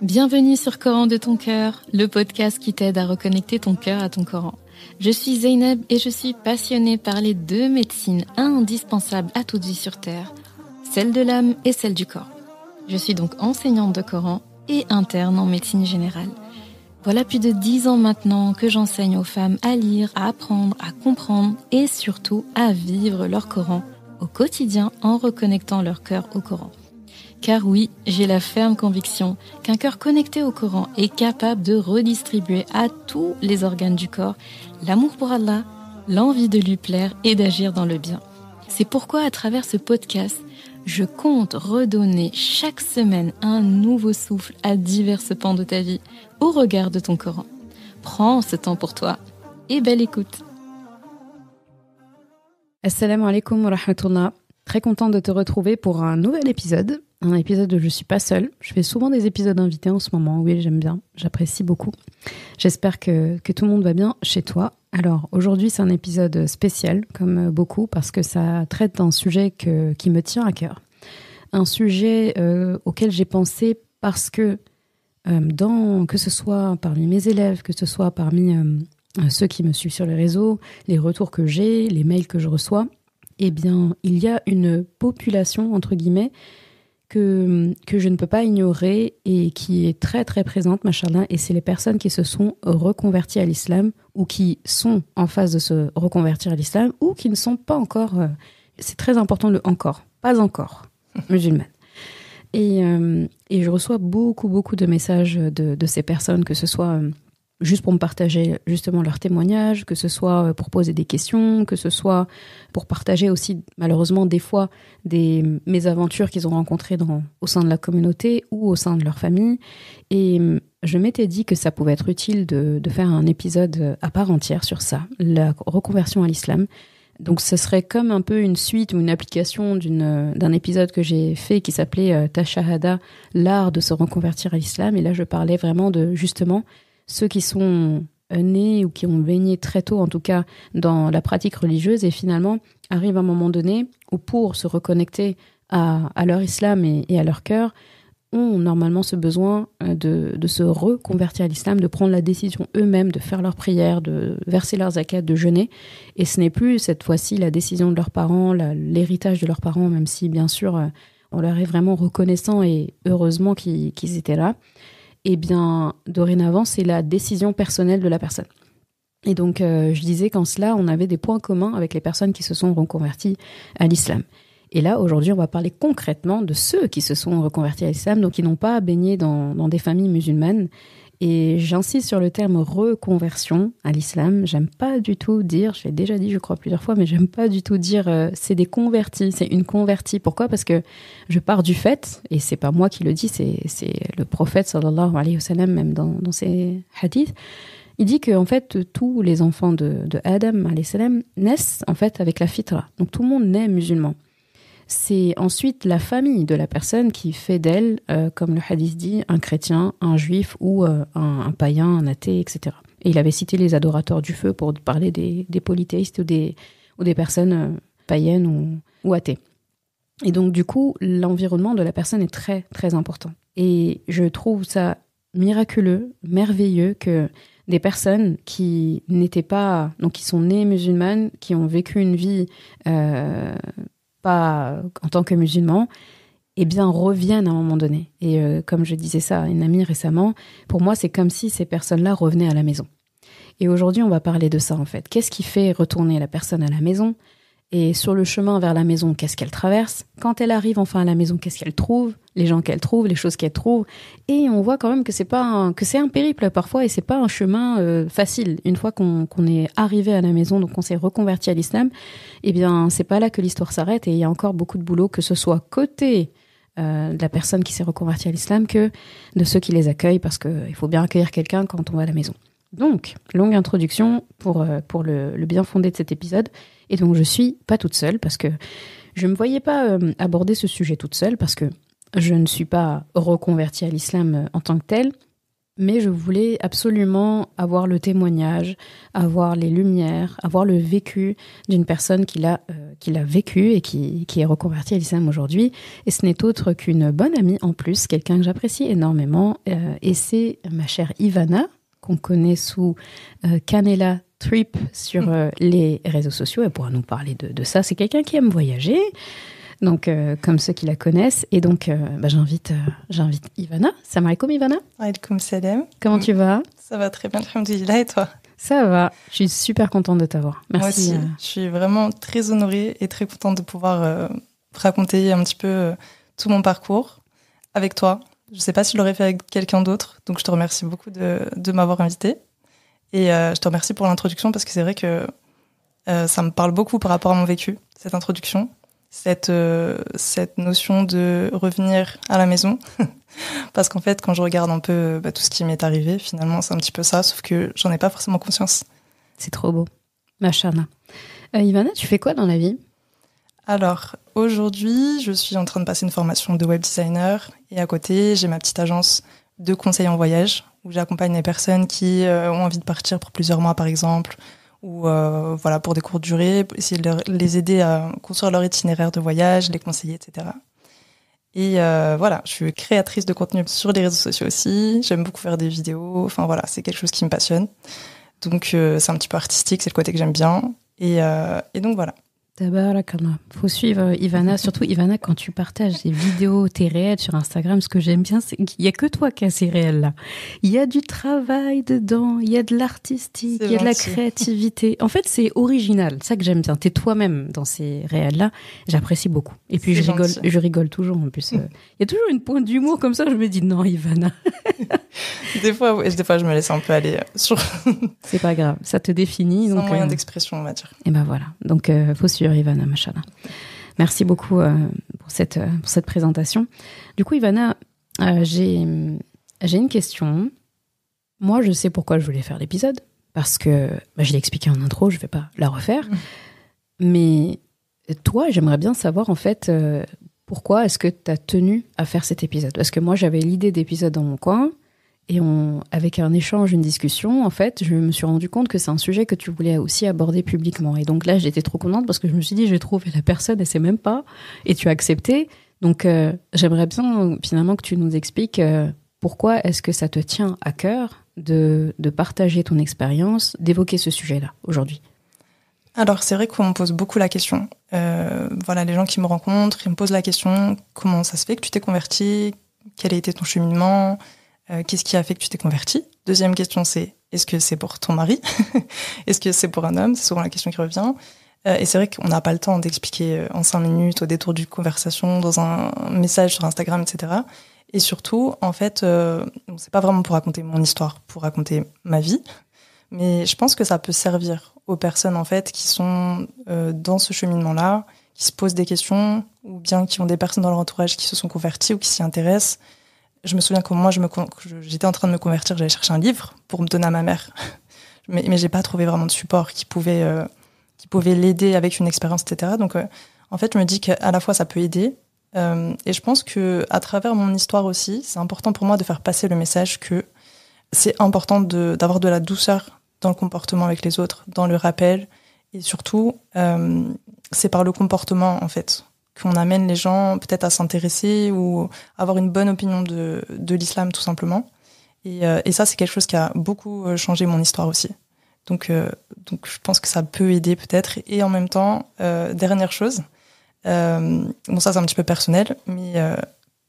Bienvenue sur Coran de ton cœur, le podcast qui t'aide à reconnecter ton cœur à ton Coran. Je suis Zeynep et je suis passionnée par les deux médecines indispensables à toute vie sur Terre, celle de l'âme et celle du corps. Je suis donc enseignante de Coran et interne en médecine générale. Voilà plus de dix ans maintenant que j'enseigne aux femmes à lire, à apprendre, à comprendre et surtout à vivre leur Coran au quotidien en reconnectant leur cœur au Coran. Car oui, j'ai la ferme conviction qu'un cœur connecté au Coran est capable de redistribuer à tous les organes du corps l'amour pour Allah, l'envie de lui plaire et d'agir dans le bien. C'est pourquoi à travers ce podcast, je compte redonner chaque semaine un nouveau souffle à divers pans de ta vie au regard de ton Coran. Prends ce temps pour toi et belle écoute. Assalamu alaikum wa rahmatullah. Très contente de te retrouver pour un nouvel épisode un épisode où je suis pas seule. Je fais souvent des épisodes invités en ce moment. Oui, j'aime bien. J'apprécie beaucoup. J'espère que, que, tout le monde va bien chez toi. Alors, aujourd'hui, c'est un épisode spécial, comme beaucoup, parce que ça traite d'un sujet qui me tient à cœur. Un sujet euh, auquel j'ai pensé parce que, euh, dans, que ce soit parmi mes élèves, que ce soit parmi euh, ceux qui me suivent sur les réseaux, les retours que j'ai, les mails que je reçois, eh bien, il y a une population, entre guillemets, que, que je ne peux pas ignorer et qui est très très présente, machallah, et c'est les personnes qui se sont reconverties à l'islam ou qui sont en phase de se reconvertir à l'islam ou qui ne sont pas encore, euh, c'est très important le encore, pas encore, musulmanes. Et, euh, et, je reçois beaucoup beaucoup de messages de, de ces personnes, que ce soit euh, juste pour me partager justement leurs témoignages, que ce soit pour poser des questions, que ce soit pour partager aussi malheureusement des fois des mésaventures qu'ils ont rencontrées dans, au sein de la communauté ou au sein de leur famille. Et je m'étais dit que ça pouvait être utile de, de, faire un épisode à part entière sur ça, la reconversion à l'islam. Donc ce serait comme un peu une suite ou une application d'un épisode que j'ai fait qui s'appelait euh, Tashahada, l'art de se reconvertir à l'islam. Et là je parlais vraiment de justement ceux qui sont nés ou qui ont baigné très tôt, en tout cas, dans la pratique religieuse et finalement arrivent à un moment donné où pour se reconnecter à, leur islam et, à leur cœur, ont normalement ce besoin euh, de, se reconvertir à l'islam, de prendre la décision eux-mêmes, de faire leurs prières, de verser leurs zakat, de jeûner. Et ce n'est plus cette fois-ci la décision de leurs parents, l'héritage de leurs parents, même si bien sûr euh, on leur est vraiment reconnaissant et heureusement qu'ils étaient là eh bien, dorénavant, c'est la décision personnelle de la personne. Et donc, euh, je disais qu'en cela, on avait des points communs avec les personnes qui se sont reconverties à l'islam. Et là, aujourd'hui, on va parler concrètement de ceux qui se sont reconvertis à l'islam, donc qui n'ont pas baigné dans, dans des familles musulmanes et j'insiste sur le terme reconversion à l'islam. J'aime pas du tout dire, je l'ai déjà dit je crois plusieurs fois, mais j'aime pas du tout dire euh, c'est des convertis, c'est une convertie. Pourquoi? Parce que je pars du fait, et c'est pas moi qui le dis, c'est, le prophète sallallahu alayhi wa sallam, même dans, ses hadiths. Il dit que en fait tous les enfants de, de Adam alayhi naissent en fait avec la fitra. Donc tout le monde naît musulman c'est ensuite la famille de la personne qui fait d'elle, euh, comme le hadith dit, un chrétien, un juif ou euh, un, païen, un athée, etc. Et il avait cité les adorateurs du feu pour parler des, polythéistes ou des, personnes euh, païennes ou athées. Et donc, du coup, l'environnement de la personne est très, très important. Et je trouve ça miraculeux, merveilleux que des personnes qui n'étaient pas, donc qui sont nées musulmanes, qui ont vécu une vie pas en tant que musulman, eh bien, reviennent à un moment donné. Et euh, comme je disais ça à une amie récemment, pour moi, c'est comme si ces personnes-là revenaient à la maison. Et aujourd'hui, on va parler de ça, en fait. Qu'est-ce qui fait retourner la personne à la maison? Et sur le chemin vers la maison, qu'est-ce qu'elle traverse? Quand elle arrive enfin à la maison, qu'est-ce qu'elle trouve? Les gens qu'elle trouve, les choses qu'elle trouve. Et on voit quand même que c'est pas un, que c'est un périple parfois et c'est pas un chemin euh, facile. Une fois qu'on est arrivé à la maison, donc on s'est reconverti à l'islam, eh bien c'est pas là que l'histoire s'arrête et il y a encore beaucoup de boulot, que ce soit côté euh, de la personne qui s'est reconvertie à l'islam que de ceux qui les accueillent parce qu'il faut bien accueillir quelqu'un quand on va à la maison. Donc, longue introduction pour, euh, pour le, bien fondé de cet épisode. Et donc, je suis pas toute seule parce que je me voyais pas euh, aborder ce sujet toute seule parce que je ne suis pas reconvertie à l'islam euh, en tant que telle mais je voulais absolument avoir le témoignage, avoir les lumières, avoir le vécu d'une personne qui l'a euh, vécu et qui, qui est reconvertie à l'islam aujourd'hui. Et ce n'est autre qu'une bonne amie en plus, quelqu'un que j'apprécie énormément, et c'est ma chère Ivana, qu'on connaît sous euh, Canela Trip sur euh, les réseaux sociaux. Elle pourra nous parler de, de ça. C'est quelqu'un qui aime voyager, donc euh, comme ceux qui la connaissent. Et donc euh, bah, j'invite, euh, j'invite Ivana. Salam alaikum Ivana. Alaikum salam. Comment tu vas? Ça va très bien, alhamdoulilah, et toi? Ça va, je suis super contente de t'avoir. Merci. Moi aussi, je suis vraiment très honorée et très contente de pouvoir raconter un petit peu tout mon parcours avec toi. Je ne sais pas si je l'aurais fait avec quelqu'un d'autre, donc je te remercie beaucoup de, de m'avoir invité. Et je te remercie pour l'introduction parce que c'est vrai que ça me parle beaucoup par rapport à mon vécu, cette introduction cette, euh, cette notion de revenir à la maison. Parce qu'en fait, quand je regarde un peu bah, tout ce qui m'est arrivé, finalement, c'est un petit peu ça, sauf que j'en ai pas forcément conscience. C'est trop beau. Machana. Euh, Ivana, tu fais quoi dans la vie? Alors, aujourd'hui, je suis en train de passer une formation de web designer et à côté, j'ai ma petite agence de conseils en voyage où j'accompagne les personnes qui euh, ont envie de partir pour plusieurs mois, par exemple, ou euh, voilà pour des courtes durées, essayer de les aider à construire leur itinéraire de voyage, les conseiller, etc. Et euh, voilà, je suis créatrice de contenu sur les réseaux sociaux aussi. J'aime beaucoup faire des vidéos. Enfin voilà, c'est quelque chose qui me passionne. Donc euh, c'est un petit peu artistique, c'est le côté que j'aime bien. Et, et donc voilà. Tabarakallah. Faut suivre euh, Ivana, surtout Ivana quand tu partages des vidéos, tes réels sur Instagram. Ce que j'aime bien, c'est qu'il y a que toi qui as ces réels là. Il y a du travail dedans, il y a de l'artistique, il y a de la créativité. En fait, c'est original. Ça que j'aime bien. T'es toi-même dans ces réels là. J'apprécie beaucoup. Et puis je rigole, je rigole toujours en plus. Euh. Il y a toujours une pointe d'humour comme ça. Je me dis non, Ivana. des fois, des fois, je me laisse un peu aller euh, sur. c'est pas grave. Ça te définit. C'est un moyen d'expression, on va dire. Et ben voilà. Donc faut suivre Ivana Merci beaucoup euh, pour, cette, euh, pour cette présentation. Du coup, Ivana, euh, j'ai une question. Moi, je sais pourquoi je voulais faire l'épisode, parce que bah, je l'ai expliqué en intro, je ne vais pas la refaire. Mm. Mais toi, j'aimerais bien savoir en fait pourquoi est-ce que tu as tenu à faire cet épisode? Parce que moi, j'avais l'idée d'épisode dans mon coin. Et avec un échange, une discussion, en fait, je me suis rendu compte que c'est un sujet que tu voulais aussi aborder publiquement. Et donc là, j'étais trop contente parce que je me suis dit, j'ai trouvé la personne, elle sait même pas, et tu as accepté. Donc, euh, j'aimerais bien finalement que tu nous expliques euh, pourquoi est-ce que ça te tient à cœur de, de partager ton expérience, d'évoquer ce sujet-là aujourd'hui? Alors, c'est vrai qu'on me pose beaucoup la question. Euh, voilà, les gens qui me rencontrent, ils me posent la question comment ça se fait que tu t'es converti Quel a été ton cheminement? Euh, qu'est-ce qui a fait que tu t'es converti Deuxième question, c'est est-ce que c'est pour ton mari? Est-ce que c'est pour un homme? C'est souvent la question qui revient. Euh, et c'est vrai qu'on n'a pas le temps d'expliquer euh, en cinq minutes au détour d'une conversation, dans un message sur Instagram, etc. Et surtout, en fait, euh, c'est pas vraiment pour raconter mon histoire, pour raconter ma vie, mais je pense que ça peut servir aux personnes en fait qui sont dans ce cheminement-là, qui se posent des questions, ou bien qui ont des personnes dans leur entourage qui se sont converties ou qui s'y intéressent, je me souviens que moi, j'étais en train de me convertir, j'allais chercher un livre pour me donner à ma mère. Mais, mais j'ai pas trouvé vraiment de support qui pouvait, euh, pouvait l'aider avec une expérience, etc. Donc, euh, en fait, je me dis qu'à la fois, ça peut aider. Euh, et je pense que à travers mon histoire aussi, c'est important pour moi de faire passer le message que c'est important d'avoir de, la douceur dans le comportement avec les autres, dans le rappel. Et surtout, c'est par le comportement, en fait, qu'on amène les gens peut-être à s'intéresser ou avoir une bonne opinion de, de l'islam tout simplement. Et, euh, et ça, c'est quelque chose qui a beaucoup euh, changé mon histoire aussi. Donc, euh, donc je pense que ça peut aider peut-être. Et en même temps, dernière chose, bon ça c'est un petit peu personnel, mais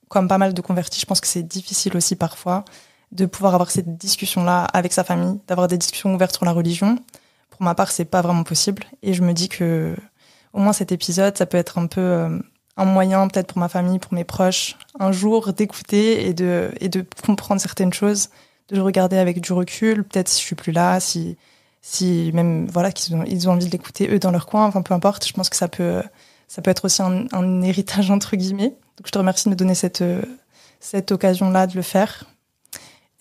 comme pas mal de convertis, je pense que c'est difficile aussi parfois de pouvoir avoir cette discussion-là avec sa famille, d'avoir des discussions ouvertes sur la religion. Pour ma part, c'est pas vraiment possible. Et je me dis que au moins cet épisode, ça peut être un peu euh, un moyen peut-être pour ma famille, pour mes proches, un jour d'écouter et de, et de comprendre certaines choses, de regarder avec du recul, peut-être si je suis plus là, si, si même voilà qu'ils ont, ils ont envie de l'écouter eux dans leur coin, enfin peu importe, je pense que ça peut, ça peut être aussi un, héritage entre guillemets. Donc je te remercie de me donner cette, cette occasion-là de le faire.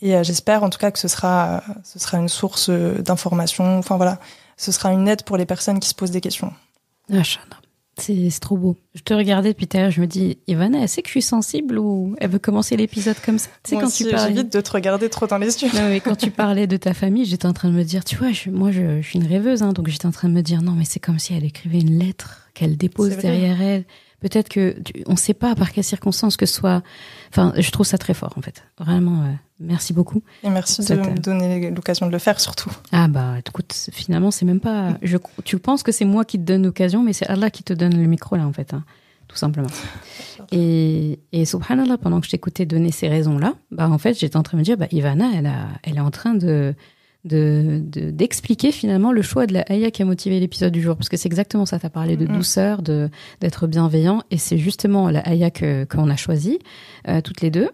Et j'espère en tout cas que ce sera, ce sera une source d'information. Enfin voilà, ce sera une aide pour les personnes qui se posent des questions. Ah, c'est trop beau. Je te regardais depuis tout à l'heure, je me dis, Ivana, elle sait que je suis sensible ou elle veut commencer l'épisode comme ça? Tu sais, quand tu parles. J'évite de te regarder trop dans les yeux. Non, mais quand tu parlais de ta famille, j'étais en train de me dire, tu vois, moi, je, suis une rêveuse, hein, donc j'étais en train de me dire, non, mais c'est comme si elle écrivait une lettre qu'elle dépose derrière elle. Peut-être que on ne sait pas par quelles circonstances que ce soit. Enfin, je trouve ça très fort en fait. Vraiment, euh, merci beaucoup. Et merci de me donner l'occasion de le faire surtout. Ah bah écoute, finalement c'est même pas. Je, tu penses que c'est moi qui te donne l'occasion, mais c'est Allah qui te donne le micro là en fait, hein, tout simplement. et, et subhanallah, pendant que je t'écoutais donner ces raisons là, bah en fait j'étais en train de me dire, bah Ivana, elle a, elle est en train de d'expliquer de, de, finalement le choix de la Aya qui a motivé l'épisode du jour. Parce que c'est exactement ça tu as parlé de mm. douceur de d'être bienveillant. Et c'est justement la Aya que qu'on a choisi euh, toutes les deux.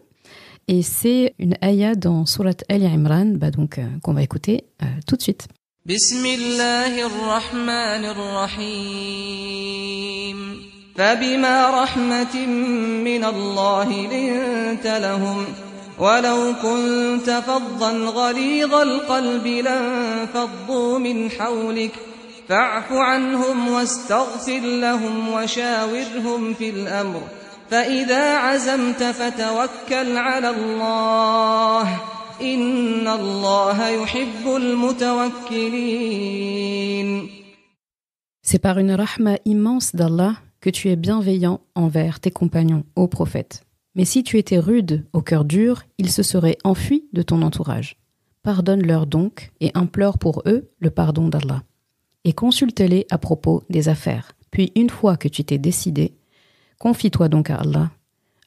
Et c'est une Aya dans Surat Al Imran bah donc euh, qu'on va écouter euh, tout de suite. ولو كنت فظا غليظ القلب لانفضوا من حولك فاعف عنهم واستغفر لهم وشاورهم في الأمر فإذا عزمت فتوكل على الله إن الله يحب المتوكلين C'est par une rahma immense d'Allah que tu es bienveillant envers tes compagnons, ô prophète. Mais si tu étais rude, au cœur dur, ils se seraient enfuis de ton entourage. Pardonne-leur donc et implore pour eux le pardon d'Allah. Et consulte-les à propos des affaires. Puis une fois que tu t'es décidé, confie-toi donc à Allah.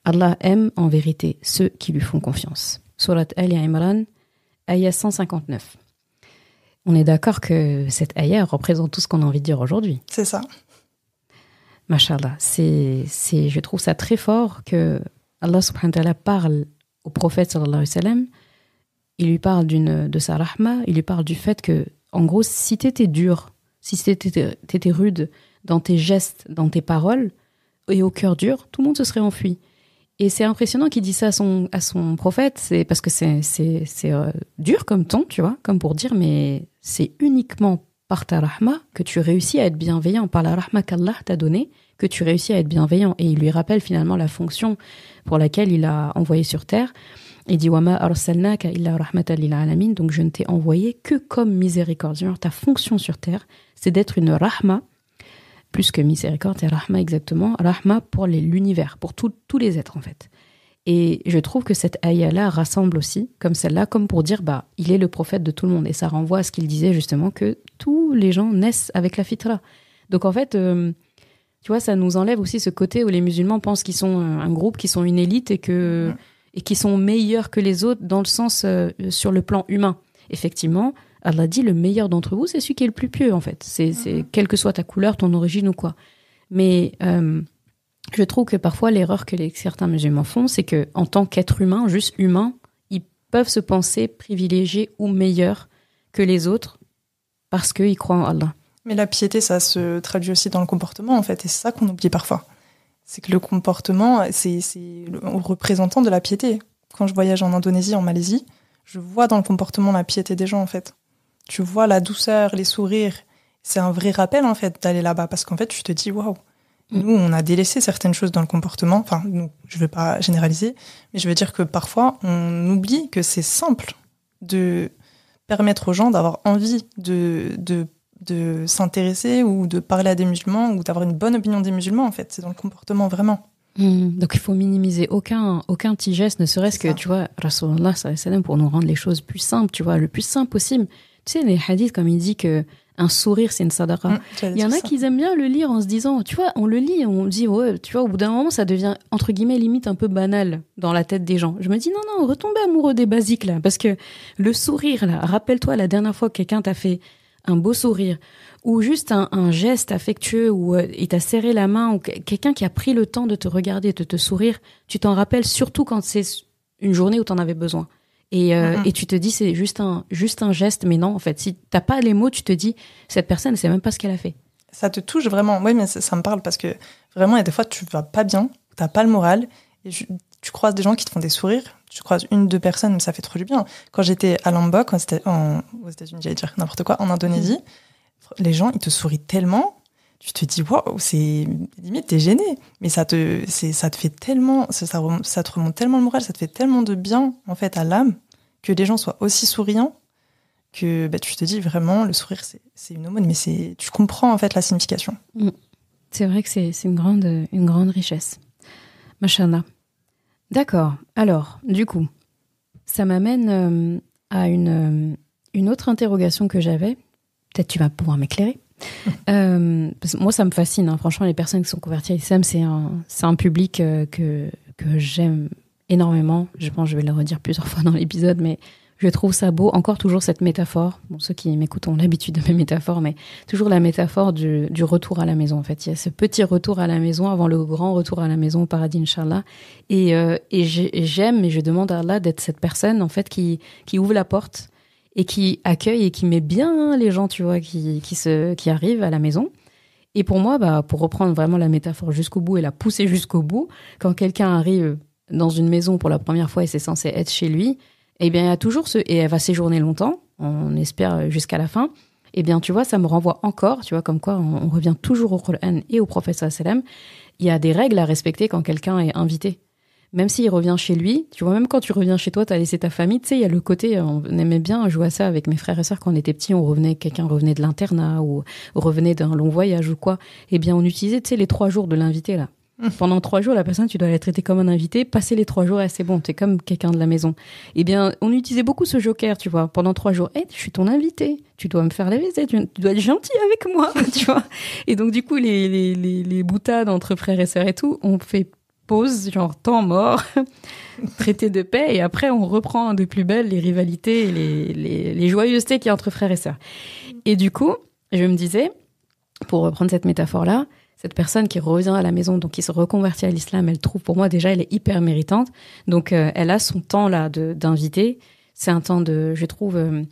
Allah aime en vérité ceux qui lui font confiance. Surat Ali Imran, ayah 159. On est d'accord que cette ayah représente tout ce qu'on a envie de dire aujourd'hui. C'est ça. Mashallah, c'est, c'est, je trouve ça très fort que Allah parle au prophète il lui parle d'une, de sa rahma, il lui parle du fait que, en gros, si tu étais dur, si tu étais rude dans tes gestes, dans tes paroles, et au cœur dur, tout le monde se serait enfui. Et c'est impressionnant qu'il dise ça à son, à son prophète, c'est parce que c'est, c'est, c'est euh, dur comme ton, tu vois, comme pour dire, mais c'est uniquement par ta rahma que tu réussis à être bienveillant, par la rahma qu'Allah t'a donnée, que tu réussis à être bienveillant. Et il lui rappelle finalement la fonction pour laquelle il a envoyé sur terre. Il dit Wama arsalnaka illa rahmatan alamin. Donc je ne t'ai envoyé que comme miséricorde. Ta fonction sur terre, c'est d'être une rahma, plus que miséricorde, c'est rahma exactement. Rahma pour l'univers, pour tous les êtres en fait. Et je trouve que cette ayah-là rassemble aussi, comme celle-là, comme pour dire, bah, il est le prophète de tout le monde. Et ça renvoie à ce qu'il disait justement, que tous les gens naissent avec la fitra. Donc en fait, euh, tu vois, ça nous enlève aussi ce côté où les musulmans pensent qu'ils sont un groupe, qu'ils sont une élite et que et qui sont meilleurs que les autres dans le sens euh, sur le plan humain. Effectivement, Allah dit le meilleur d'entre vous, c'est celui qui est le plus pieux en fait. C'est mm-hmm. quelle que soit ta couleur, ton origine ou quoi. Mais euh, je trouve que parfois l'erreur que certains musulmans font, c'est que en tant qu'être humain, juste humain, ils peuvent se penser privilégiés ou meilleurs que les autres parce qu'ils croient en Allah. Mais la piété, ça se traduit aussi dans le comportement, en fait, et c'est ça qu'on oublie parfois. C'est que le comportement, c'est le représentant de la piété. Quand je voyage en Indonésie, en Malaisie, je vois dans le comportement la piété des gens, en fait. Tu vois la douceur, les sourires. C'est un vrai rappel, en fait, d'aller là-bas, parce qu'en fait, tu te dis, waouh, nous, on a délaissé certaines choses dans le comportement. Enfin, nous, je ne veux pas généraliser, mais je veux dire que parfois, on oublie que c'est simple de permettre aux gens d'avoir envie de, de de s'intéresser ou de parler à des musulmans ou d'avoir une bonne opinion des musulmans, en fait. C'est dans le comportement, vraiment. Hmm. donc il faut minimiser aucun, aucun petit geste, ne serait-ce que, tu vois, Rasulallah, pour nous rendre les choses plus simples, tu vois, le plus simple possible. Tu sais, les hadiths, comme il dit que un sourire, c'est une sadaqa. Hmm, il y en a qui aiment bien le lire en se disant, tu vois, on le lit, on dit, ouais, tu vois, au bout d'un moment, ça devient, entre guillemets, limite un peu banal dans la tête des gens. Je me dis, non, non, retombez amoureux des basiques, là. Parce que le sourire, là, rappelle-toi la dernière fois que quelqu'un t'a fait un beau sourire ou juste un, geste affectueux ou euh, il t'a serré la main ou quelqu'un qui a pris le temps de te regarder, de te sourire, tu t'en rappelles surtout quand c'est une journée où tu en avais besoin. Et, euh, et tu te dis c'est juste un juste un geste, mais non en fait si t'as pas les mots, tu te dis cette personne ne sait même pas ce qu'elle a fait. Ça te touche vraiment, oui mais ça, me parle parce que vraiment il y a des fois tu vas pas bien, t'as pas le moral et tu croises des gens qui te font des sourires. Tu croises une, deux personnes, mais ça fait trop du bien. Quand j'étais à Lombok, quand en, aux États-Unis, j'allais dire n'importe quoi, en Indonésie, les gens, ils te sourient tellement. Tu te dis, waouh, c'est limite, t'es gêné. Mais ça te, c'est, ça te fait tellement, ça, ça, te remonte tellement le moral, ça te fait tellement de bien, en fait, à l'âme, que les gens soient aussi souriants que bah, tu te dis vraiment, le sourire, c'est, une aumône, mais c'est, tu comprends, en fait, la signification. C'est vrai que c'est une grande, une grande richesse. Machallah. D'accord. Alors, du coup, ça m'amène euh, à une, euh, une autre interrogation que j'avais. Peut-être tu vas pouvoir m'éclairer. Euh, moi, ça me fascine. hein. Franchement, les personnes qui sont converties à l'islam, c'est un, public euh, que, j'aime énormément. Je pense que je vais le redire plusieurs fois dans l'épisode, mais je trouve ça beau. Encore toujours cette métaphore. Bon, ceux qui m'écoutent ont l'habitude de mes métaphores, mais toujours la métaphore du, retour à la maison. En fait, il y a ce petit retour à la maison avant le grand retour à la maison au paradis, Inch'Allah. Et, euh, et j'ai- et j'aime et je demande à Allah d'être cette personne, en fait, qui ouvre la porte et qui accueille et qui met bien les gens, tu vois, qui, qui, se, qui arrivent à la maison. Et pour moi, bah, pour reprendre vraiment la métaphore jusqu'au bout et la pousser jusqu'au bout, quand quelqu'un arrive dans une maison pour la première fois et c'est censé être chez lui, eh bien, il y a toujours ce, et elle va séjourner longtemps, on espère jusqu'à la fin, eh bien, tu vois, ça me renvoie encore, tu vois, comme quoi on, revient toujours au Coran et au prophète sallam. Il y a des règles à respecter quand quelqu'un est invité. Même s'il revient chez lui, tu vois, même quand tu reviens chez toi, tu as laissé ta famille, tu sais, il y a le côté, on aimait bien jouer à ça avec mes frères et sœurs quand on était petits, on revenait, quelqu'un revenait de l'internat ou revenait d'un long voyage ou quoi. Eh bien, on utilisait, tu sais, les trois jours de l'invité, là. Pendant trois jours, la personne, tu dois la traiter comme un invité. Passer les trois jours, et c'est bon, tu es comme quelqu'un de la maison. Eh bien, on utilisait beaucoup ce joker, tu vois, pendant trois jours. Eh, je suis ton invité. Tu dois me faire la visite. Tu tu dois être gentil avec moi, tu vois. Et donc, du coup, les, les, les, les boutades entre frères et sœurs et tout, on fait pause, genre temps mort, traité de paix, et après, on reprend de plus belle les rivalités et les, les, les joyeusetés qu'il y a entre frères et sœurs. Et du coup, je me disais, pour reprendre cette métaphore-là, cette personne qui revient à la maison, donc qui se reconvertit à l'islam, elle trouve, pour moi déjà, elle est hyper méritante. Donc, euh, elle a son temps là d'inviter. C'est un temps de, je trouve, euh,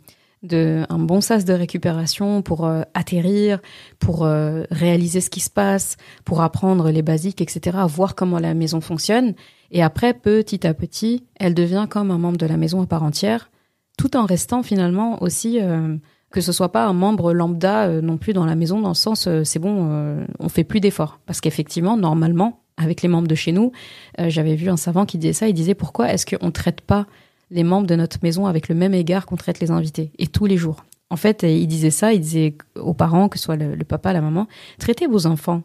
de un bon sas de récupération pour euh, atterrir, pour euh, réaliser ce qui se passe, pour apprendre les basiques, etc., voir comment la maison fonctionne. Et après, petit à petit, elle devient comme un membre de la maison à part entière, tout en restant finalement aussi euh, que ce soit pas un membre lambda non plus dans la maison, dans le sens c'est bon, on fait plus d'efforts. Parce qu'effectivement, normalement, avec les membres de chez nous, j'avais vu un savant qui disait ça, il disait pourquoi est-ce qu'on traite pas les membres de notre maison avec le même égard qu'on traite les invités, et tous les jours. En fait, il disait ça, il disait aux parents, que ce soit le, le papa, la maman, traitez vos enfants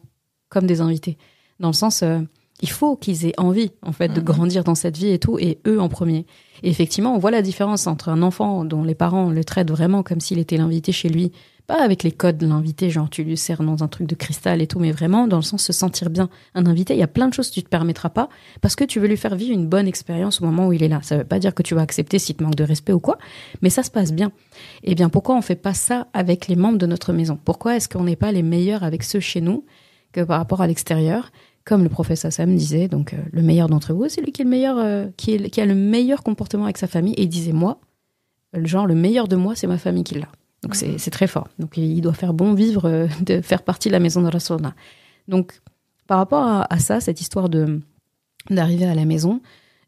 comme des invités. Dans le sens, euh, il faut qu'ils aient envie, en fait, de Mhm. grandir dans cette vie et tout, et eux en premier. Et effectivement, on voit la différence entre un enfant dont les parents le traitent vraiment comme s'il était l'invité chez lui, pas avec les codes de l'invité, genre tu lui sers dans un truc de cristal et tout, mais vraiment dans le sens se sentir bien. Un invité, il y a plein de choses que tu te permettras pas parce que tu veux lui faire vivre une bonne expérience au moment où il est là. Ça veut pas dire que tu vas accepter s'il te manque de respect ou quoi, mais ça se passe bien. Eh bien, pourquoi on fait pas ça avec les membres de notre maison? Pourquoi est-ce qu'on n'est pas les meilleurs avec ceux chez nous que par rapport à l'extérieur? Comme le professeur Sam disait, donc euh, le meilleur d'entre vous, c'est lui qui est le meilleur, euh, qui, est- qui a le meilleur comportement avec sa famille. Et disait moi, le genre le meilleur de moi, c'est ma famille qui l'a. Donc c'est c'est très fort. Donc il doit faire bon vivre euh, de faire partie de la maison de Rasulullah. Donc par rapport à, à ça, cette histoire de d'arriver à la maison,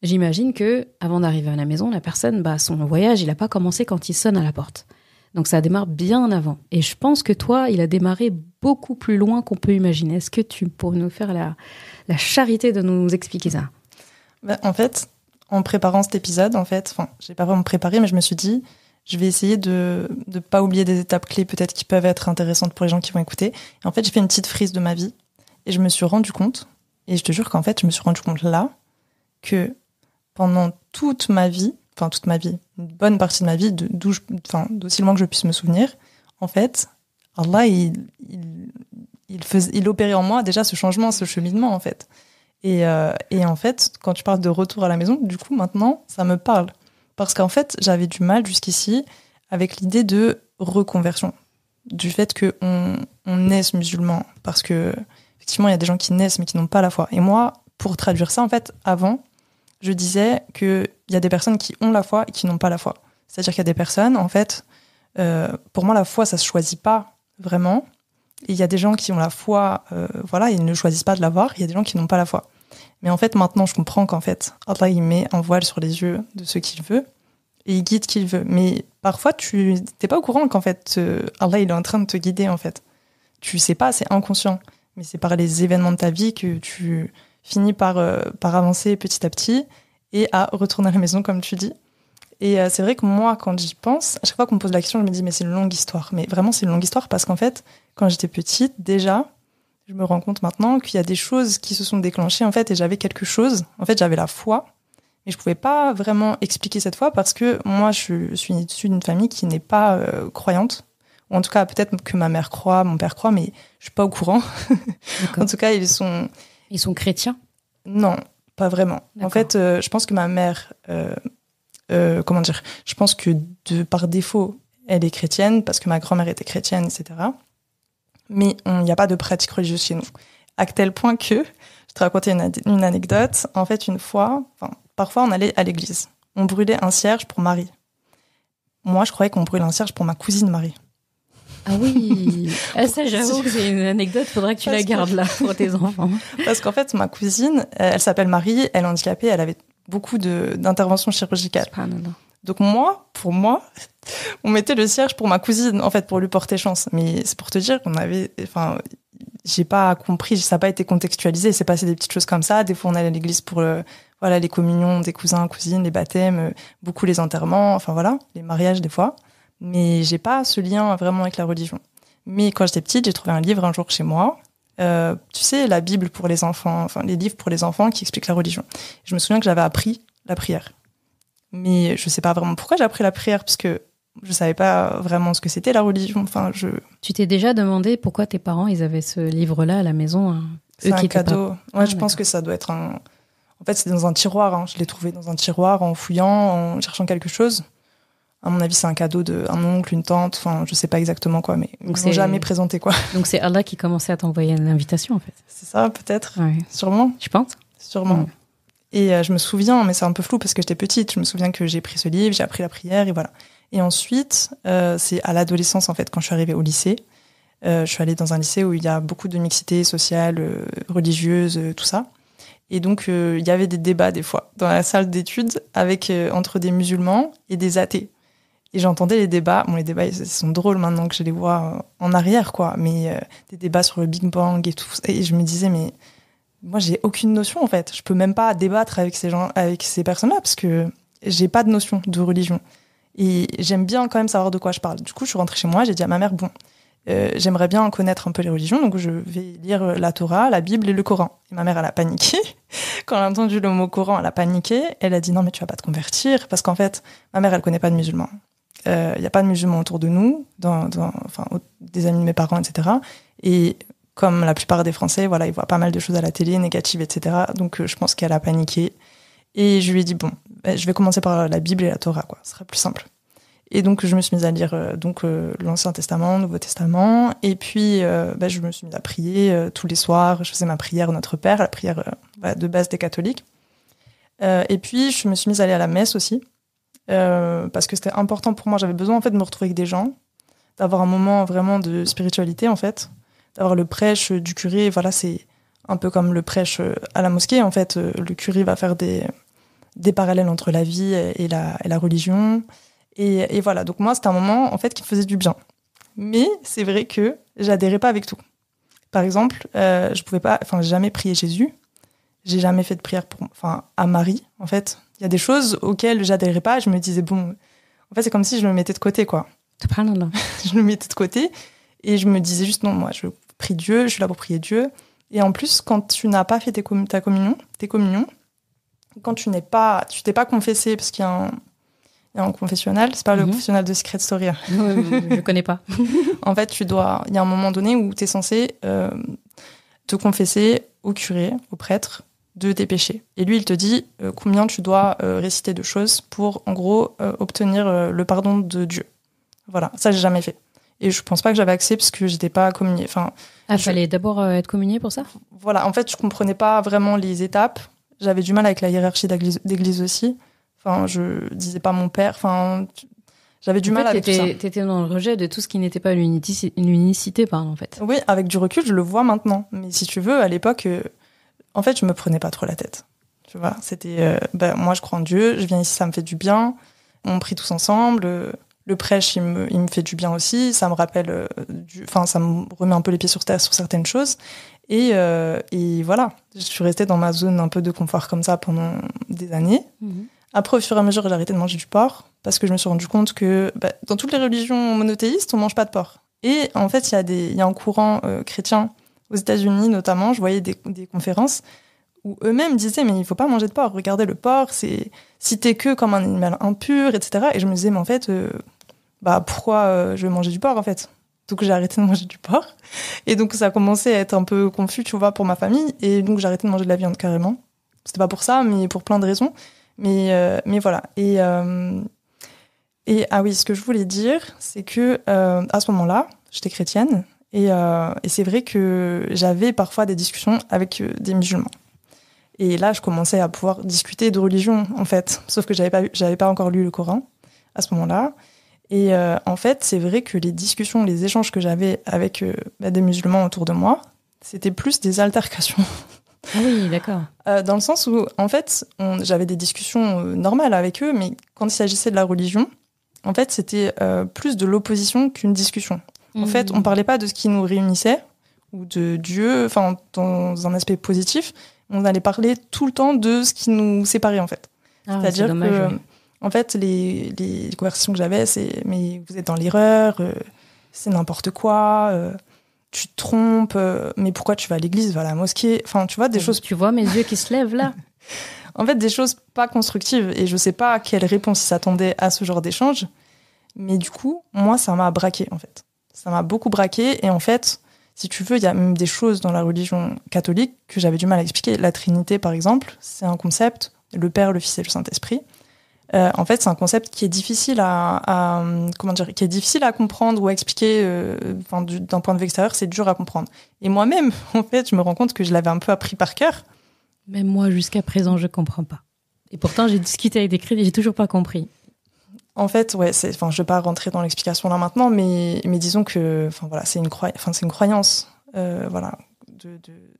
j'imagine que avant d'arriver à la maison, la personne, bah, son voyage, il n'a pas commencé quand il sonne à la porte. Donc ça démarre bien avant. Et je pense que toi, il a démarré beaucoup plus loin qu'on peut imaginer. Est-ce que tu pourrais nous faire la, la charité de nous expliquer ça? Bah, en fait, en préparant cet épisode, en fait, enfin, j'ai pas vraiment préparé, mais je me suis dit, je vais essayer de ne pas oublier des étapes clés peut-être qui peuvent être intéressantes pour les gens qui vont écouter. Et en fait, j'ai fait une petite frise de ma vie et je me suis rendu compte, et je te jure qu'en fait, je me suis rendu compte là que pendant toute ma vie, enfin toute ma vie, une bonne partie de ma vie, d'où d'aussi loin que je puisse me souvenir, en fait, Allah, il, il opérait en moi déjà ce changement, ce cheminement, en fait. Et, euh, et en fait, quand tu parles de retour à la maison, du coup, maintenant, ça me parle. Parce qu'en fait, j'avais du mal jusqu'ici avec l'idée de reconversion. Du fait qu'on on naisse musulman. Parce que, effectivement, il y a des gens qui naissent mais qui n'ont pas la foi. Et moi, pour traduire ça, en fait, avant, je disais qu'il y a des personnes qui ont la foi et qui n'ont pas la foi. C'est-à-dire qu'il y a des personnes, en fait, euh, pour moi, la foi, ça se choisit pas vraiment. Il y a des gens qui ont la foi, euh, voilà, ils ne choisissent pas de l'avoir. Il y a des gens qui n'ont pas la foi. Mais en fait, maintenant, je comprends qu'en fait, Allah, il met un voile sur les yeux de ceux qu'il veut et il guide qui veut. Mais parfois, tu n'es pas au courant qu'en fait, euh, Allah, il est en train de te guider, en fait. Tu sais pas, c'est inconscient. Mais c'est par les événements de ta vie que tu finis par, euh, par avancer petit à petit et à retourner à la maison, comme tu dis. Et euh, c'est vrai que moi, quand j'y pense, à chaque fois qu'on me pose la question, je me dis, mais c'est une longue histoire. Mais vraiment, c'est une longue histoire parce qu'en fait, quand j'étais petite, déjà, je me rends compte maintenant qu'il y a des choses qui se sont déclenchées, en fait, et j'avais quelque chose. En fait, j'avais la foi, mais je pouvais pas vraiment expliquer cette foi parce que moi, je suis issue d'une famille qui n'est pas euh, croyante. Ou en tout cas, peut-être que ma mère croit, mon père croit, mais je suis pas au courant. en tout cas, ils sont. Ils sont chrétiens? Non, pas vraiment. En fait, euh, je pense que ma mère. Euh, comment dire? Je pense que de par défaut, elle est chrétienne parce que ma grand-mère était chrétienne, etc. Mais il n'y a pas de pratique religieuse chez nous. À tel point que, je te raconter une, une anecdote. En fait, une fois, parfois on allait à l'église. On brûlait un cierge pour Marie. Moi, je croyais qu'on brûlait un cierge pour ma cousine Marie. Ah oui, ah, ça j'avoue que c'est une anecdote, faudrait que tu la gardes là pour tes enfants. Parce qu'en fait, ma cousine, elle s'appelle Marie, elle est handicapée, elle avait beaucoup d'interventions chirurgicales. Donc moi, pour moi, on mettait le cierge pour ma cousine, en fait, pour lui porter chance. Mais c'est pour te dire qu'on avait, enfin, j'ai pas compris, ça n'a pas été contextualisé. C'est passé des petites choses comme ça. Des fois, on allait à l'église pour le, voilà, les communions des cousins, cousines, les baptêmes, euh, beaucoup les enterrements, enfin voilà, les mariages des fois. Mais j'ai pas ce lien vraiment avec la religion. Mais quand j'étais petite, j'ai trouvé un livre un jour chez moi. Euh, tu sais, la Bible pour les enfants, enfin les livres pour les enfants qui expliquent la religion. Je me souviens que j'avais appris la prière. Mais je sais pas vraiment pourquoi j'ai appris la prière, parce que je savais pas vraiment ce que c'était la religion. Enfin, je. Tu t'es déjà demandé pourquoi tes parents ils avaient ce livre-là à la maison hein, C'est un cadeau. Ouais, ah, je pense que ça doit être un. En fait, c'est dans un tiroir. Hein. Je l'ai trouvé dans un tiroir en fouillant, en cherchant quelque chose. À mon avis, c'est un cadeau d'un oncle, une tante. Enfin, je sais pas exactement quoi, mais Donc ils jamais présenté quoi. Donc c'est Allah qui commençait à t'envoyer une invitation en fait. C'est ça, peut-être. Sûrement. Je pense. Sûrement. Et euh, je me souviens, mais c'est un peu flou parce que j'étais petite. Je me souviens que j'ai pris ce livre, j'ai appris la prière et voilà. Et ensuite, euh, c'est à l'adolescence en fait, quand je suis arrivée au lycée. Euh, je suis allée dans un lycée où il y a beaucoup de mixité sociale, religieuse, tout ça. Et donc, il y avait des débats des fois dans la salle d'études avec entre des musulmans et des athées. Et j'entendais les débats. Bon, les débats, ils sont drôles maintenant que je les vois en arrière, quoi. Mais des débats sur le Big Bang et tout. Et je me disais, mais moi, j'ai aucune notion, en fait. Je peux même pas débattre avec ces gens, avec ces personnes-là, parce que j'ai pas de notion de religion. Et j'aime bien quand même savoir de quoi je parle. Du coup, je suis rentrée chez moi, j'ai dit à ma mère, bon, euh, j'aimerais bien connaître un peu les religions, donc je vais lire la Torah, la Bible et le Coran. Et ma mère, elle a paniqué. Quand elle a entendu le mot Coran, elle a paniqué. Elle a dit, non, mais tu vas pas te convertir, parce qu'en fait, ma mère, elle connaît pas de musulmans. Il euh, n'y a pas de musulmans autour de nous, dans, enfin, des amis de mes parents, etc. Et comme la plupart des Français, voilà, ils voient pas mal de choses à la télé, négatives, etc. Donc, euh, je pense qu'elle a paniqué. Et je lui ai dit, bon, ben, je vais commencer par la Bible et la Torah, quoi. Ce sera plus simple. Et donc, je me suis mise à lire euh, donc euh, l'Ancien Testament, Nouveau Testament. Et puis, ben, je me suis mise à prier tous les soirs. Je faisais ma prière Notre Père, la prière de base des catholiques. et puis, je me suis mise à aller à la messe aussi. parce que c'était important pour moi. J'avais besoin, en fait, de me retrouver avec des gens. D'avoir un moment vraiment de spiritualité, en fait. D'avoir le prêche du curé. Voilà, c'est un peu comme le prêche à la mosquée. En fait, le curé va faire des, des parallèles entre la vie et la, et la religion. Et, et, voilà, donc moi, c'était un moment en fait qui me faisait du bien. Mais c'est vrai que j'adhérais pas avec tout. Par exemple, euh, je pouvais pas, enfin, jamais prié Jésus. J'ai jamais fait de prière pour, enfin, à Marie. En fait, il y a des choses auxquelles j'adhérais pas. Je me disais bon, en fait, c'est comme si je me mettais de côté, quoi. je me mettais de côté et je me disais juste non, moi, je prie Dieu, je suis là pour prier Dieu. Et en plus, quand tu n'as pas fait tes ta communion, tes communions, quand tu n'es pas, tu t'es pas confessé parce qu'il y a un, il y a un confessionnal, c'est pas le mhm. confessionnal de Secret Story. Je connais pas. en fait, tu dois, il y a un moment donné où tu es censé euh, te confesser au curé, au prêtre, de tes péchés. Et lui, il te dit euh, combien tu dois euh, réciter de choses pour, en gros, obtenir le pardon de Dieu. Voilà, ça, j'ai jamais fait. Et je pense pas que j'avais accès parce que j'étais pas communiée. Enfin, ah, fallait d'abord être communié pour ça? Voilà, en fait, je comprenais pas vraiment les étapes. J'avais du mal avec la hiérarchie d'église aussi. Enfin, je disais pas mon père. Enfin, j'avais du mal avec ça. T'étais dans le rejet de tout ce qui n'était pas l'unicité, pardon, en fait. Oui, avec du recul, je le vois maintenant. Mais si tu veux, à l'époque, euh, en fait, je me prenais pas trop la tête. Tu vois, c'était, euh, bah, moi, je crois en Dieu, je viens ici, ça me fait du bien. On prie tous ensemble. euh, Le prêche, il me, il me fait du bien aussi. Ça me rappelle, euh, enfin, ça me remet un peu les pieds sur terre sur certaines choses. Et, euh, et voilà, je suis restée dans ma zone un peu de confort comme ça pendant des années. Après, au fur et à mesure, j'ai arrêté de manger du porc parce que je me suis rendu compte que bah, dans toutes les religions monothéistes, on mange pas de porc. Et en fait, il y, a des- il y a un courant euh, chrétien aux États-Unis notamment. Je voyais des, des conférences où eux-mêmes disaient mais il faut pas manger de porc. Regardez le porc, c'est t'es que comme un animal impur, etc. Et je me disais mais en fait, euh, bah pourquoi euh, je vais manger du porc en fait? Donc j'ai arrêté de manger du porc. Et donc ça a commencé à être un peu confus, tu vois, pour ma famille. Et donc j'ai arrêté de manger de la viande carrément. C'était pas pour ça, mais pour plein de raisons. Mais, euh, mais voilà. Et, et ah oui, ce que je voulais dire, c'est que à ce moment-là, j'étais chrétienne. Et, et c'est vrai que j'avais parfois des discussions avec des musulmans. Et là, je commençais à pouvoir discuter de religion, en fait. Sauf que j'avais pas, j'avais pas encore lu le Coran à ce moment-là. Et euh, en fait, c'est vrai que les discussions, les échanges que j'avais avec euh, bah, des musulmans autour de moi, c'était plus des altercations. Ah oui, d'accord. Euh, dans le sens où, en fait, j'avais des discussions normales avec eux, mais quand il s'agissait de la religion, en fait, c'était plus de l'opposition qu'une discussion. En fait, on parlait pas de ce qui nous réunissait ou de Dieu, enfin, dans un aspect positif. On allait parler tout le temps de ce qui nous séparait, en fait. Ah, c'est C'est-à-dire que, en fait, les, les conversations que j'avais, c'est mais vous êtes dans l'erreur, euh, c'est n'importe quoi, euh, tu te trompes, euh, mais pourquoi tu vas à l'église, va à la mosquée? Enfin, tu vois, des choses Tu vois mes yeux qui se lèvent là? En fait, des choses pas constructives. Et je sais pas à quelle réponse ils s'attendaient à ce genre d'échange. Mais du coup, moi, ça m'a braqué, en fait. Ça m'a beaucoup braqué. Et en fait, si tu veux, il y a même des choses dans la religion catholique que j'avais du mal à expliquer. La Trinité, par exemple, c'est un concept, le Père, le Fils et le Saint-Esprit. Euh, en fait, c'est un concept qui est difficile à, comment dire, qui est difficile à comprendre ou à expliquer. euh, d'un point de vue extérieur, c'est dur à comprendre. Et moi-même, en fait, je me rends compte que je l'avais un peu appris par cœur. Même moi, jusqu'à présent, je comprends pas. Et pourtant, j'ai discuté avec des crédits, j'ai toujours pas compris. En fait, ouais, enfin, je vais pas rentrer dans l'explication là maintenant, mais, disons que, voilà, c'est une croyance, euh, voilà,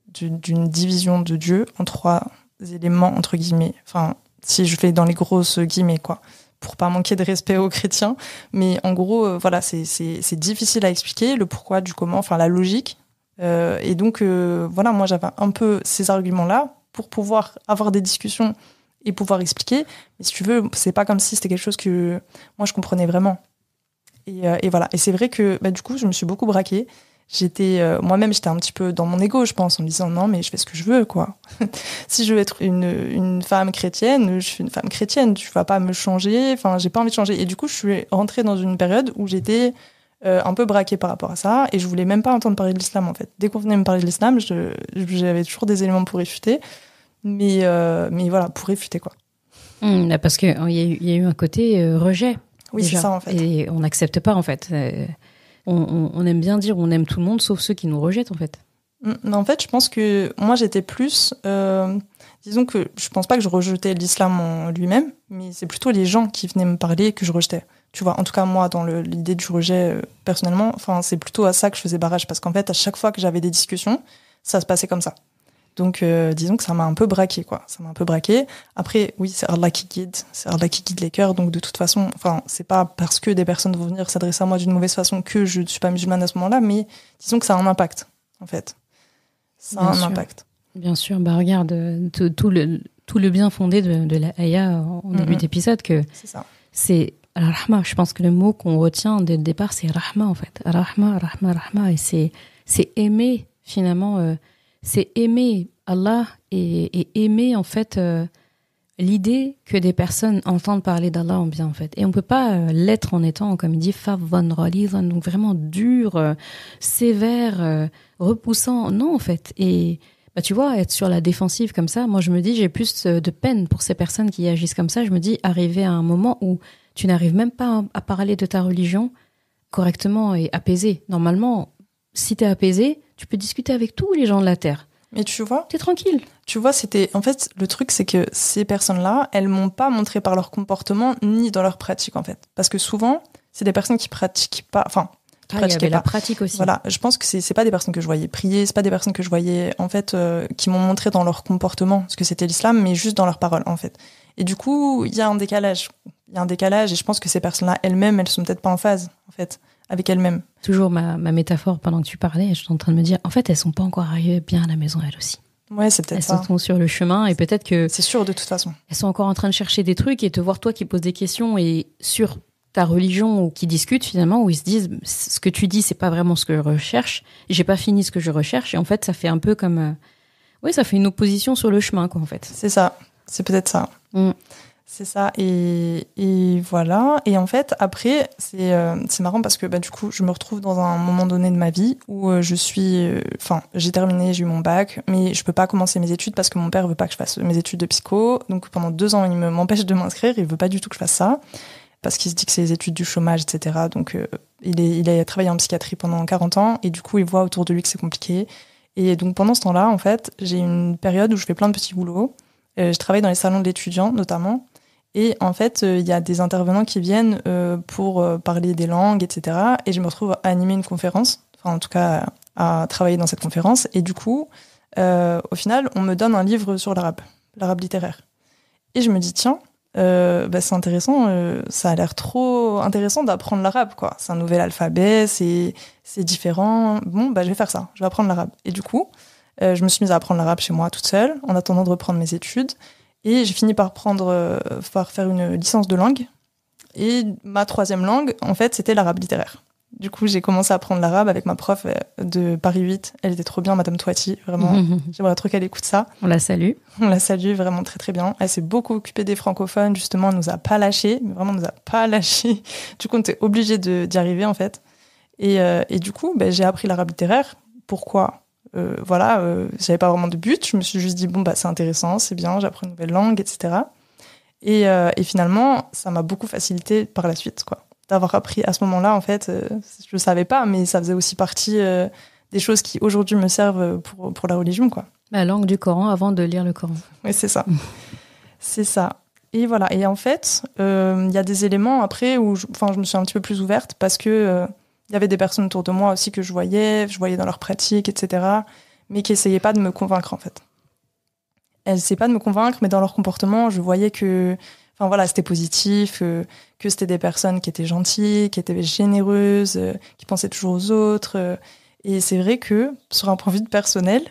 d'une division de Dieu en trois éléments entre guillemets. Enfin, si je fais dans les grosses guillemets quoi, pour pas manquer de respect aux chrétiens, mais en gros, euh, voilà, c'est, difficile à expliquer le pourquoi du comment, enfin la logique. Euh, et donc voilà, moi j'avais un peu ces arguments là pour pouvoir avoir des discussions et pouvoir expliquer. Mais si tu veux, c'est pas comme si c'était quelque chose que moi je comprenais vraiment. Et, euh, voilà. Et c'est vrai que bah, du coup, je me suis beaucoup braquée. J'étais euh, moi-même, j'étais un petit peu dans mon ego, je pense, en me disant non, mais je fais ce que je veux, quoi. si je veux être une, une femme chrétienne, je suis une femme chrétienne. Tu vas pas me changer. Enfin, j'ai pas envie de changer. Et du coup, je suis rentrée dans une période où j'étais euh, un peu braquée par rapport à ça, et je voulais même pas entendre parler de l'islam en fait. Dès qu'on venait me parler de l'islam, j'avais toujours des éléments pour réfuter, mais euh, mais voilà, pour réfuter quoi. Hum, là, parce qu'il y, a eu- il y a eu un côté euh, rejet. Oui, c'est ça en fait. Et on n'accepte pas, en fait. Euh, on, on- on aime bien dire on aime tout le monde, sauf ceux qui nous rejettent, en fait. Mm, Mais en fait, je pense que moi, j'étais plus. euh, disons que je pense pas que je rejetais l'islam en lui-même, mais c'est plutôt les gens qui venaient me parler que je rejetais. Tu vois, en tout cas, moi, dans l'idée du rejet, personnellement, enfin, c'est plutôt à ça que je faisais barrage, parce qu'en fait, à chaque fois que j'avais des discussions, ça se passait comme ça. Donc, euh, disons que ça m'a un peu braqué, quoi. Ça m'a un peu braqué. Après, oui, c'est Allah qui guide, c'est Allah qui guide les cœurs, donc de toute façon, enfin, c'est pas parce que des personnes vont venir s'adresser à moi d'une mauvaise façon que je ne suis pas musulmane à ce moment-là, mais disons que ça a un impact, en fait. Ça a Bien un sûr. impact. Bien sûr, bah regarde, euh, tout, le, tout le bien fondé de, de la Aya en début d'épisode, que C'est ça. c'est Rahma. Je pense que le mot qu'on retient dès le départ, c'est Rahma, en fait. Rahma, Rahma, Rahma. Et c'est, c'est aimer, finalement, euh, c'est aimer Allah et, aimer, en fait, euh, l'idée que des personnes entendent parler d'Allah en bien, en fait. Et on peut pas euh, l'être en étant, comme il dit, donc vraiment dur, euh, sévère, repoussant. Non, en fait. Et bah, tu vois, être sur la défensive comme ça, moi je me dis, j'ai plus de peine pour ces personnes qui agissent comme ça. Je me dis, arriver à un moment où tu n'arrives même pas à parler de ta religion correctement et apaisé. Normalement, si tu es apaisé, tu peux discuter avec tous les gens de la Terre. Mais tu vois, Tu es tranquille. tu vois, c'était en fait le truc, c'est que ces personnes-là, elles m'ont pas montré par leur comportement ni dans leur pratique en fait, parce que souvent, c'est des personnes qui pratiquent pas. Enfin, qui ah, pratiquaient pas. la pratique aussi. Voilà, je pense que c'est c'est pas des personnes que je voyais prier, c'est pas des personnes que je voyais en fait euh, qui m'ont montré dans leur comportement ce que c'était l'islam, mais juste dans leurs paroles en fait. Et du coup, il y a un décalage. Il y a un décalage et je pense que ces personnes-là elles-mêmes, elles sont peut-être pas en phase en fait avec elles-mêmes. Toujours ma, ma métaphore pendant que tu parlais, je suis en train de me dire en fait, elles sont pas encore arrivées bien à la maison elles aussi. Ouais, c'est peut-être ça. Elles sont sur le chemin et peut-être que. C'est sûr de toute façon. Elles sont encore en train de chercher des trucs et te voir toi qui poses des questions et sur ta religion ou qui discutent finalement où ils se disent ce que tu dis c'est pas vraiment ce que je recherche j'ai pas fini ce que je recherche et en fait ça fait un peu comme euh... oui ça fait une opposition sur le chemin quoi en fait c'est ça c'est peut-être ça mm. C'est ça et, et, voilà et en fait après c'est euh, c'est marrant parce que bah, du coup je me retrouve dans un moment donné de ma vie où euh, je suis euh, enfin j'ai terminé j'ai eu mon bac mais je peux pas commencer mes études parce que mon père veut pas que je fasse mes études de psycho donc pendant deux ans il m'empêche de m'inscrire il veut pas du tout que je fasse ça parce qu'il se dit que c'est les études du chômage, etc. Donc, il, est, il a travaillé en psychiatrie pendant 40 ans et du coup, il voit autour de lui que c'est compliqué. Et donc, pendant ce temps-là, en fait, j'ai une période où je fais plein de petits boulots. Je travaille dans les salons de l'étudiant, notamment. Et en fait, euh, il y a des intervenants qui viennent pour parler des langues, etc. Et je me retrouve à animer une conférence, enfin, en tout cas, à travailler dans cette conférence. Et du coup, au final, on me donne un livre sur l'arabe, l'arabe littéraire. Et je me dis, tiens, euh, bah, c'est intéressant. Euh, ça a l'air trop intéressant d'apprendre l'arabe, quoi. C'est un nouvel alphabet, c'est différent. Bon, bah je vais faire ça. Je vais apprendre l'arabe. Et du coup, euh, je me suis mise à apprendre l'arabe chez moi toute seule, en attendant de reprendre mes études. Et j'ai fini par prendre, euh, par faire une licence de langue. Et ma troisième langue, en fait, c'était l'arabe littéraire. Du coup, j'ai commencé à apprendre l'arabe avec ma prof euh, de Paris 8. Elle était trop bien, Madame Toiti, vraiment. J'aimerais trop qu'elle écoute ça. On la salue. On la salue vraiment très très bien. Elle s'est beaucoup occupée des francophones, justement, elle nous a pas lâchés, mais vraiment nous a pas lâchés. Du coup, on était obligé d'y arriver en fait. Et, euh, et du coup, ben, j'ai appris l'arabe littéraire. Pourquoi? Euh, Voilà, euh, j'avais pas vraiment de but. Je me suis juste dit bon bah c'est intéressant, c'est bien, j'apprends une nouvelle langue, etc. Et, euh, et finalement, ça m'a beaucoup facilité par la suite, quoi d'avoir appris à ce moment-là, en fait, euh, je le savais pas, mais ça faisait aussi partie des choses qui aujourd'hui me servent pour, pour la religion, quoi. La langue du Coran avant de lire le Coran. Oui, c'est ça. c'est ça. Et voilà. Et en fait, il y a des éléments après où je, je me suis un petit peu plus ouverte parce que il y avait des personnes autour de moi aussi que je voyais, je voyais dans leur pratique, etc., mais qui essayaient pas de me convaincre, en fait. Elles essayaient pas de me convaincre, mais dans leur comportement, je voyais que Enfin voilà, c'était positif, euh, que c'était des personnes qui étaient gentilles, qui étaient généreuses, euh, qui pensaient toujours aux autres. Euh. et c'est vrai que sur un point de vue personnel,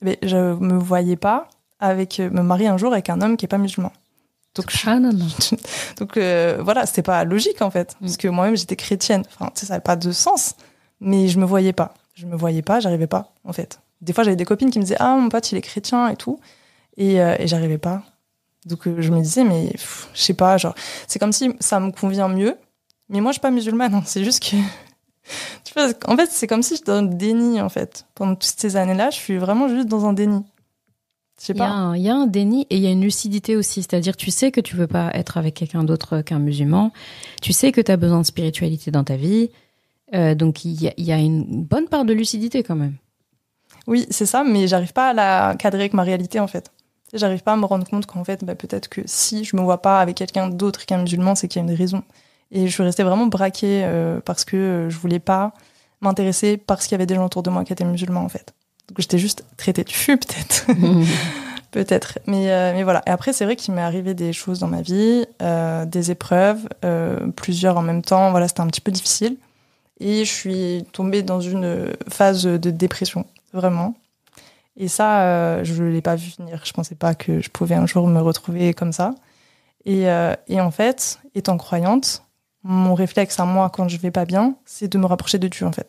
mais je me voyais pas avec me marier un jour avec un homme qui est pas musulman. Donc, non. donc voilà, c'était pas logique en fait, parce que moi-même j'étais chrétienne. Enfin, ça n'avait pas de sens, mais je me voyais pas. Je me voyais pas, j'arrivais pas en fait. Des fois, j'avais des copines qui me disaient ah mon pote il est chrétien et tout, et, et j'arrivais pas. Donc euh, je me disais, mais je sais pas, genre, c'est comme si ça me convient mieux. Mais moi, je suis pas musulmane, hein. c'est juste que. tu vois, en fait, c'est comme si j'étais dans le déni, en fait. Pendant toutes ces années-là, je suis vraiment juste dans un déni. Il y, a un déni et il y a une lucidité aussi. C'est-à-dire, tu sais que tu veux pas être avec quelqu'un d'autre qu'un musulman. Tu sais que tu as besoin de spiritualité dans ta vie. Euh, donc, il y, y, a une bonne part de lucidité quand même. Oui, c'est ça, mais j'arrive pas à la cadrer avec ma réalité, en fait. J'arrive pas à me rendre compte qu'en fait, bah, peut-être que si je me vois pas avec quelqu'un d'autre qu'un musulman, c'est qu'il y a une raison. Et je suis restée vraiment braquée euh, parce que je voulais pas m'intéresser parce qu'il y avait des gens autour de moi qui étaient musulmans en fait. Donc j'étais juste traitée de fût peut-être. peut-être. Mais, euh, mais voilà. Et après, c'est vrai qu'il m'est arrivé des choses dans ma vie, des épreuves, plusieurs en même temps. Voilà, c'était un petit peu difficile. Et je suis tombée dans une phase de dépression, vraiment. Et ça, euh, je ne l'ai pas vu venir. Je pensais pas que je pouvais un jour me retrouver comme ça. Et, euh, et en fait, étant croyante, mon réflexe à moi quand je vais pas bien, c'est de me rapprocher de Dieu en fait.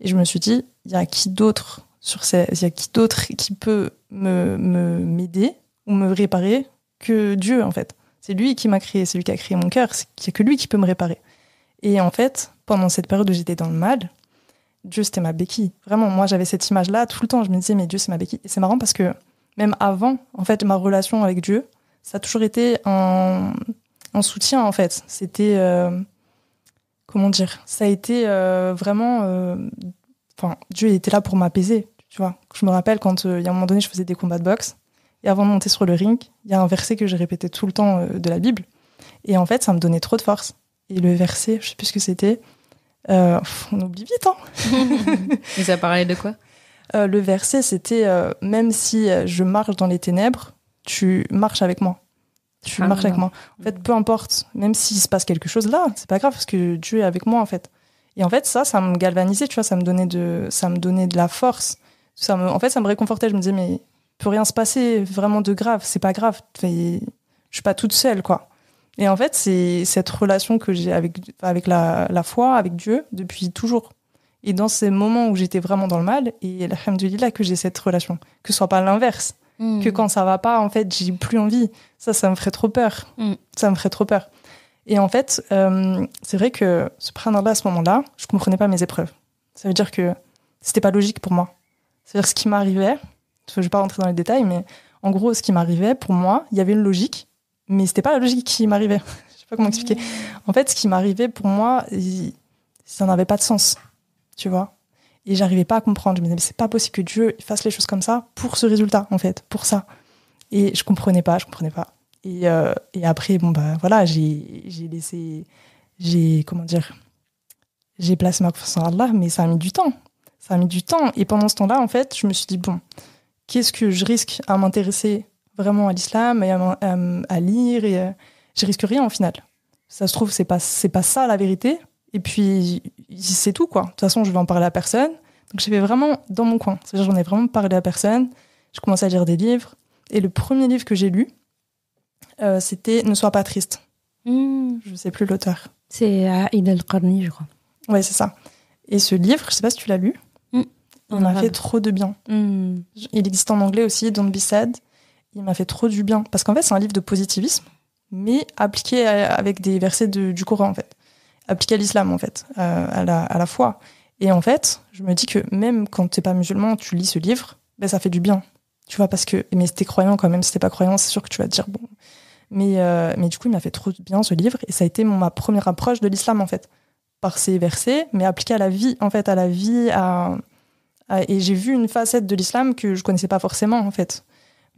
Et je me suis dit, il y a qui d'autre sur ces, il y a qui d'autre qui peut me m'aider ou me réparer que Dieu en fait. C'est lui qui m'a créé, c'est lui qui a créé mon cœur, c'est qu'il y a que lui qui peut me réparer. Et en fait, pendant cette période où j'étais dans le mal, Dieu, c'était ma béquille. Vraiment, moi, j'avais cette image-là tout le temps. Je me disais, mais Dieu, c'est ma béquille. Et c'est marrant parce que même avant, en fait, ma relation avec Dieu, ça a toujours été un, soutien, en fait. C'était, euh, comment dire, ça a été euh, vraiment, euh, enfin, Dieu était là pour m'apaiser, tu vois. Je me rappelle quand, il y a un moment donné, je faisais des combats de boxe. Et avant de monter sur le ring, il y a un verset que j'ai répété tout le temps de la Bible. Et en fait, ça me donnait trop de force. Et le verset, je sais plus ce que c'était, Euh, on oublie vite, hein. Et ça parlait de quoi? Euh, le verset, c'était euh, même si euh, je marche dans les ténèbres, tu marches avec moi. Tu Ah, marches avec moi. En fait, peu importe, même s'il se passe quelque chose là, c'est pas grave parce que Dieu est avec moi en fait. Et en fait, ça, ça me galvanisait, tu vois, ça me donnait de, ça me donnait de la force. Ça me, en fait, ça me réconfortait. Je me disais, mais il peut rien se passer vraiment de grave. C'est pas grave. Enfin, je suis pas toute seule, quoi. Et en fait, c'est cette relation que j'ai avec, avec la, la foi, avec Dieu, depuis toujours. Et dans ces moments où j'étais vraiment dans le mal, et alhamdoulilah que j'ai cette relation. Que ce soit pas l'inverse. Hmm. Que quand ça va pas, en fait, j'ai plus envie. Ça, ça me ferait trop peur. Mm. Ça me ferait trop peur. Et en fait, euh, c'est vrai que, subhanallah, à ce moment-là, je comprenais pas mes épreuves. Ça veut dire que c'était pas logique pour moi. C'est-à-dire ce qui m'arrivait, je vais pas rentrer dans les détails, mais en gros, ce qui m'arrivait, pour moi, il y avait une logique, mais c'était pas la logique qui m'arrivait. je sais pas comment expliquer. En fait, ce qui m'arrivait, pour moi, ça n'avait pas de sens. Tu vois Et j'arrivais pas à comprendre. Je me disais, mais c'est pas possible que Dieu fasse les choses comme ça pour ce résultat, en fait, pour ça. Et je comprenais pas, je comprenais pas. Et, euh, et après, bon, bah voilà, j'ai laissé. J'ai. Comment dire J'ai placé ma confiance en Allah, mais ça a mis du temps. Ça a mis du temps. Et pendant ce temps-là, en fait, je me suis dit, bon, qu'est-ce que je risque à m'intéresser vraiment à l'islam et à, lire et euh, je risque rien au final. Ça se trouve, c'est pas, pas ça la vérité. Et puis, c'est tout, quoi. De toute façon, je vais en parler à personne. Donc, j'ai fait vraiment dans mon coin. C'est-à-dire, j'en ai vraiment parlé à personne. Je commençais à lire des livres. Et le premier livre que j'ai lu, euh, c'était Ne sois pas triste. Hmm. Je sais plus l'auteur. C'est Aïd al-Qarni, je crois. Ouais, c'est ça. Et ce livre, je sais pas si tu l'as lu, Mm. il m'a fait trop de bien. Hmm. Il existe en anglais aussi, Don't Be Sad. Il m'a fait trop du bien. Parce qu'en fait, c'est un livre de positivisme, mais appliqué à- avec des versets de- du Coran, en fait. Appliqué à l'islam, en fait, euh, à, la, à la foi. Et en fait, je me dis que même quand t'es pas musulman, tu lis ce livre, ben, ça fait du bien. Tu vois, parce que. Mais si t'es croyant, quand même, si t'es pas croyant, c'est sûr que tu vas te dire, bon. Mais, euh, mais du coup, il m'a fait trop bien, ce livre. Et ça a été mon- ma première approche de l'islam, en fait. Par ces versets, mais appliqué à la vie, en fait, à la vie, à. à- et j'ai vu une facette de l'islam que je connaissais pas forcément, en fait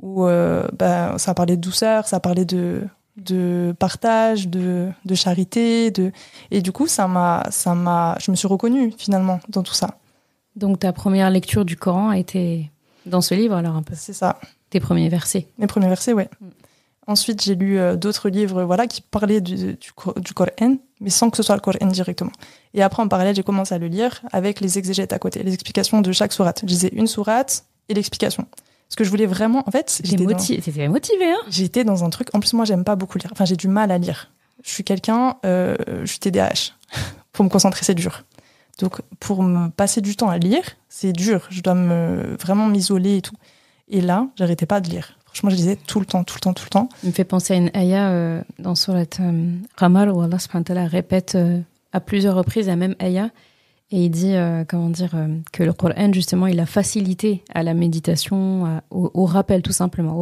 où euh, bah, ça parlait de douceur, ça parlait de, de partage, de, de charité, de et du coup ça m'a ça m'a je me suis reconnue finalement dans tout ça. Donc ta première lecture du Coran a été dans ce livre alors un peu? C'est ça. Tes premiers versets? Mes premiers versets, ouais. Ensuite, j'ai lu euh, d'autres livres voilà, qui parlaient du, du, du Coran, mais sans que ce soit le Coran directement. Et après, en parallèle, j'ai commencé à le lire avec les exégètes à côté, les explications de chaque sourate. Je lisais une sourate et l'explication. Parce que je voulais vraiment, en fait, j'étais dans- motivé, t'étais motivé, hein J'étais dans un truc. En plus, moi, j'aime pas beaucoup lire. Enfin, j'ai du mal à lire. Je suis quelqu'un, euh, je suis TDAH. pour me concentrer, c'est dur. Donc, pour me passer du temps à lire, c'est dur. Je dois me vraiment m'isoler et tout. Et là, j'arrêtais pas de lire. Franchement, je lisais tout le temps, tout le temps, tout le temps. Il me fait penser à une ayah euh, dans Surat euh, où Allah subhanahu répète euh, à plusieurs reprises la même ayah et il dit euh, comment dire que le Coran justement il a facilité à la méditation au, au rappel tout simplement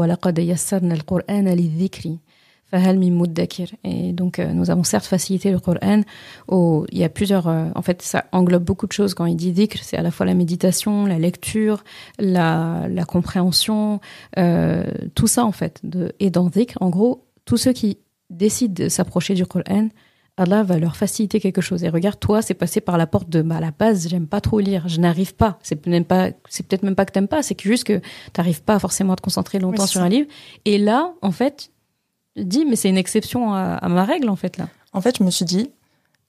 Et donc euh, nous avons certes facilité le Coran au il y a plusieurs euh, en fait ça englobe beaucoup de choses quand il dit dhikr c'est à la fois la méditation la lecture la, la compréhension euh, tout ça en fait de, et dans dhikr en gros tous ceux qui décident de s'approcher du Coran Allah va leur faciliter quelque chose. Et regarde, toi, c'est passé par la porte de, bah, à la base, j'aime pas trop lire, je n'arrive pas. C'est même pas, c'est peut-être même pas que t'aimes pas, c'est juste que t'arrives pas forcément à te concentrer longtemps Oui, sur un livre. Et là, en fait, dis, mais c'est une exception à, ma règle, en fait, là. En fait, je me suis dit,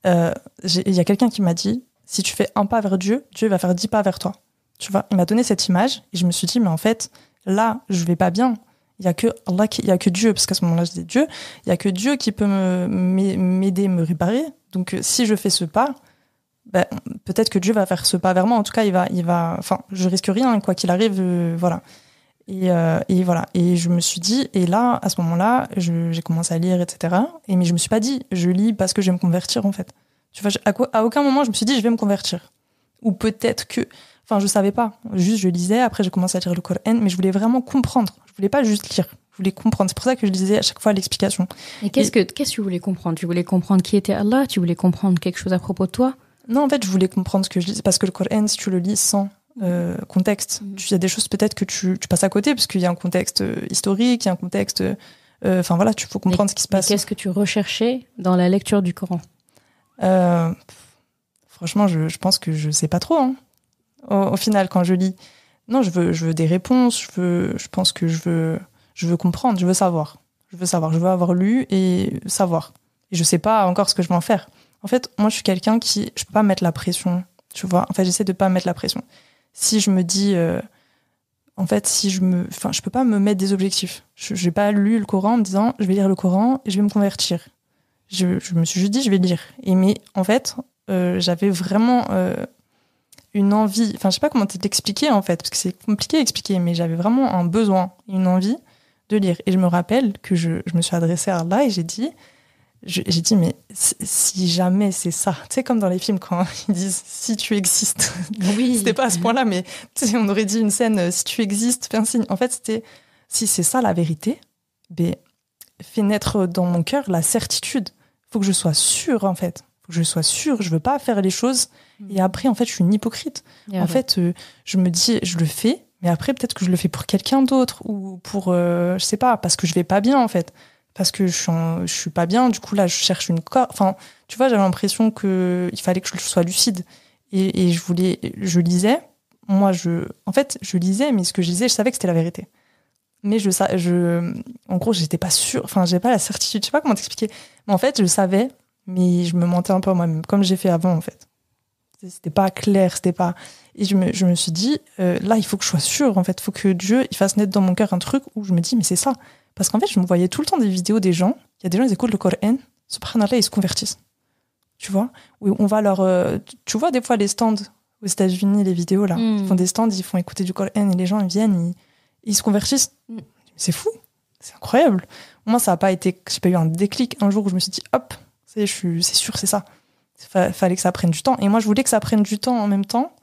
euh, il y a quelqu'un qui m'a dit, si tu fais un pas vers Dieu, Dieu va faire dix pas vers toi. Tu vois, il m'a donné cette image et je me suis dit, mais en fait, là, je vais pas bien. Il y a que y a que Dieu, parce qu'à ce moment-là, je disais Dieu. Il y a que Dieu qui peut me m'ai- m'aider, me réparer. Donc, euh, si je fais ce pas, ben, peut-être que Dieu va faire ce pas vers moi. En tout cas, il va, il va. Enfin, je risque rien, quoi qu'il arrive, euh, voilà. Et, euh, et voilà. Et je me suis dit, et là, à ce moment-là, j'ai commencé à lire, etc. Et mais je me suis pas dit, je lis parce que je vais me convertir, en fait. Tu vois, à, quoi- à aucun moment, je me suis dit, je vais me convertir. Ou peut-être que. Enfin, je savais pas. Juste, je lisais. Après, j'ai commencé à lire le Coran, mais je voulais vraiment comprendre. Je voulais pas juste lire. Je voulais comprendre. C'est pour ça que je lisais à chaque fois l'explication. Et qu'est-ce que, qu'est-ce que tu voulais comprendre? Tu voulais comprendre qui était Allah? Tu voulais comprendre quelque chose à propos de toi? Non, en fait, je voulais comprendre ce que je lis. Parce que le Coran, si tu le lis sans euh, contexte, Mhm. tu- il y a des choses peut-être que tu, tu passes à côté, parce qu'il y a un contexte euh, historique, il y a un contexte. euh, Enfin voilà, tu faut comprendre ce qui se passe. qu'est-ce que tu recherchais dans la lecture du Coran? Euh, franchement, je, je, pense que je sais pas trop. Hein. Au, au, final, quand je lis, non, je veux, je veux des réponses. Je veux, je pense que je veux, je veux comprendre. Je veux savoir. Je veux savoir. Je veux avoir lu et savoir. Et je sais pas encore ce que je vais en faire. En fait, moi, je suis quelqu'un qui, je peux pas mettre la pression. Tu vois. En fait, j'essaie de pas mettre la pression. Si je me dis, euh, en fait, si je me, enfin, je peux pas me mettre des objectifs. Je n'ai pas lu le Coran en me disant, je vais lire le Coran et je vais me convertir. Je, me suis juste dit, je vais lire. Et mais en fait, euh, j'avais vraiment euh, une envie. Enfin, je sais pas comment t'expliquer en fait, parce que c'est compliqué à expliquer, mais j'avais vraiment un besoin, une envie de lire. Et je me rappelle que je, je me suis adressée à Allah et j'ai dit, j'ai dit, mais si jamais c'est ça, tu sais, comme dans les films quand ils disent si tu existes. Oui. c'était pas à ce point-là, mais on aurait dit une scène euh, si tu existes, fais un signe. En fait, c'était si c'est ça la vérité, ben, fais naître dans mon cœur la certitude. Faut que je sois sûre, en fait. Faut que je sois sûre. Je veux pas faire les choses. Et mm. après, en fait, je suis une hypocrite. en fait, euh, je me dis, je le fais, mais après, peut-être que je le fais pour quelqu'un d'autre ou pour, euh, je sais pas, parce que je vais pas bien, en fait parce que je suis, suis pas bien. Du coup, là, je cherche une corde. Enfin, tu vois, j'avais l'impression que il fallait que je sois lucide. Et, je voulais, je lisais. Moi, je, en fait, je lisais, mais ce que je lisais, je savais que c'était la vérité. Mais je, je, en gros, j'étais pas sûre. Enfin, j'avais pas la certitude. Je sais pas comment t'expliquer. Mais en fait, je savais, mais je me mentais un peu moi-même, comme j'ai fait avant, en fait. C'était pas clair, c'était pas. Et je me, je me suis dit, euh, là, il faut que je sois sûre, en fait. Il faut que Dieu, il fasse naître dans mon cœur un truc où je me dis, mais c'est ça. Parce qu'en fait, je me voyais tout le temps des vidéos des gens. Il y a des gens, ils écoutent le Coran, subhanallah, ils se convertissent. Tu vois? Où on va leur. Euh, tu vois, des fois, les stands aux États-Unis, les vidéos, là. Ils font hmm. des stands, ils font écouter du Coran et les gens, ils viennent, ils, se convertissent. Hmm. C'est fou. C'est incroyable. Moi, ça n'a pas été. J'ai pas eu un déclic un jour où je me suis dit, hop, c'est sûr, c'est ça. Il fallait que ça prenne du temps. Et moi, je voulais que ça prenne du temps en même temps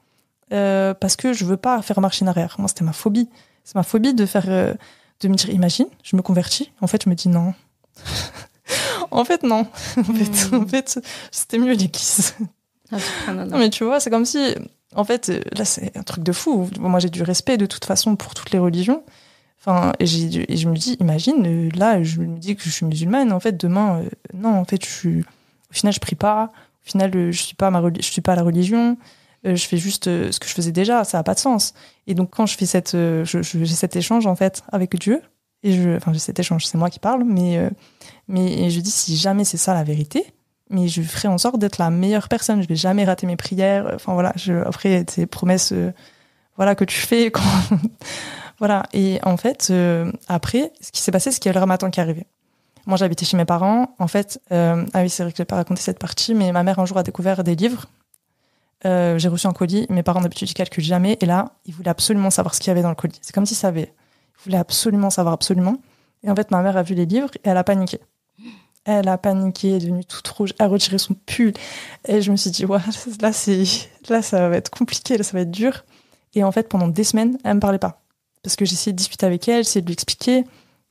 euh, parce que je veux pas faire marche en arrière. Moi, c'était ma phobie. C'est ma phobie de faire. Euh, de me dire, imagine, je me convertis. En fait, je me dis non. en fait, non. en fait, hmm. en fait c'était mieux l'église. Ah, non, mais tu vois, c'est comme si, en fait, là, c'est un truc de fou. Moi, j'ai du respect de toute façon pour toutes les religions. Enfin, et, et je me dis, imagine, là, je me dis que je suis musulmane. En fait, demain, euh, non, en fait, je suis, au final, je prie pas. Au final, je suis pas ma, je suis pas la religion. Euh, je fais juste euh, ce que je faisais déjà, ça n'a pas de sens. Et donc quand je fais cette, euh, j'ai cet échange en fait avec Dieu, et je, enfin j'ai cet échange, c'est moi qui parle, mais mais je dis si jamais c'est ça la vérité, mais je ferai en sorte d'être la meilleure personne. Je vais jamais rater mes prières. Enfin voilà, je, après ces promesses, voilà que tu fais. Quand... voilà. Et en fait, après, ce qui s'est passé, c'est qu'il y a le ramadan qui est arrivé. Moi, j'habitais chez mes parents. En fait, ah oui, c'est vrai que j'ai pas raconté cette partie, mais ma mère un jour a découvert des livres euh, j'ai reçu un colis. Mes parents d'habitude ils calculent jamais. Et là, ils voulaient absolument savoir ce qu'il y avait dans le colis. C'est comme s'ils savaient. Ils voulaient absolument savoir absolument. Et en fait, ma mère a vu les livres et elle a paniqué. Elle a paniqué, elle est devenue toute rouge, elle a retiré son pull. Et je me suis dit, ouais, là, là, ça va être compliqué, là, ça va être dur. Et en fait, pendant des semaines, elle me parlait pas. Parce que j'essayais de discuter avec elle, j'essayais de lui expliquer,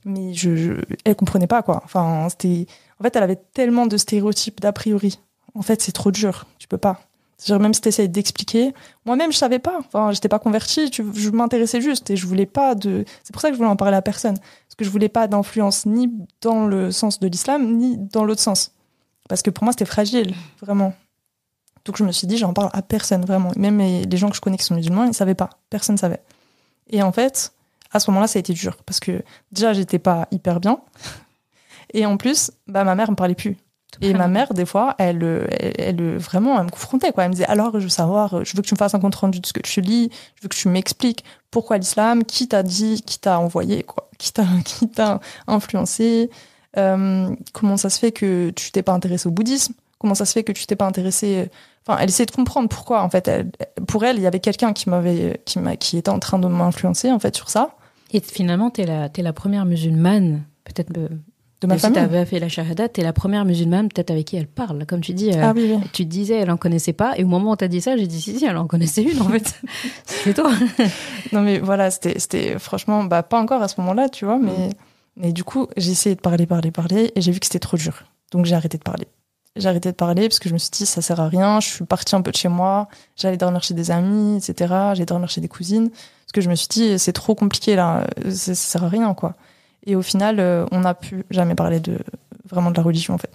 mais je, je, elle comprenait pas, quoi. Enfin, en fait, elle avait tellement de stéréotypes, d'a priori. En fait, c'est trop dur. Tu peux pas même si tu essayes d'expliquer, moi-même je savais pas. Enfin, j'étais pas convertie, je m'intéressais juste et je voulais pas de. C'est pour ça que je voulais en parler à personne, parce que je voulais pas d'influence ni dans le sens de l'islam ni dans l'autre sens, parce que pour moi c'était fragile, vraiment. Donc je me suis dit j'en parle à personne vraiment. Même les gens que je connais qui sont musulmans, ils savaient pas, personne savait. Et en fait, à ce moment-là, ça a été dur parce que déjà j'étais pas hyper bien, et en plus, bah ma mère me parlait plus. Et ma mère, des fois, elle, elle, vraiment, elle me confrontait, quoi. Elle me disait, alors, je veux savoir, je veux que tu me fasses un compte rendu de ce que tu lis, je veux que tu m'expliques pourquoi l'islam, qui t'a dit, qui t'a envoyé, quoi, qui t'a, qui t'a influencé, euh, comment ça se fait que tu t'es pas intéressé au bouddhisme, comment ça se fait que tu t'es pas intéressé, enfin, elle essayait de comprendre pourquoi, en fait, pour elle, il y avait quelqu'un qui m'avait, qui m'a, qui était en train de m'influencer, en fait, sur ça. Et finalement, t'es la, es la première musulmane, peut-être euh, de ma famille. Si avais fait la shahada, t'es la première musulmane peut-être avec qui elle parle. Comme tu dis, euh, ah, oui, oui. tu disais elle en connaissait pas. Et au moment où t'as dit ça, j'ai dit si si, elle en connaissait une en fait. C'est toi. non mais voilà, c'était c'était franchement bah pas encore à ce moment-là, tu vois, mais mm. mais du coup j'ai essayé de parler parler parler et j'ai vu que c'était trop dur. Donc j'ai arrêté de parler. J'ai arrêté de parler parce que je me suis dit ça sert à rien. Je suis partie un peu de chez moi. J'allais dormir chez des amis, etc. J'allais dormir chez des cousines parce que je me suis dit c'est trop compliqué là. Ça, ça sert à rien quoi. Et au final, euh, on n'a pu jamais parler de vraiment de la religion en fait.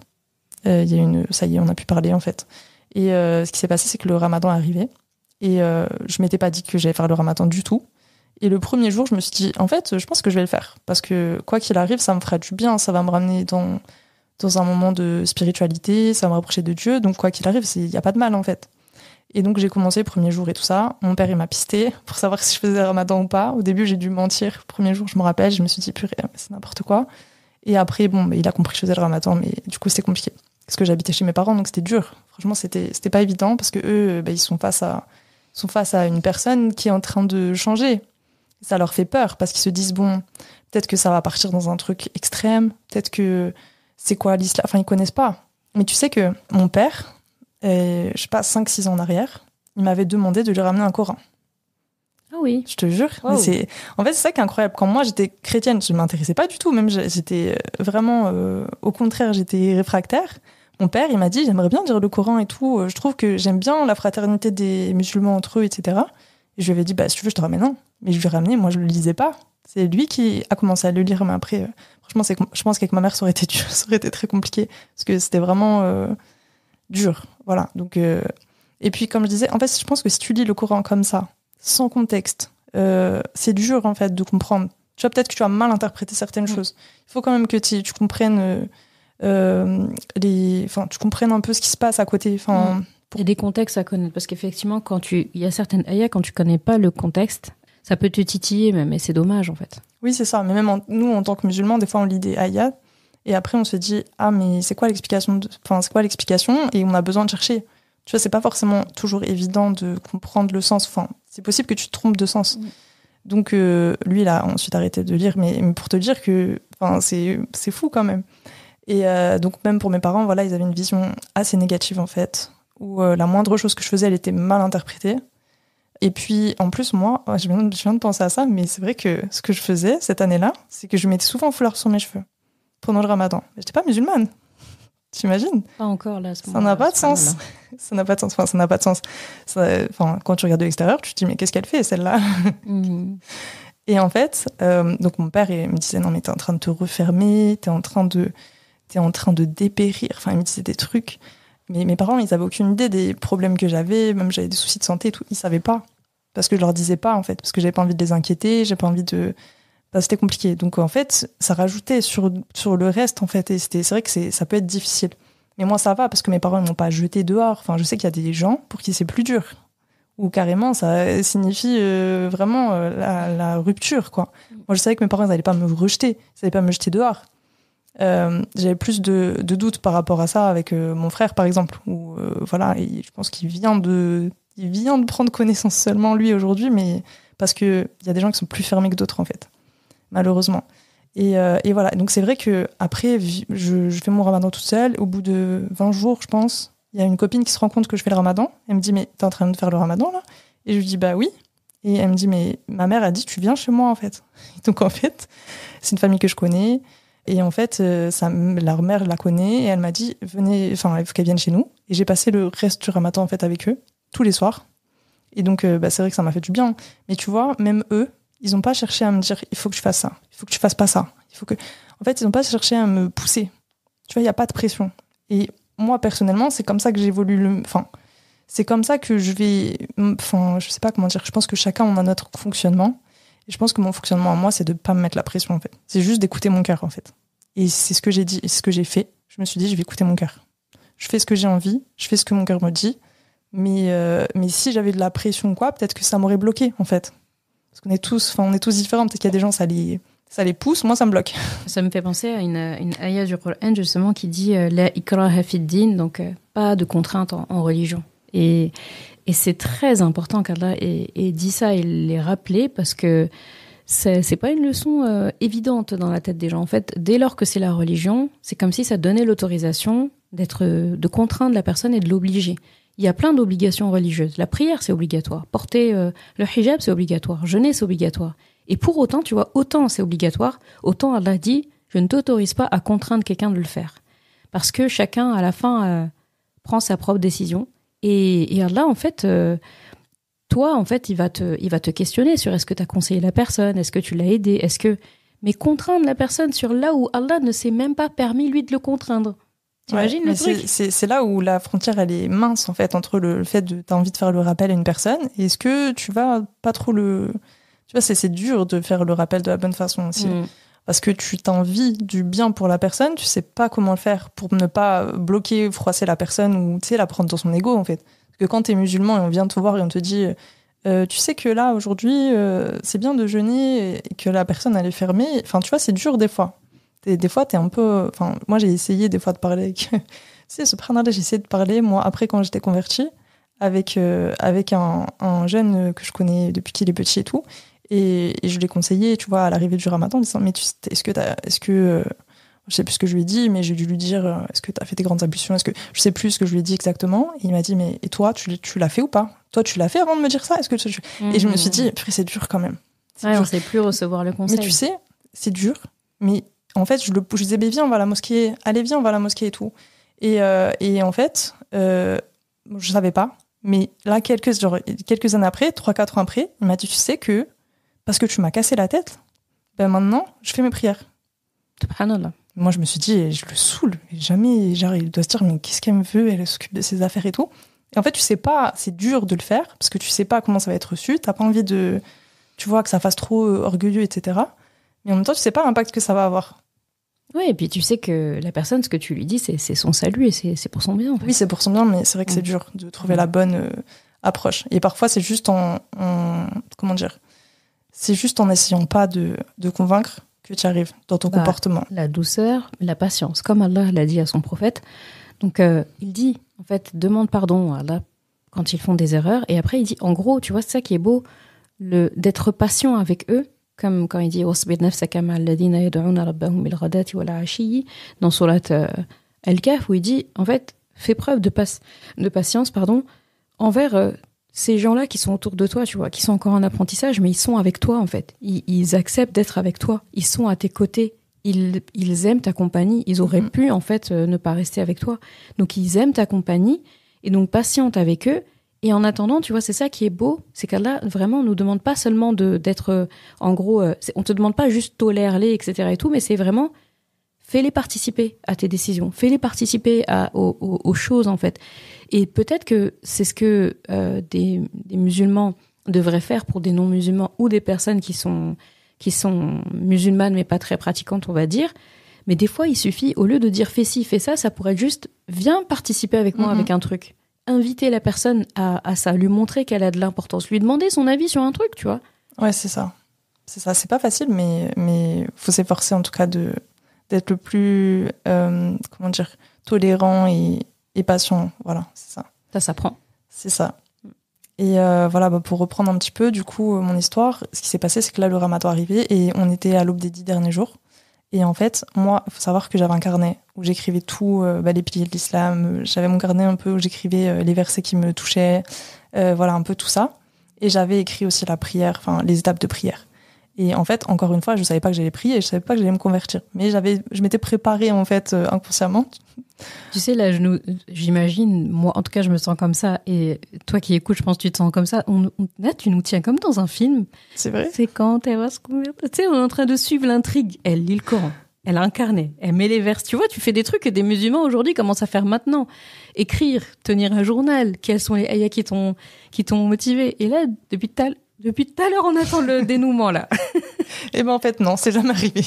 Euh, y a ça y est, on a pu parler en fait. Et ce qui s'est passé, c'est que le ramadan arrivé. Et je m'étais pas dit que j'allais faire le ramadan du tout. Et le premier jour, je me suis dit, en fait, je pense que je vais le faire. Parce que quoi qu'il arrive, ça me fera du bien, ça va me ramener dans, dans un moment de spiritualité, ça va me rapprocher de Dieu. Donc quoi qu'il arrive, il n'y a pas de mal en fait. Et donc j'ai commencé le premier jour et tout ça. Mon père il m'a pisté pour savoir si je faisais le ramadan ou pas. Au début j'ai dû mentir. Le premier jour je me rappelle, je me suis dit purée c'est n'importe quoi. Et après bon il a compris que je faisais le ramadan mais du coup c'était compliqué parce que j'habitais chez mes parents donc c'était dur. Franchement c'était pas évident parce que eux bah, ils sont face à sont face à une personne qui est en train de changer. Ça leur fait peur parce qu'ils se disent bon peut-être que ça va partir dans un truc extrême, peut-être que c'est quoi l'islam? Enfin ils connaissent pas. Mais tu sais que mon père et, je sais pas, 5-6 ans en arrière, il m'avait demandé de lui ramener un Coran. Ah oui. Je te jure. C'est, en fait, c'est ça qui est incroyable. Quand moi, j'étais chrétienne, je ne m'intéressais pas du tout. Même, j'étais vraiment, euh, au contraire, j'étais réfractaire. Mon père, il m'a dit, j'aimerais bien dire le Coran et tout. Je trouve que j'aime bien la fraternité des musulmans entre eux, etc. Et je lui avais dit, bah, si tu veux, je te ramène un. Mais je lui ai ramené, moi, je le lisais pas. C'est lui qui a commencé à le lire, mais après, euh, franchement, c'est, je pense qu'avec ma mère, ça aurait été, ça aurait été très compliqué. Parce que c'était vraiment, euh, dur. Voilà. Donc, euh, et puis, comme je disais, en fait, je pense que si tu lis le Coran comme ça, sans contexte, euh, c'est dur, en fait, de comprendre. Tu vois, peut-être que tu as mal interprété certaines mm. choses. Il faut quand même que tu, tu comprennes euh, les, enfin, tu comprennes un peu ce qui se passe à côté. Enfin. Il y a des contextes à connaître parce qu'effectivement, quand tu, il y a certaines ayats quand tu connais pas le contexte, ça peut te titiller, mais c'est dommage en fait. Oui, c'est ça. Mais même nous, en tant que musulmans, des fois, on lit des ayats et après, on se dit, ah, mais c'est quoi l'explication Enfin, c'est quoi l'explication? Et on a besoin de chercher. Tu vois, c'est pas forcément toujours évident de comprendre le sens. Enfin, c'est possible que tu te trompes de sens. Mm. Donc, euh, lui, il a ensuite arrêté de lire, mais, pour te dire que enfin, c'est, c'est fou quand même. Et euh, donc, même pour mes parents, voilà, ils avaient une vision assez négative, en fait, où euh, la moindre chose que je faisais, elle était mal interprétée. Et puis, en plus, moi, je viens de penser à ça, mais c'est vrai que ce que je faisais cette année-là, c'est que je mettais souvent fleurs sur mes cheveux pendant le ramadan. J'étais pas musulmane. T'imagines Pas encore là. ça n'a pas de sens. Ça n'a pas de sens. Enfin, ça n'a pas de sens. enfin, quand tu regardes de l'extérieur, tu te dis mais qu'est-ce qu'elle fait celle-là mhm. Et en fait, euh, donc mon père il me disait non mais t'es en train de te refermer, t'es en train de t'es en train de dépérir. Enfin, il me disait des trucs. Mais mes parents, ils avaient aucune idée des problèmes que j'avais, même j'avais des soucis de santé et tout. Ils savaient pas parce que je leur disais pas en fait, parce que j'avais pas envie de les inquiéter, j'ai pas envie de bah, c'était compliqué. Donc en fait, ça rajoutait sur, sur le reste en fait. Et c'est vrai que ça peut être difficile. Mais moi ça va parce que mes parents ne m'ont pas jeté dehors. Enfin, je sais qu'il y a des gens pour qui c'est plus dur. Ou carrément ça signifie euh, vraiment euh, la, rupture quoi. Moi je savais que mes parents n'allaient pas me rejeter, ils n'allaient pas me jeter dehors. Euh, j'avais plus de, doutes par rapport à ça avec mon frère par exemple. Où voilà, je pense qu'il vient de il vient de prendre connaissance seulement lui aujourd'hui, mais parce que il y a des gens qui sont plus fermés que d'autres en fait malheureusement. Et, euh, et, voilà. Donc c'est vrai que après, je, fais mon ramadan toute seule. Au bout de 20 jours, je pense, il y a une copine qui se rend compte que je fais le ramadan. Elle me dit, mais t'es en train de faire le ramadan là? Et je lui dis, bah oui. Et elle me dit, mais ma mère a dit, tu viens chez moi en fait. Donc en fait, c'est une famille que je connais. Et en fait, euh, leur mère la connaît et elle m'a dit, venez, enfin, il faut qu'elle vienne chez nous. Et j'ai passé le reste du ramadan en fait avec eux, tous les soirs. Et donc, euh, bah, c'est vrai que ça m'a fait du bien. Mais tu vois, même eux, ils n'ont pas cherché à me dire il faut que tu fasses ça, il faut que tu fasses pas ça. Il faut que... En fait, ils n'ont pas cherché à me pousser. Tu vois, il n'y a pas de pression. Et moi, personnellement, c'est comme ça que j'évolue. Le... Enfin, c'est comme ça que je vais. Enfin, je sais pas comment dire. Je pense que chacun, on a notre fonctionnement. Et je pense que mon fonctionnement à moi, c'est de ne pas me mettre la pression, en fait. C'est juste d'écouter mon cœur, en fait. Et c'est ce que j'ai dit, et ce que j'ai fait. Je me suis dit, je vais écouter mon cœur. Je fais ce que j'ai envie, je fais ce que mon cœur me dit. Mais, euh, mais si j'avais de la pression quoi, peut-être que ça m'aurait bloqué, en fait. Qu'on est tous, enfin, on est tous différents. Peut-être qu'il y a des gens, ça les, ça les pousse. Moi, ça me bloque. Ça me fait penser à une, une ayah du Coran, justement, qui dit euh, la ikraha din, donc euh, pas de contrainte en, religion. Et, et c'est très important qu'Allah ait, ait, dit ça et l'ait rappelé parce que c'est pas une leçon euh, évidente dans la tête des gens. En fait, dès lors que c'est la religion, c'est comme si ça donnait l'autorisation d'être, de contraindre la personne et de l'obliger. Il y a plein d'obligations religieuses. La prière, c'est obligatoire. Porter euh, le hijab, c'est obligatoire. Jeûner, c'est obligatoire. Et pour autant, tu vois, autant c'est obligatoire, autant Allah dit, je ne t'autorise pas à contraindre quelqu'un de le faire. Parce que chacun, à la fin, euh, prend sa propre décision. Et, Allah, en fait, euh, toi, en fait, il va te, il va te questionner sur est-ce que tu as conseillé la personne, est-ce que tu l'as aidé, est-ce que... Mais contraindre la personne sur là où Allah ne s'est même pas permis, lui, de le contraindre. T'imagines Ouais, le mais c'est- truc c'est c'est là où la frontière elle est mince en fait entre le, le fait de t'as envie de faire le rappel à une personne et est-ce que tu vas pas trop le tu vois c'est c'est dur de faire le rappel de la bonne façon aussi. Mm. parce que tu t'as envie du bien pour la personne tu sais pas comment le faire pour ne pas bloquer froisser la personne ou tu sais la prendre dans son ego en fait. Parce que quand t'es musulman et on vient te voir et on te dit euh, tu sais que là aujourd'hui euh, c'est bien de jeûner et que la personne elle est fermée enfin tu vois c'est dur des fois T'es- des fois t'es un peu enfin moi j'ai essayé des fois de parler avec c'est subhanallah j'ai essayé de parler moi après quand j'étais convertie avec euh, avec un, un jeune que je connais depuis qu'il est petit et tout et, et je l'ai conseillé tu vois à l'arrivée du ramadan en disant mais tu est-ce que est-ce que euh, je sais plus ce que je lui ai dit mais j'ai dû lui dire euh, est-ce que tu as fait des grandes ablutions est-ce que je sais plus ce que je lui ai dit exactement et il m'a dit mais et toi tu, tu l'as fait ou pas? Toi tu l'as fait avant de me dire ça? Est-ce que tu... et je me suis dit c'est dur quand même C'est Ouais, dur. on sait plus recevoir le conseil. Mais tu sais, c'est dur. Mais en fait, je, le, je disais, mais viens, on va à la mosquée. Allez, viens, on va à la mosquée et tout. Et, euh, et en fait, euh, je savais pas. Mais là, quelques, genre, quelques années après, 3-4 ans après, il m'a dit, tu sais que, parce que tu m'as cassé la tête, ben maintenant, je fais mes prières. Subhanallah. Moi, je me suis dit, je le saoule. Jamais, genre, il doit se dire, mais qu'est-ce qu'elle me veut Elle s'occupe de ses affaires et tout. Et en fait, tu sais pas, c'est dur de le faire, parce que tu sais pas comment ça va être reçu. T'as pas envie de, tu vois, que ça fasse trop euh, orgueilleux, etc. Mais en même temps, tu sais pas l'impact que ça va avoir. Oui, et puis tu sais que la personne, ce que tu lui dis, c'est son salut et c'est pour son bien. En fait. Oui, c'est pour son bien, mais c'est vrai que c'est dur de trouver la bonne euh, approche. Et parfois, c'est juste en, en- comment dire, c'est juste en essayant pas de, de convaincre que tu arrives dans ton Bah, comportement. La douceur, la patience, comme Allah l'a dit à son prophète. Donc euh, il dit, en fait, demande pardon à Allah quand ils font des erreurs. Et après, il dit, en gros, tu vois, c'est ça qui est beau, d'être patient avec eux, comme quand il dit dans surat euh, Al-Kahf, où il dit, en fait, fais preuve de, pas- de patience, pardon, envers euh, ces gens-là qui sont autour de toi, tu vois, qui sont encore en apprentissage, mais ils sont avec toi, en fait. Ils, ils acceptent d'être avec toi. Ils sont à tes côtés. Ils, ils aiment ta compagnie. Ils auraient Mhm. pu, en fait, euh, ne pas rester avec toi. Donc, ils aiment ta compagnie. Et donc, patiente avec eux. Et en attendant, tu vois, c'est ça qui est beau. C'est qu'Allah, vraiment, nous demande pas seulement de d'être, euh, en gros, euh, on te demande pas juste tolère-les, etc. et tout, mais c'est vraiment, fais-les participer à tes décisions. Fais-les participer à, aux, aux- aux choses, en fait. Et peut-être que c'est ce que euh, des, des musulmans devraient faire pour des non-musulmans ou des personnes qui sont, qui sont musulmanes mais pas très pratiquantes, on va dire. Mais des fois, il suffit, au lieu de dire fais ci, fais ça, ça pourrait être juste viens participer avec moi Mhm. avec un truc. Inviter la personne à, à ça, lui montrer qu'elle a de l'importance, lui demander son avis sur un truc, tu vois. Ouais, c'est ça. C'est ça. C'est pas facile, mais mais faut s'efforcer en tout cas de d'être le plus euh, comment dire tolérant et, et patient. Voilà, c'est ça. Ça s'apprend. C'est ça. Et euh, voilà, bah, pour reprendre un petit peu, du coup, euh, mon histoire, ce qui s'est passé, c'est que là, le ramadan arrivait et on était à l'aube des dix derniers jours. Et en fait, moi, il faut savoir que j'avais un carnet où j'écrivais tout, euh, bah, les piliers de l'islam. J'avais mon carnet un peu où j'écrivais euh, les versets qui me touchaient, euh, voilà, un peu tout ça. Et j'avais écrit aussi la prière, enfin, les étapes de prière. Et en fait, encore une fois, je savais pas que j'allais prier je savais pas que j'allais me convertir. Mais je m'étais préparée, en fait, euh, inconsciemment. Tu sais, là, nous- j'imagine, moi, en tout cas, je me sens comme ça. Et toi qui écoutes, je pense que tu te sens comme ça. On, on- là, tu nous tiens comme dans un film. C'est vrai? C'est quand elle va se. Tu sais, on est en train de suivre l'intrigue. Elle lit le Coran. Elle a un carnet. Elle met les vers. Tu vois, tu fais des trucs que des musulmans aujourd'hui commencent à faire maintenant. Écrire, tenir un journal. Quels sont les ayats qui t'ont, qui t'ont motivé. Et là, depuis tout à l- depuis tout à l'heure, on attend le dénouement, là. Et ben en fait non, c'est jamais arrivé.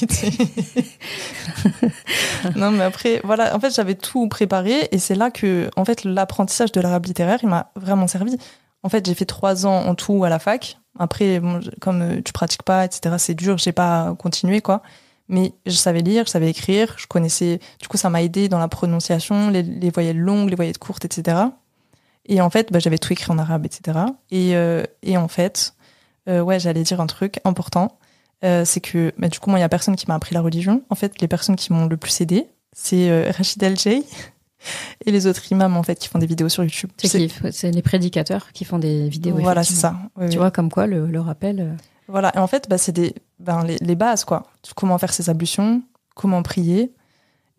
non mais après voilà, en fait j'avais tout préparé et c'est là que en fait l'apprentissage de l'arabe littéraire il m'a vraiment servi. En fait j'ai fait trois ans en tout à la fac. Après bon, comme euh, tu pratiques pas etc c'est dur, j'ai pas continué quoi. Mais je savais lire, je savais écrire, je connaissais. Du coup ça m'a aidé dans la prononciation, les, les voyelles longues, les voyelles courtes etc. Et en fait bah, j'avais tout écrit en arabe etc. Et euh, et en fait euh, ouais j'allais dire un truc important euh, c'est que bah, du coup moi il y a personne qui m'a appris la religion en fait les personnes qui m'ont le plus aidé c'est euh, Rachid El Jay et les autres imams en fait qui font des vidéos sur YouTube C'est les prédicateurs qui font des vidéos. voilà c'est ça Oui, Tu oui. vois, comme quoi, le, le rappel. voilà et en fait bah, c'est des ben, les, les bases quoi comment faire ses ablutions comment prier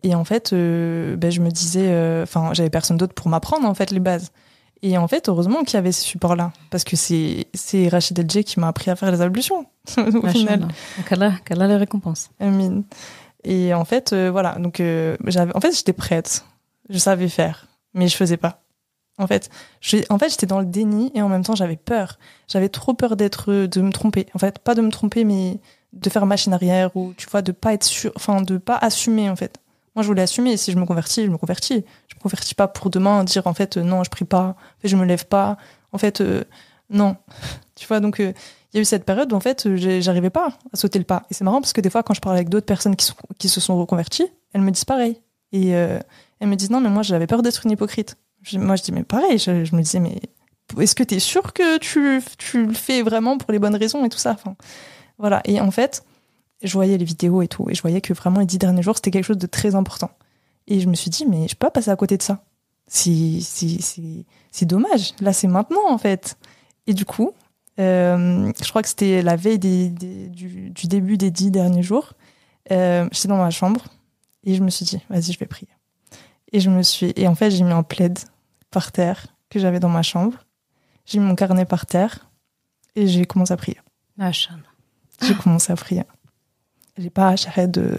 et en fait ben, je me disais enfin j'avais personne d'autre pour m'apprendre en fait les bases et en fait heureusement qu'il y avait ces supports là parce que c'est c'est Rachid El Jay qui m'a appris à faire les ablutions au final machin, là. Donc, Allah, qu'Allah les récompense. Et en fait, euh, voilà, donc euh, j'avais, en fait, j'étais prête. je savais faire, mais je faisais pas. En fait, je, en fait, j'étais dans le déni et en même temps, j'avais peur. J'avais trop peur d'être, de me tromper. En fait, pas de me tromper, mais de faire machine arrière ou tu vois, de pas être sûr, enfin, de pas assumer en fait. Moi, je voulais assumer. Si je me convertis, je me convertis. Je me convertis pas pour demain dire en fait non, je prie pas, en fait, je me lève pas. En fait, euh, non. tu vois, donc euh, il y a eu cette période où en fait, j'arrivais pas à sauter le pas. Et c'est marrant parce que des fois, quand je parle avec d'autres personnes qui, se sont reconverties, elles me disent pareil. Et euh, elles me disent non, mais moi, j'avais peur d'être une hypocrite. moi, je dis mais pareil. Je, me disais mais est-ce que tu es sûr que tu, tu le fais vraiment pour les bonnes raisons et tout ça? Voilà. Et en fait, je voyais les vidéos et tout, et je voyais que vraiment les dix derniers jours, c'était quelque chose de très important. Et je me suis dit, mais je peux pas passer à côté de ça. C'est dommage. Là, c'est maintenant, en fait. Et du coup, euh, je crois que c'était la veille des, du, début des dix derniers jours. Euh, J'étais dans ma chambre et je me suis dit, vas-y, je vais prier. Et je me suis, et en fait, j'ai mis un plaid par terre que j'avais dans ma chambre. J'ai mis mon carnet par terre et j'ai commencé à prier. J'ai commencé à prier. J'ai pas charré de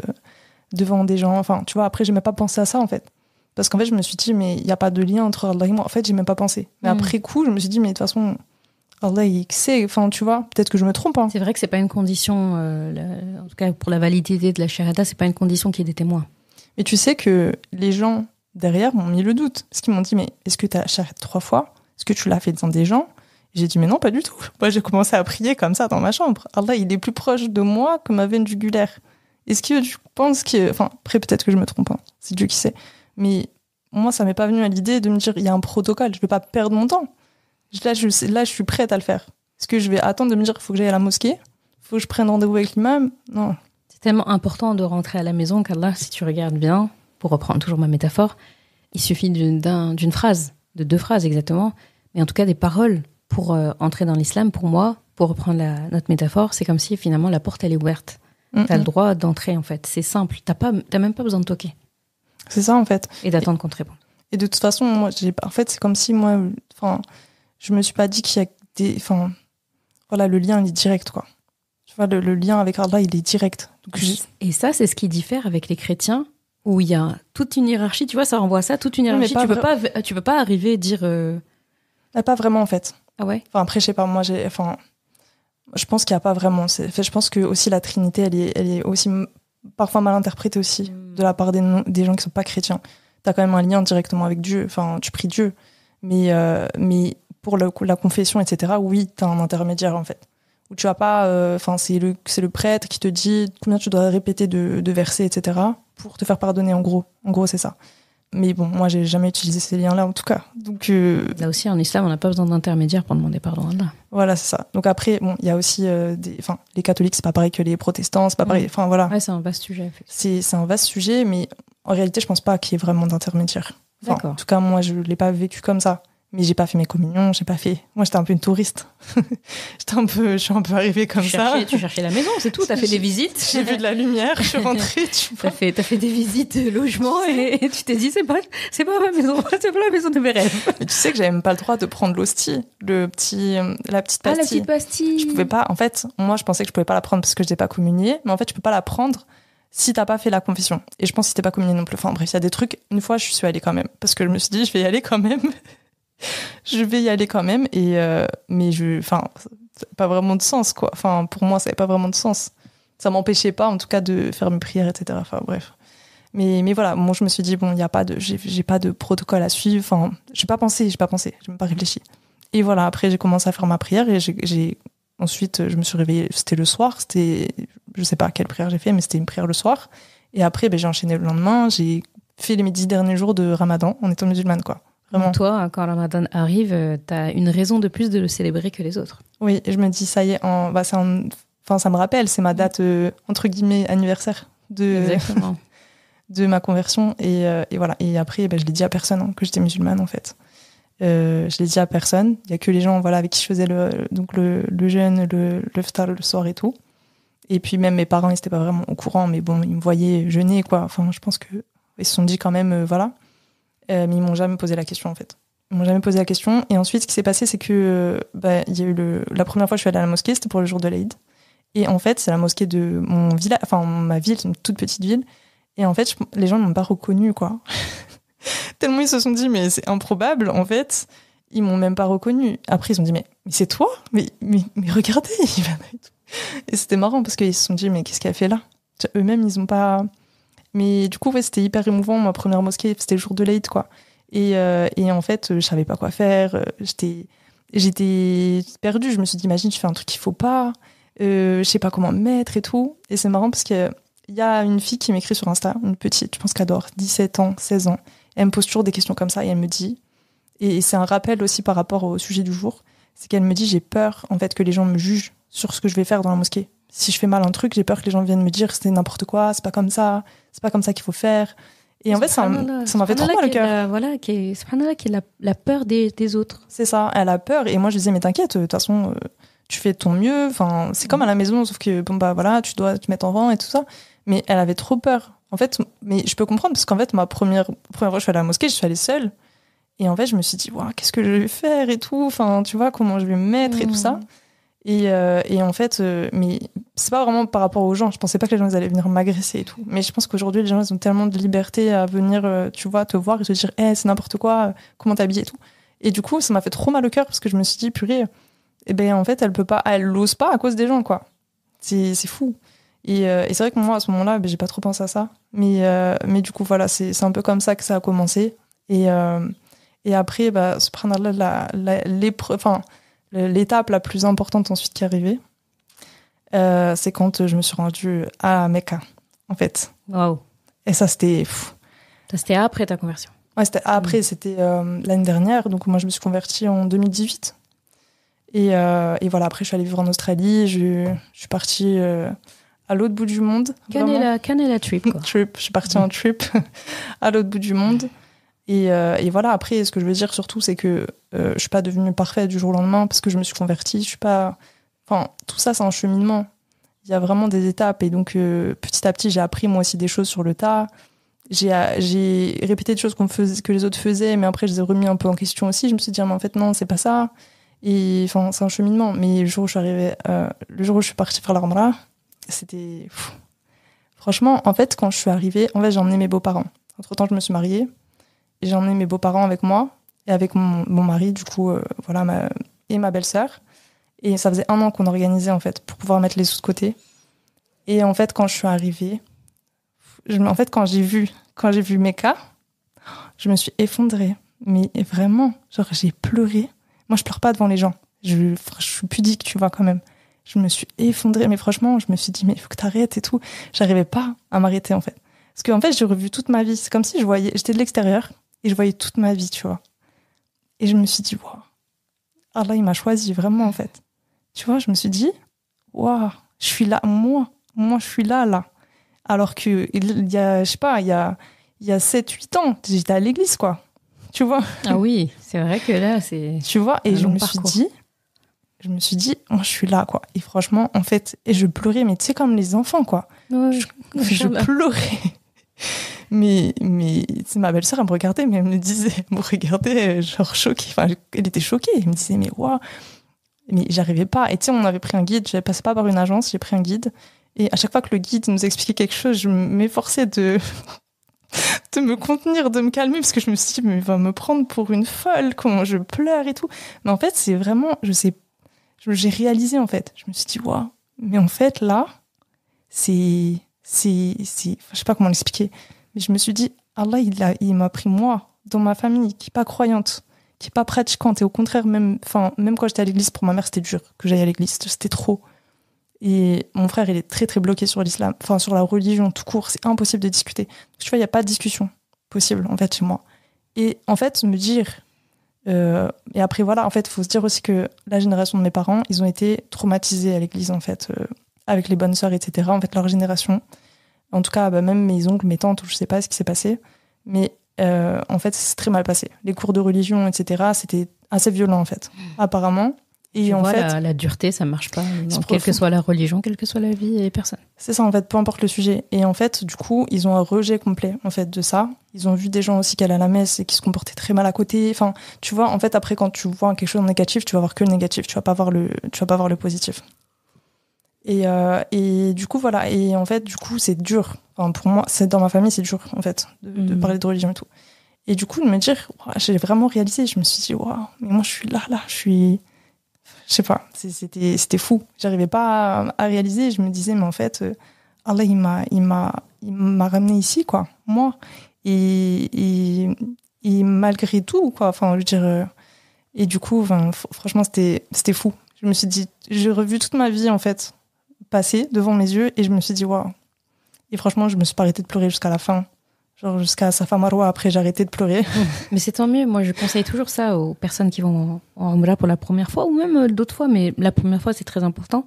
devant des gens. Enfin, tu vois, après, j'ai même pas pensé à ça, en fait. Parce qu'en fait, je me suis dit, mais il n'y a pas de lien entre Allah et moi. En fait, j'ai même pas pensé. Mais mm. après coup, je me suis dit, mais de toute façon, Allah, il sait. Enfin, tu vois, peut-être que je me trompe. Hein. C'est vrai que c'est pas une condition, euh, en tout cas pour la validité de la Sharada, c'est pas une condition qu'il y ait des témoins. Mais tu sais que les gens derrière m'ont mis le doute. Parce qu'ils m'ont dit, mais est-ce que tu as charré trois fois? Est-ce que tu l'as fait devant des gens? J'ai dit, mais non, pas du tout. Moi, j'ai commencé à prier comme ça dans ma chambre. Allah, il est plus proche de moi que ma veine jugulaire. Est-ce que tu penses que. Enfin, après, peut-être que je me trompe, hein. c'est Dieu qui sait. Mais moi, ça m'est pas venu à l'idée de me dire, il y a un protocole, je vais pas perdre mon temps. Là je, suis prête à le faire. Est-ce que je vais attendre de me dire, il faut que j'aille à la mosquée? Faut que je prenne rendez-vous avec l'imam? Non. C'est tellement important de rentrer à la maison qu'Allah, si tu regardes bien, pour reprendre toujours ma métaphore, il suffit d'une phrase, de deux phrases exactement, mais en tout cas des paroles pour euh, entrer dans l'islam, pour moi, pour reprendre notre métaphore, c'est comme si finalement la porte elle est ouverte. Tu as le droit d'entrer en fait. C'est simple. T'as pas, même pas besoin de toquer. C'est ça en fait. Et d'attendre qu'on te réponde. Et de toute façon, moi, j'ai, en fait, c'est comme si moi, enfin, je me suis pas dit qu'il y a des, enfin, voilà, le lien il est direct quoi. Tu vois, le, lien avec Allah il est direct. Et ça, c'est ce qui diffère avec les chrétiens où il y a toute une hiérarchie. Tu vois, ça renvoie à ça, toute une hiérarchie. tu peux pas, tu peux pas arriver et dire. Euh, pas vraiment en fait. Ah ouais? Enfin, après, je sais pas, moi, j'ai. Enfin, je pense qu'il n'y a pas vraiment. Fait, je pense que aussi la Trinité, elle est, elle est aussi parfois mal interprétée aussi hmm. de la part des, des gens qui sont pas chrétiens. Tu as quand même un lien directement avec Dieu. Enfin, tu pries Dieu. Mais, euh, mais pour le, la confession, etc., oui, tu as un intermédiaire, en fait. Où tu as pas. Euh, enfin, c'est le, le prêtre qui te dit combien tu dois répéter de, de versets, etc., pour te faire pardonner, en gros. En gros, c'est ça. Mais bon, moi, j'ai jamais utilisé ces liens-là, en tout cas. Donc, euh, Là aussi, en islam, on n'a pas besoin d'intermédiaire pour demander pardon à Allah. Voilà, c'est ça. Donc après, bon, il y a aussi euh, des, enfin, les catholiques, c'est pas pareil que les protestants, c'est pas pareil. Enfin voilà. Ouais, c'est un vaste sujet. C'est, c'est un vaste sujet, mais en réalité, je pense pas qu'il y ait vraiment d'intermédiaire. Enfin, en tout cas, moi, je l'ai pas vécu comme ça mais j'ai pas fait mes communions, j'ai pas fait. Moi, j'étais un peu une touriste. j'étais un peu, je suis un peu arrivée comme ça. tu cherchais la maison, c'est tout. T'as fait des visites. J'ai vu de la lumière, je suis rentrée. Tu t'as fait, as fait des visites de logement et, tu t'es dit c'est pas, c'est pas ma maison, c'est pas la maison de mes rêves. Mais tu sais que j'avais même pas le droit de prendre l'hostie, le petit, la petite pastille. Ah, la petite pastille. Je pouvais pas. En fait, moi, je pensais que je pouvais pas la prendre parce que je n'ai pas communié, mais en fait, tu peux pas la prendre si t'as pas fait la confession. Et je pense que si t'es pas communié non plus. Enfin bref, il y a des trucs. Une fois, je suis allée quand même parce que je me suis dit, je vais y aller quand même je vais y aller quand même. Et euh, mais je, enfin, pas vraiment de sens quoi. Enfin, pour moi, ça n'avait pas vraiment de sens. Ça m'empêchait pas, en tout cas, de faire mes prières, etc. Enfin, bref. Mais, mais voilà, moi, je me suis dit bon, il y a pas de, j'ai pas de protocole à suivre. Enfin, j'ai pas pensé, j'ai pas pensé, j'ai même pas réfléchi. Et voilà, après, j'ai commencé à faire ma prière et j'ai, ensuite, je me suis réveillée. C'était le soir. C'était, je sais pas quelle prière j'ai fait, mais c'était une prière le soir. Et après, ben, j'ai enchaîné le lendemain. J'ai fait les dix derniers jours de Ramadan en étant musulmane, quoi. Toi, quand Ramadan arrive, euh, tu as une raison de plus de le célébrer que les autres. Oui, je me dis, ça y est, en, bah, enfin, ça me rappelle, c'est ma date, euh, entre guillemets, anniversaire de, de ma conversion. Et, euh, et, voilà. Et après, bah, je l'ai dit à personne hein, que j'étais musulmane, en fait. je l'ai dit à personne. Il y a que les gens voilà, avec qui je faisais le, donc le, le jeûne, le, le le soir et tout. Et puis même mes parents, ils n'étaient pas vraiment au courant, mais bon, ils me voyaient jeûner, quoi. Enfin, je pense que ils se sont dit quand même, voilà. Euh, mais ils m'ont jamais posé la question en fait. Ils m'ont jamais posé la question. Et ensuite, ce qui s'est passé, c'est que euh, bah, y a eu le... la première fois que je suis allée à la mosquée, c'était pour le jour de l'Aïd. Et en fait, c'est la mosquée de mon village, enfin ma ville, c'est une toute petite ville. Et en fait, les gens ne m'ont pas reconnu quoi. tellement ils se sont dit, mais c'est improbable. En fait, ils m'ont même pas reconnu. Après, ils ont dit, mais, mais c'est toi? Mais, mais, mais regardez, Et c'était marrant parce qu'ils se sont dit, mais qu'est-ce qu'elle fait là? Eux-mêmes, ils ont pas. Mais du coup, ouais, c'était hyper émouvant. Ma première mosquée, c'était le jour de l'Aïd, quoi. Et, euh, et, en fait, je savais pas quoi faire. J'étais, j'étais perdue. Je me suis dit, imagine, je fais un truc qu'il faut pas. Euh, je sais pas comment me mettre et tout. Et c'est marrant parce que il y a une fille qui m'écrit sur Insta, une petite, je pense qu'elle adore, 17 ans, 16 ans. Elle me pose toujours des questions comme ça et elle me dit, et c'est un rappel aussi par rapport au sujet du jour, c'est qu'elle me dit j'ai peur en fait que les gens me jugent sur ce que je vais faire dans la mosquée. Si je fais mal un truc, j'ai peur que les gens viennent me dire c'est n'importe quoi, c'est pas comme ça, c'est pas comme ça qu'il faut faire. Et en fait, ça m'a fait trop mal le cœur. Voilà, qui est, qui est la, la peur des, des autres. C'est ça, elle a peur. Et moi, je disais, mais t'inquiète, de toute façon, euh, tu fais ton mieux. Enfin, c'est comme à la maison, sauf que, bon, bah voilà, tu dois te mettre en rang et tout ça. Mais elle avait trop peur. En fait, mais je peux comprendre, parce qu'en fait, ma première, première fois, je suis allée à la mosquée, je suis allée seule. Et en fait, je me suis dit, qu'est-ce que je vais faire et tout. Enfin, tu vois, comment je vais me mettre et tout ça. Et, euh, et en fait, euh, mais c'est pas vraiment par rapport aux gens. Je pensais pas que les gens allaient venir m'agresser et tout. Mais je pense qu'aujourd'hui, les gens, ils ont tellement de liberté à venir, euh, tu vois, te voir et te dire, hey, c'est n'importe quoi, comment t'habilles et tout. Et du coup, ça m'a fait trop mal au cœur parce que je me suis dit, purée, eh ben, en fait, elle peut pas, elle l'ose pas à cause des gens, quoi. C'est fou. Et, et c'est vrai que moi, à ce moment-là, ben, j'ai pas trop pensé à ça. Mais, mais du coup, voilà, c'est un peu comme ça que ça a commencé. Et, et après, bah, subhanallah, la, la, enfin, l'étape la plus importante ensuite qui est arrivée, euh, c'est quand je me suis rendue à Mecca, en fait. Waouh. Et ça, c'était. C'était après ta conversion Ouais, c'était après, c'était euh, l'année dernière. Donc, moi, je me suis convertie en 2018. Et, euh, et, voilà, après, je suis allée vivre en Australie. Je, je suis partie à l'autre bout du monde. Canela, Canela trip, quoi? trip. Je suis partie en trip à l'autre bout du monde. Et, euh, et, voilà, après, ce que je veux dire surtout, c'est que euh, je suis pas devenue parfaite du jour au lendemain parce que je me suis convertie. Je suis pas. Enfin, tout ça, c'est un cheminement. Il y a vraiment des étapes. Et donc, euh, petit à petit, j'ai appris moi aussi des choses sur le tas. J'ai répété des choses que les autres faisaient, mais après, je les ai remis un peu en question aussi. Je me suis dit, mais en fait, non, c'est pas ça. Et enfin, c'est un cheminement. Mais le jour où je suis partie faire la Rambla, c'était. Franchement, en fait, quand je suis arrivée, en fait, j'ai emmené mes beaux-parents. Entre temps, je me suis mariée j'ai emmené mes beaux-parents avec moi et avec mon, mari, du coup, euh, voilà, ma, et ma belle-sœur. Et ça faisait un an qu'on organisait, en fait, pour pouvoir mettre les sous de côté. Et en fait, quand je suis arrivée, je, en fait, quand j'ai vu, quand j'ai vu Mecca, je me suis effondrée. Mais vraiment, genre, j'ai pleuré. Moi, je pleure pas devant les gens. Je, je suis pudique, tu vois, quand même. Je me suis effondrée. Mais franchement, je me suis dit, mais il faut que tu arrêtes et tout. J'arrivais pas à m'arrêter, en fait. Parce qu'en fait, j'ai revu toute ma vie. C'est comme si je voyais, j'étais de l'extérieur et je voyais toute ma vie, tu vois. Et je me suis dit, waouh, Allah, il m'a choisi vraiment, en fait. Tu vois, je me suis dit, waouh, je suis là, moi, moi, je suis là, là. Alors que, il y a, je sais pas, il y a, il y a 7-8 ans, j'étais à l'église, quoi. Tu vois Ah oui, c'est vrai que là, c'est. Tu vois, et je me suis dit, je me suis dit, moi, je suis là, quoi. Et franchement, en fait, et je pleurais, mais tu sais, comme les enfants, quoi. je, je pleurais mais mais ma belle-sœur, elle me regardait, mais elle me disait, elle me regardait, genre choquée. Enfin, elle était choquée. Elle me disait, mais waouh. Mais j'arrivais pas. Et tu sais, on avait pris un guide. Je passé pas par une agence, j'ai pris un guide. Et à chaque fois que le guide nous expliquait quelque chose, je m'efforçais de de me contenir, de me calmer, parce que je me suis dit, mais il va me prendre pour une folle, comment je pleure et tout. Mais en fait, c'est vraiment, je sais, j'ai réalisé en fait. Je me suis dit, waouh, mais en fait, là, c'est, c'est, c'est, je sais pas comment l'expliquer. Je me suis dit, Allah, il, a, il m'a pris moi, dans ma famille, qui n'est pas croyante, qui n'est pas pratiquante. Et au contraire, même, même quand j'étais à l'église, pour ma mère, c'était dur que j'aille à l'église. C'était trop. Et mon frère, il est très, très bloqué sur l'islam, enfin, sur la religion tout court. C'est impossible de discuter. Tu vois, il n'y a pas de discussion possible, en fait, chez moi. Et en fait, me dire. Euh, et après, voilà, en fait, il faut se dire aussi que la génération de mes parents, ils ont été traumatisés à l'église, en fait, euh, avec les bonnes sœurs, etc. En fait, leur génération. En tout cas, bah, même mes oncles, mes tantes, je sais pas ce qui s'est passé. Mais euh, en fait, c'est très mal passé. Les cours de religion, etc., c'était assez violent, en fait, mmh. apparemment. Et en fait, la, dureté, ça marche pas. quelle que soit la religion, quelle que soit la vie et les personnes. C'est ça, en fait, peu importe le sujet. Et en fait, du coup, ils ont un rejet complet, en fait, de ça. Ils ont vu des gens aussi qui allaient à la messe et qui se comportaient très mal à côté. Enfin, tu vois, en fait, après, quand tu vois quelque chose de négatif, tu vas voir que le négatif. Tu vas pas voir le, tu vas pas voir le positif. Et, euh, et du coup, voilà. Et en fait, du coup, c'est dur. Enfin, pour moi, c'est dans ma famille, c'est dur, en fait, de, mm. parler de religion et tout. Et du coup, de me dire, j'ai vraiment réalisé. Je me suis dit, waouh, mais moi, je suis là, là, je suis. Je sais pas, c'était c'était fou. J'arrivais pas à, à réaliser. Je me disais, mais en fait, euh, Allah, il m'a il m'a il m'a ramené ici, quoi, moi. Et, et, et malgré tout, quoi, enfin, je veux dire. euh, Et du coup, franchement, c'était c'était fou. Je me suis dit, j'ai revu toute ma vie, en fait, passer devant mes yeux, et je me suis dit, waouh. Et franchement, je me suis pas arrêtée de pleurer jusqu'à la fin. Genre jusqu'à Safa Marwa, après j'ai arrêté de pleurer. Mais c'est tant mieux. Moi, je conseille toujours ça aux personnes qui vont en Umrah pour la première fois ou même euh, d'autres fois. Mais la première fois, c'est très important.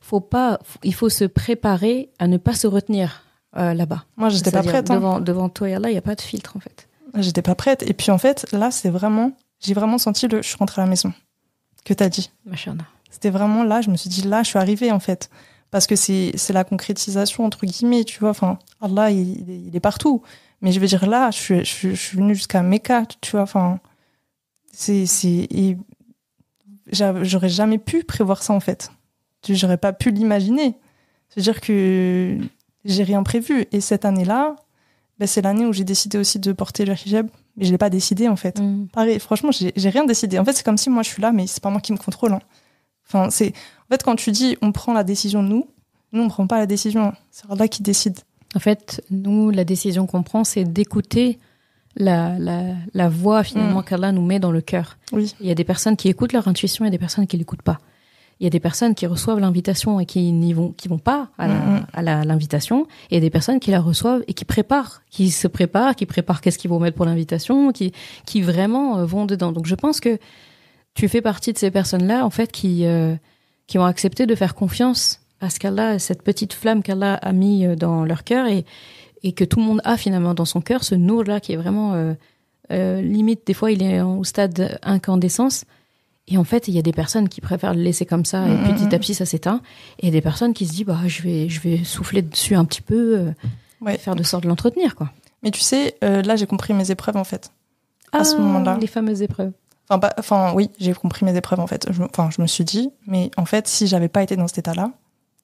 Faut pas, il faut se préparer à ne pas se retenir euh, là-bas. Moi, j'étais pas prête. hein. Devant, devant toi et Allah, il n'y a pas de filtre en fait. J'étais pas prête. Et puis en fait, là, c'est vraiment, j'ai vraiment senti le je suis rentrée à la maison que t'as dit? Machallah. C'était vraiment là, je me suis dit là, je suis arrivée en fait. Parce que c'est la concrétisation, entre guillemets, tu vois. Enfin, Allah, il, il est- partout. Mais je veux dire, là, je suis, je, je suis venue jusqu'à Mecca, tu vois. Enfin, c'est. J'aurais jamais pu prévoir ça en fait. J'aurais pas pu l'imaginer. C'est-à-dire que j'ai rien prévu. Et cette année-là, ben, c'est l'année où j'ai décidé aussi de porter le hijab. Mais je l'ai pas décidé en fait. Mm. Pareil, franchement, j'ai j'ai rien décidé. En fait, c'est comme si moi je suis là, mais c'est pas moi qui me contrôle. hein. Enfin, c'est en fait quand tu dis on prend la décision nous, nous on prend pas la décision. C'est Allah qui décide. En fait, nous, la décision qu'on prend, c'est d'écouter la, la, la voix finalement Mm. qu'Allah nous met dans le cœur. Oui. Il y a des personnes qui écoutent leur intuition et des personnes qui l'écoutent pas. Il y a des personnes qui reçoivent l'invitation et qui n'y vont, qui vont pas à à la- l'invitation. Et il y a des personnes qui la reçoivent et qui préparent, qui se préparent, qui préparent qu'est-ce qu'ils vont mettre pour l'invitation, qui, qui vraiment euh, vont dedans. Donc je pense que tu fais partie de ces personnes-là, en fait, qui, euh, qui ont accepté de faire confiance à ce qu'Allah, cette petite flamme qu'Allah a mis euh, dans leur cœur et, et que tout le monde a finalement dans son cœur, ce nour-là qui est vraiment euh, euh, limite, des fois il est au stade incandescence. Et en fait, il y a des personnes qui préfèrent le laisser comme ça et Mhm. petit à petit ça s'éteint. Et il y a des personnes qui se disent, bah, je vais, je vais souffler dessus un petit peu, Ouais. faire de sorte de l'entretenir, quoi. Mais tu sais, euh, là j'ai compris mes épreuves en fait. À ce Ah, moment-là. Les fameuses épreuves. Enfin, oui, j'ai compris mes épreuves en fait. Je, enfin, je me suis dit, mais en fait, si j'avais pas été dans cet état-là,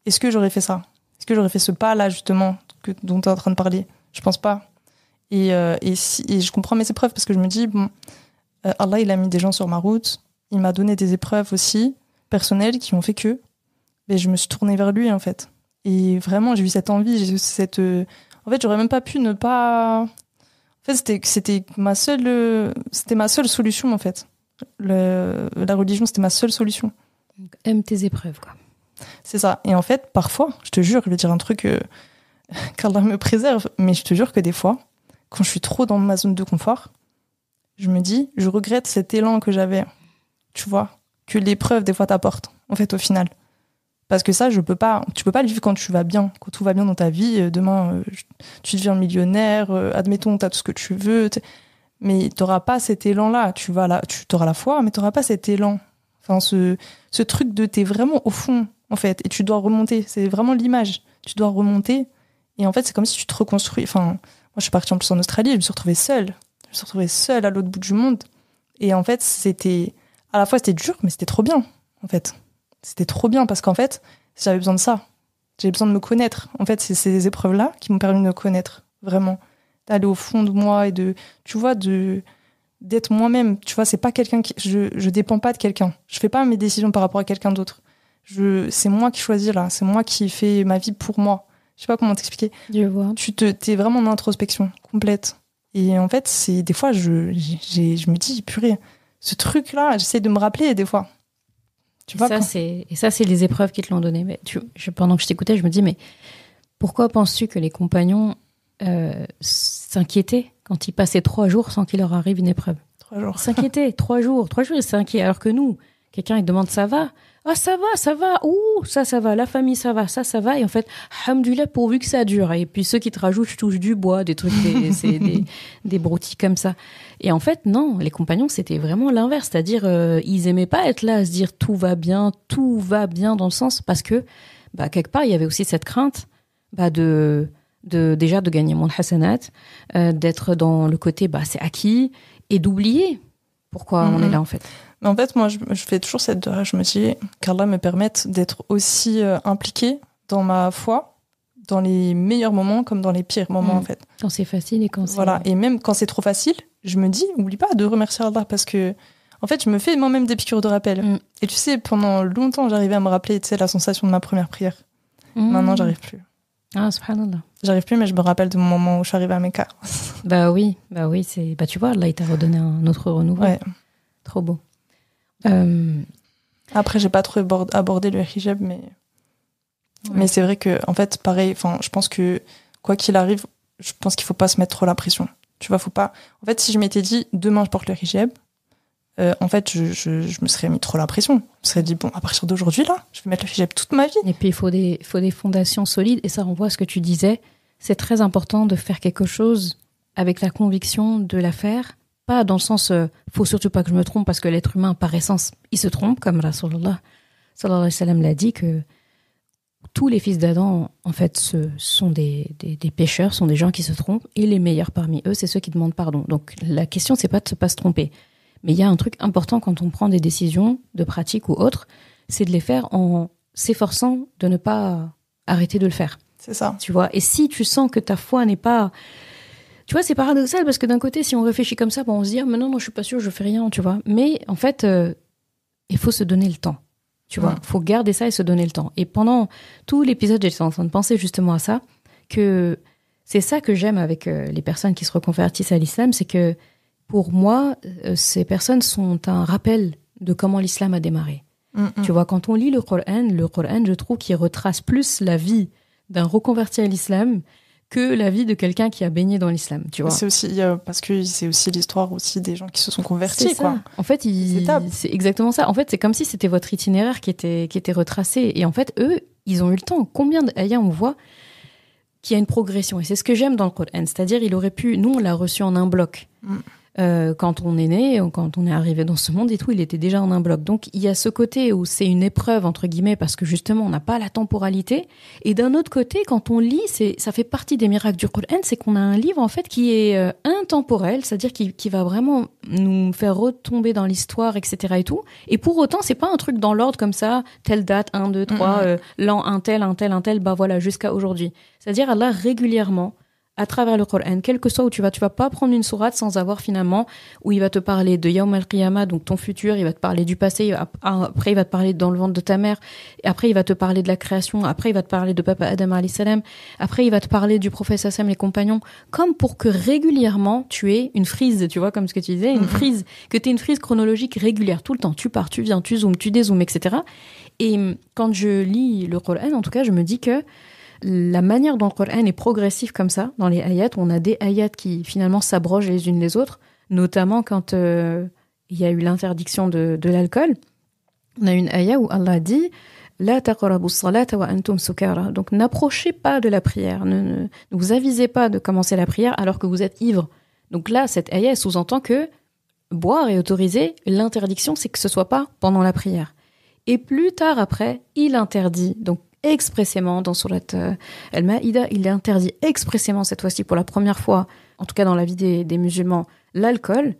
est-ce que j'aurais fait ça? Est-ce que j'aurais fait ce pas-là justement que, dont tu es en train de parler? Je pense pas. Et, euh, et, si, je comprends mes épreuves parce que je me dis, bon, euh, Allah, il a mis des gens sur ma route. Il m'a donné des épreuves aussi personnelles qui ont fait que ben, je me suis tournée vers lui en fait. Et vraiment, j'ai eu cette envie, j'ai eu cette. euh, En fait, j'aurais même pas pu ne pas. En fait, c'était ma c'était ma seule solution en fait. Le- la religion, c'était ma seule solution. Donc, aime tes épreuves, quoi. C'est ça. Et en fait, parfois, je te jure, je vais dire un truc euh, qu'Allah me préserve, mais je te jure que des fois, quand je suis trop dans ma zone de confort, je me dis, je regrette cet élan que j'avais, tu vois, que l'épreuve des fois t'apporte, en fait, au final. Parce que ça, je peux pas, tu peux pas le vivre quand tu vas bien, quand tout va bien dans ta vie. euh, Demain, euh, tu deviens millionnaire, euh, admettons, tu as tout ce que tu veux, mais tu n'auras pas cet élan-là. Tu vas là, tu auras la foi, mais tu n'auras pas cet élan. Enfin, ce, ce truc de t'es vraiment au fond, en fait, et tu dois remonter. C'est vraiment l'image. Tu dois remonter. Et en fait, c'est comme si tu te reconstruis. Enfin, moi, je suis partie en plus en Australie, je me suis retrouvée seule. Je me suis retrouvée seule à l'autre bout du monde. Et en fait, c'était. À la fois, c'était dur, mais c'était trop bien, en fait. C'était trop bien parce qu'en fait, j'avais besoin de ça. J'avais besoin de me connaître. En fait, c'est ces épreuves-là qui m'ont permis de me connaître, vraiment. D'aller au fond de moi et de. Tu vois, de d'être moi-même. Tu vois, c'est pas quelqu'un qui. Je, je dépends pas de quelqu'un. Je fais pas mes décisions par rapport à quelqu'un d'autre. Je, c'est moi qui choisis là. C'est moi qui fais ma vie pour moi. Je sais pas comment t'expliquer. Je vois. Tu te, t'es vraiment en introspection complète. Et en fait, c'est des fois, je, j'ai, je me dis, purée, ce truc-là, j'essaie de me rappeler des fois. Tu vois, ça, quand- c'est, et ça, c'est les épreuves qui te l'ont donné. Mais tu, je- pendant que je t'écoutais, je me dis, mais pourquoi penses-tu que les compagnons euh, s'inquiétaient quand ils passaient trois jours sans qu'il leur arrive une épreuve trois jours. S'inquiétaient, trois jours, trois jours, ils s'inquiètent. Alors que nous, quelqu'un, il demande, ça va? Ah, ça va, ça va, ouh, ça, ça va, la famille, ça va, ça, ça va. Et en fait, hamdullah, pourvu que ça dure. Et puis ceux qui te rajoutent, je touche du bois, des trucs, des, c'est des, des broutilles comme ça. Et en fait, non, les compagnons, c'était vraiment l'inverse. C'est-à-dire, euh, ils aimaient pas être là à se dire tout va bien, tout va bien dans le sens, parce que, bah, quelque part, il y avait aussi cette crainte, bah, de, de, déjà de gagner mon hasanat, euh, d'être dans le côté, bah, c'est acquis, et d'oublier pourquoi on Mhm. est là, en fait. Mais en fait, moi, je, je fais toujours cette. Je me dis qu'Allah me permette d'être aussi euh, impliquée dans ma foi, dans les meilleurs moments comme dans les pires moments, Mm. en fait. Quand c'est facile et quand c'est. Voilà. Et même quand c'est trop facile, je me dis, oublie pas de remercier Allah parce que, en fait, je me fais moi-même des piqûres de rappel. Mm. Et tu sais, pendant longtemps, j'arrivais à me rappeler, tu sais, la sensation de ma première prière. Mm. Maintenant, j'arrive plus. Ah, subhanallah. J'arrive plus, mais je me rappelle de mon moment où je suis arrivée à Mecca. Bah oui, bah oui, c'est. Bah tu vois, là, il t'a redonné un autre renouveau. Ouais. Trop beau. Euh, Après, j'ai pas trop abord- abordé le hijab, mais, mais c'est vrai que, en fait, pareil, enfin, je pense que, quoi qu'il arrive, je pense qu'il faut pas se mettre trop la pression. Tu vois, faut pas. En fait, si je m'étais dit, demain, je porte le hijab, euh, en fait, je, me serais mis trop la pression. Je me serais dit, bon, à partir d'aujourd'hui, là, je vais mettre le hijab toute ma vie. Et puis, il faut des, fondations solides. Et ça renvoie à ce que tu disais. C'est très important de faire quelque chose avec la conviction de la faire. Pas dans le sens, euh, faut surtout pas que je me trompe, parce que l'être humain, par essence, il se trompe, comme sallam l'a dit, que tous les fils d'Adam, en fait, ce sont des, pécheurs, sont des gens qui se trompent, et les meilleurs parmi eux, c'est ceux qui demandent pardon. Donc, la question, c'est pas de ne pas se tromper. Mais il y a un truc important quand on prend des décisions de pratique ou autres, c'est de les faire en s'efforçant de ne pas arrêter de le faire. C'est ça. Tu vois. Et si tu sens que ta foi n'est pas. Tu vois, c'est paradoxal parce que d'un côté, si on réfléchit comme ça, bon, on se dit, ah, mais non, non, je suis pas sûre, je fais rien, tu vois. Mais en fait, euh, il faut se donner le temps. Tu vois, Ouais. faut garder ça et se donner le temps. Et pendant tout l'épisode, j'étais en train de penser justement à ça, que c'est ça que j'aime avec euh, les personnes qui se reconvertissent à l'islam, c'est que pour moi, euh, ces personnes sont un rappel de comment l'islam a démarré. Mm, mm. Tu vois, quand on lit le Coran, le Coran, je trouve qu'il retrace plus la vie d'un reconverti à l'islam que la vie de quelqu'un qui a baigné dans l'islam, tu vois. C'est aussi, euh, parce que c'est aussi l'histoire aussi des gens qui se sont C'est convertis, ça. quoi. En fait, c'est exactement ça. En fait, c'est comme si c'était votre itinéraire qui était, qui était retracé. Et en fait, eux, ils ont eu le temps. Combien d'ayats on voit qu'il y a une progression Et c'est ce que j'aime dans le Coran. C'est-à-dire, il aurait pu, nous, on l'a reçu en un bloc. Mm. Euh, quand on est né, quand on est arrivé dans ce monde et tout, il était déjà en un bloc. Donc, il y a ce côté où c'est une épreuve, entre guillemets, parce que justement, on n'a pas la temporalité. Et d'un autre côté, quand on lit, c'est, ça fait partie des miracles du Coran, c'est qu'on a un livre, en fait, qui est euh, intemporel, c'est-à-dire qui, qui va vraiment nous faire retomber dans l'histoire, etc. et tout. Et pour autant, c'est pas un truc dans l'ordre comme ça, telle date, 1, 2, 3, Mhm. euh, l'an, un tel, un tel, un tel, bah voilà, jusqu'à aujourd'hui. C'est-à-dire, Allah, régulièrement, à travers le Coran, quel que soit où tu vas, tu vas pas prendre une sourate sans avoir finalement où il va te parler de Yawm al-Qiyamah, donc ton futur, il va te parler du passé, va- après il va te parler dans le ventre de ta mère, après il va te parler de la création, après il va te parler de Papa Adam alayhi salam, après il va te parler du prophète Sassam, les compagnons, comme pour que régulièrement tu aies une frise, tu vois, comme ce que tu disais, une Mhm. frise, que tu aies une frise chronologique régulière tout le temps, tu pars, tu viens, tu zoomes, tu dézoomes, etc. Et hum, quand je lis le Coran, en tout cas, je me dis que la manière dont le Coran est progressif comme ça, dans les ayats, on a des ayats qui finalement s'abrogent les unes les autres, notamment quand euh, il y a eu l'interdiction de, l'alcool. On a une ayat où Allah dit La salata wa antum sukara. Donc n'approchez pas de la prière, ne, ne, ne vous avisez pas de commencer la prière alors que vous êtes ivre. Donc là, cette ayat sous-entend que boire est autorisé, l'interdiction c'est que ce soit pas pendant la prière. Et plus tard après, il interdit, donc expressément dans Surat euh, Al-Ma'ida, il interdit expressément cette fois-ci pour la première fois, en tout cas dans la vie des, des musulmans, l'alcool.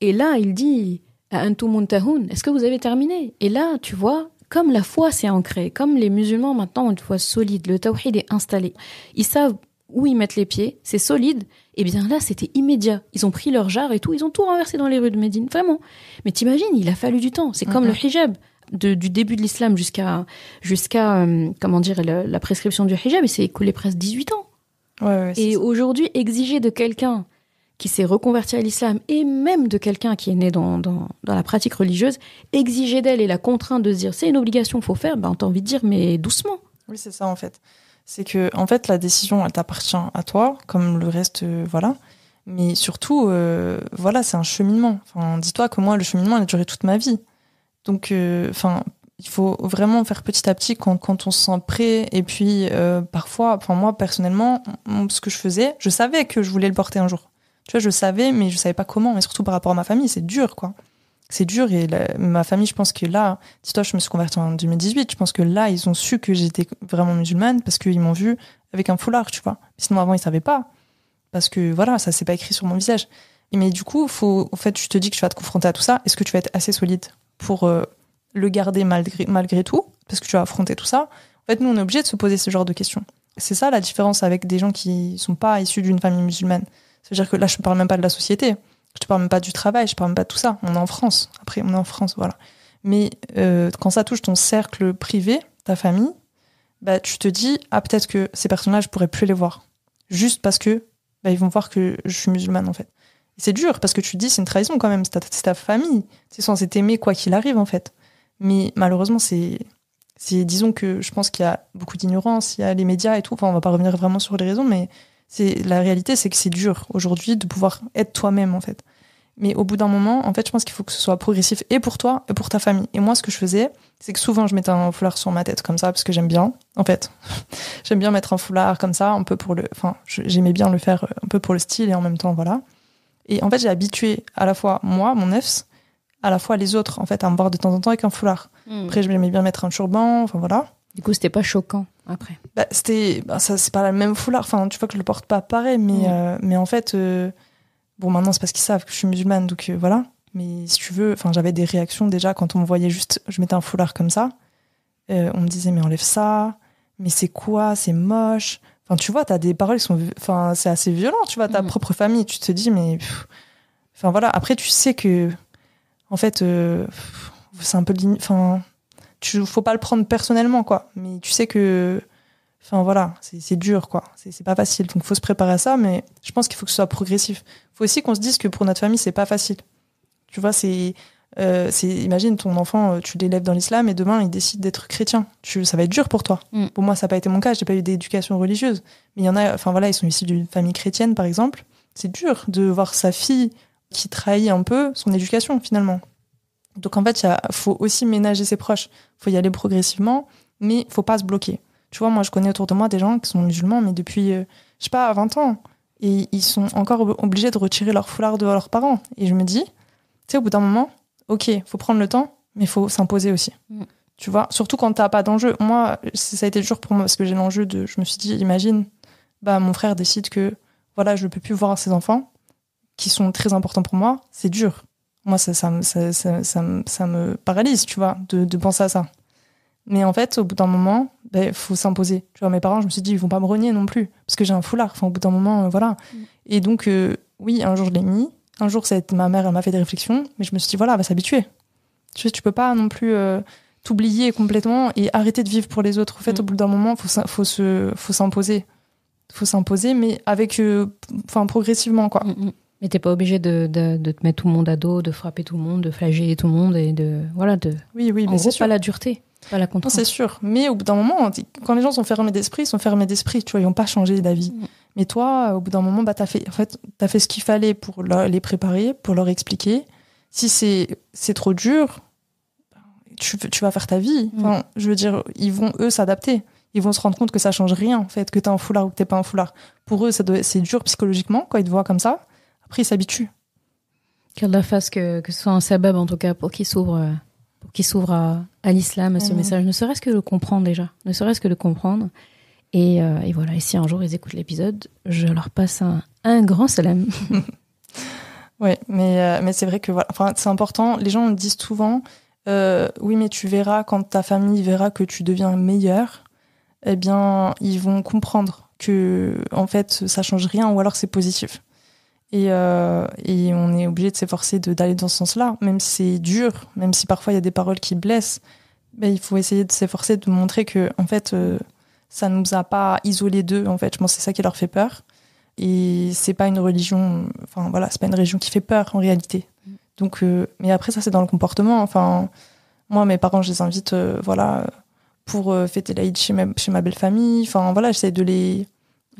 Et là, il dit à antum muntahun, est-ce que vous avez terminé? Et là, tu vois, comme la foi s'est ancrée, comme les musulmans maintenant ont une foi solide, le tawhid est installé, ils savent où ils mettent les pieds, c'est solide, et bien là, c'était immédiat. Ils ont pris leur jarre et tout, ils ont tout renversé dans les rues de Médine, vraiment. Mais t'imagines, il a fallu du temps. C'est comme le hijab. De- du début de l'islam jusqu'à jusqu'à euh, comment dire la prescription du hijab, il s'est écoulé presque 18 ans. Ouais, ouais, c'est Et aujourd'hui, exiger de quelqu'un qui s'est reconverti à l'islam et même de quelqu'un qui est né dans, dans, dans la pratique religieuse, exiger d'elle et la contrainte de se dire c'est une obligation, faut faire, ben t'as envie de dire mais doucement. Oui, c'est ça en fait. C'est que en fait la décision elle t'appartient à toi, comme le reste, euh, voilà. Mais surtout, euh, voilà, c'est un cheminement. Enfin, dis-toi que moi, le cheminement, il a duré toute ma vie. Donc, euh, enfin, il faut vraiment faire petit à petit quand, quand on se sent prêt. Et puis, euh, parfois, enfin moi personnellement, ce que je faisais, je savais que je voulais le porter un jour. Tu vois, je savais, mais je savais pas comment. Et surtout par rapport à ma famille, c'est dur, quoi. C'est dur. Et ma famille, je pense que là, dis-toi, je me suis convertie en 2018. Je pense que là, ils ont su que j'étais vraiment musulmane parce qu'ils m'ont vu avec un foulard, tu vois. Sinon, avant, ils savaient pas. Parce que voilà, ça s'est pas écrit sur mon visage. Et mais du coup, faut, en fait, tu te dis que tu vas te confronter à tout ça. Est-ce que tu vas être assez solide? Pour euh, le garder malgré, malgré tout Parce que tu vas affronter tout ça. En fait, nous, on est obligé de se poser ce genre de questions. C'est ça la différence avec des gens qui sont pas issus d'une famille musulmane. C'est-à-dire que là, je ne parle même pas de la société. Je te parle même pas du travail, je parle même pas de tout ça. On est en France. Après, on est en France, voilà. Mais euh, quand ça touche ton cercle privé, ta famille, bah, tu te dis, ah, peut-être que ces personnes-là, je pourrais plus les voir. Juste parce que bah, ils vont voir que je suis musulmane, en fait. C'est dur parce que tu te dis, c'est une trahison quand même, c'est ta, famille. C'est censé t'aimer quoi qu'il arrive, en fait. Mais malheureusement, c'est. disons que je pense qu'il y a beaucoup d'ignorance, il y a les médias et tout. Enfin, on va pas revenir vraiment sur les raisons, mais c'est la réalité, c'est que c'est dur aujourd'hui de pouvoir être toi-même, en fait. Mais au bout d'un moment, en fait, je pense qu'il faut que ce soit progressif et pour toi et pour ta famille. Et moi, ce que je faisais, c'est que souvent, je mettais un foulard sur ma tête comme ça parce que j'aime bien. En fait, j'aime bien mettre un foulard comme ça, un peu pour le. Enfin, j'aimais bien le faire un peu pour le style et en même temps, voilà. Et en fait, j'ai habitué à la fois moi, mon nefs, à la fois les autres, en fait, à me voir de temps en temps avec un foulard. Après, j'aimais bien mettre un turban, enfin voilà. Du coup, c'était pas choquant après. Bah, c'était bah, ça c'est pas le même foulard enfin tu vois que je le porte pas pareil mais Mm. euh, mais en fait euh, bon maintenant c'est parce qu'ils savent que je suis musulmane donc euh, voilà mais si tu veux enfin j'avais des réactions déjà quand on me voyait juste je mettais un foulard comme ça on me disait mais enlève ça mais c'est quoi? C'est moche enfin tu vois t'as des paroles qui sont enfin c'est assez violent tu vois ta Mm. propre famille tu te dis mais pff. enfin voilà après tu sais que en fait euh, c'est un peu enfin tu faut pas le prendre personnellement quoi mais tu sais que Enfin voilà, c'est dur quoi. C'est pas facile. Donc faut se préparer à ça, mais je pense qu'il faut que ce soit progressif. faut aussi qu'on se dise que pour notre famille, c'est pas facile. Tu vois, c'est. Euh, imagine ton enfant, euh, tu l'élèves dans l'islam et demain il décide d'être chrétien. Tu, ça va être dur pour toi. Mm. Pour moi, ça n'a pas été mon cas. J'ai pas eu d'éducation religieuse, mais il y en a. Enfin voilà, ils sont issus d'une famille chrétienne par exemple. C'est dur de voir sa fille qui trahit un peu son éducation finalement. Donc en fait, il faut aussi ménager ses proches. Faut y aller progressivement, mais faut pas se bloquer. Tu vois, moi, je connais autour de moi des gens qui sont musulmans, mais depuis, euh, je sais pas, 20 ans. Et ils sont encore ob- obligés de retirer leur foulard de leurs parents. Et je me dis, tu sais, au bout d'un moment, ok, faut prendre le temps, mais faut s'imposer aussi. Mm. Tu vois, surtout quand t'as pas d'enjeu. Moi, ça a été dur pour moi parce que j'ai l'enjeu de. Je me suis dit, imagine, bah, mon frère décide que, voilà, je ne peux plus voir ses enfants, qui sont très importants pour moi. C'est dur. Moi, ça, ça, me- ça, ça, ça me- ça me paralyse, tu vois, de, de penser à ça. Mais en fait, au bout d'un moment, il faut s'imposer. Tu vois, mes parents, je me suis dit, ils vont pas me renier non plus, parce que j'ai un foulard. Enfin, au bout d'un moment, euh, voilà. Mm. Et donc, euh, oui, un jour, je l'ai mis. Un jour, ma mère, elle m'a fait des réflexions, mais je me suis dit, voilà, va s'habituer. Tu sais, tu peux pas non plus euh, t'oublier complètement et arrêter de vivre pour les autres. En fait, Mm. au bout d'un moment, faut, faut se, faut s'imposer. Faut s'imposer, mais avec, euh, enfin, progressivement, quoi. Mm, mm. Mais t'es pas obligé de, de, de te mettre tout le monde à dos, de frapper tout le monde, de flageller tout le monde et de. Voilà, de. Oui, oui, en mais c'est sûr. pas la dureté, pas la Non, contrainte. c'est sûr. Mais au bout d'un moment, quand les gens sont fermés d'esprit, ils sont fermés d'esprit. Tu vois, ils n'ont pas changé d'avis. Mais toi, au bout d'un moment, bah, t'as fait, en fait, t'as fait ce qu'il fallait pour leur- les préparer, pour leur expliquer. Si c'est, trop dur, tu, tu vas faire ta vie. Mm. Je veux dire, ils vont, eux, s'adapter. Ils vont se rendre compte que ça change rien, en fait, que t'as un foulard ou que t'es pas un foulard. Pour eux, c'est dur psychologiquement quand ils te voient comme ça. Après, ils s'habituent. Qu'Allah fasse que, que ce soit un sabab, en tout cas, pour qu'il s'ouvre, euh, pour qu'il s'ouvre à, à l'islam, à ce Mhm. message. Ne serait-ce que le comprendre déjà. Ne serait-ce que le comprendre. Et, euh, et voilà. Et si un jour ils écoutent l'épisode, je leur passe un, un grand salam. Mais, euh, mais c'est vrai que voilà, enfin, c'est important. Les gens me disent souvent, euh, oui, mais tu verras quand ta famille verra que tu deviens meilleur, eh bien, ils vont comprendre que en fait, ça change rien ou alors c'est positif. Et, et on est obligé de s'efforcer d'aller dans ce sens-là, même si c'est dur, même si parfois il y a des paroles qui blessent. Mais il faut essayer de s'efforcer de montrer que en fait, ça ne nous a pas isolés d'eux. En fait, je pense que c'est ça qui leur fait peur. Et c'est pas une religion, enfin voilà, c'est pas une religion qui fait peur en réalité. Donc, euh, mais après ça c'est dans le comportement. Enfin, moi mes parents je les invite, euh, voilà, pour euh, fêter l'Aïd chez ma, chez ma belle famille. Enfin voilà, j'essaie de les,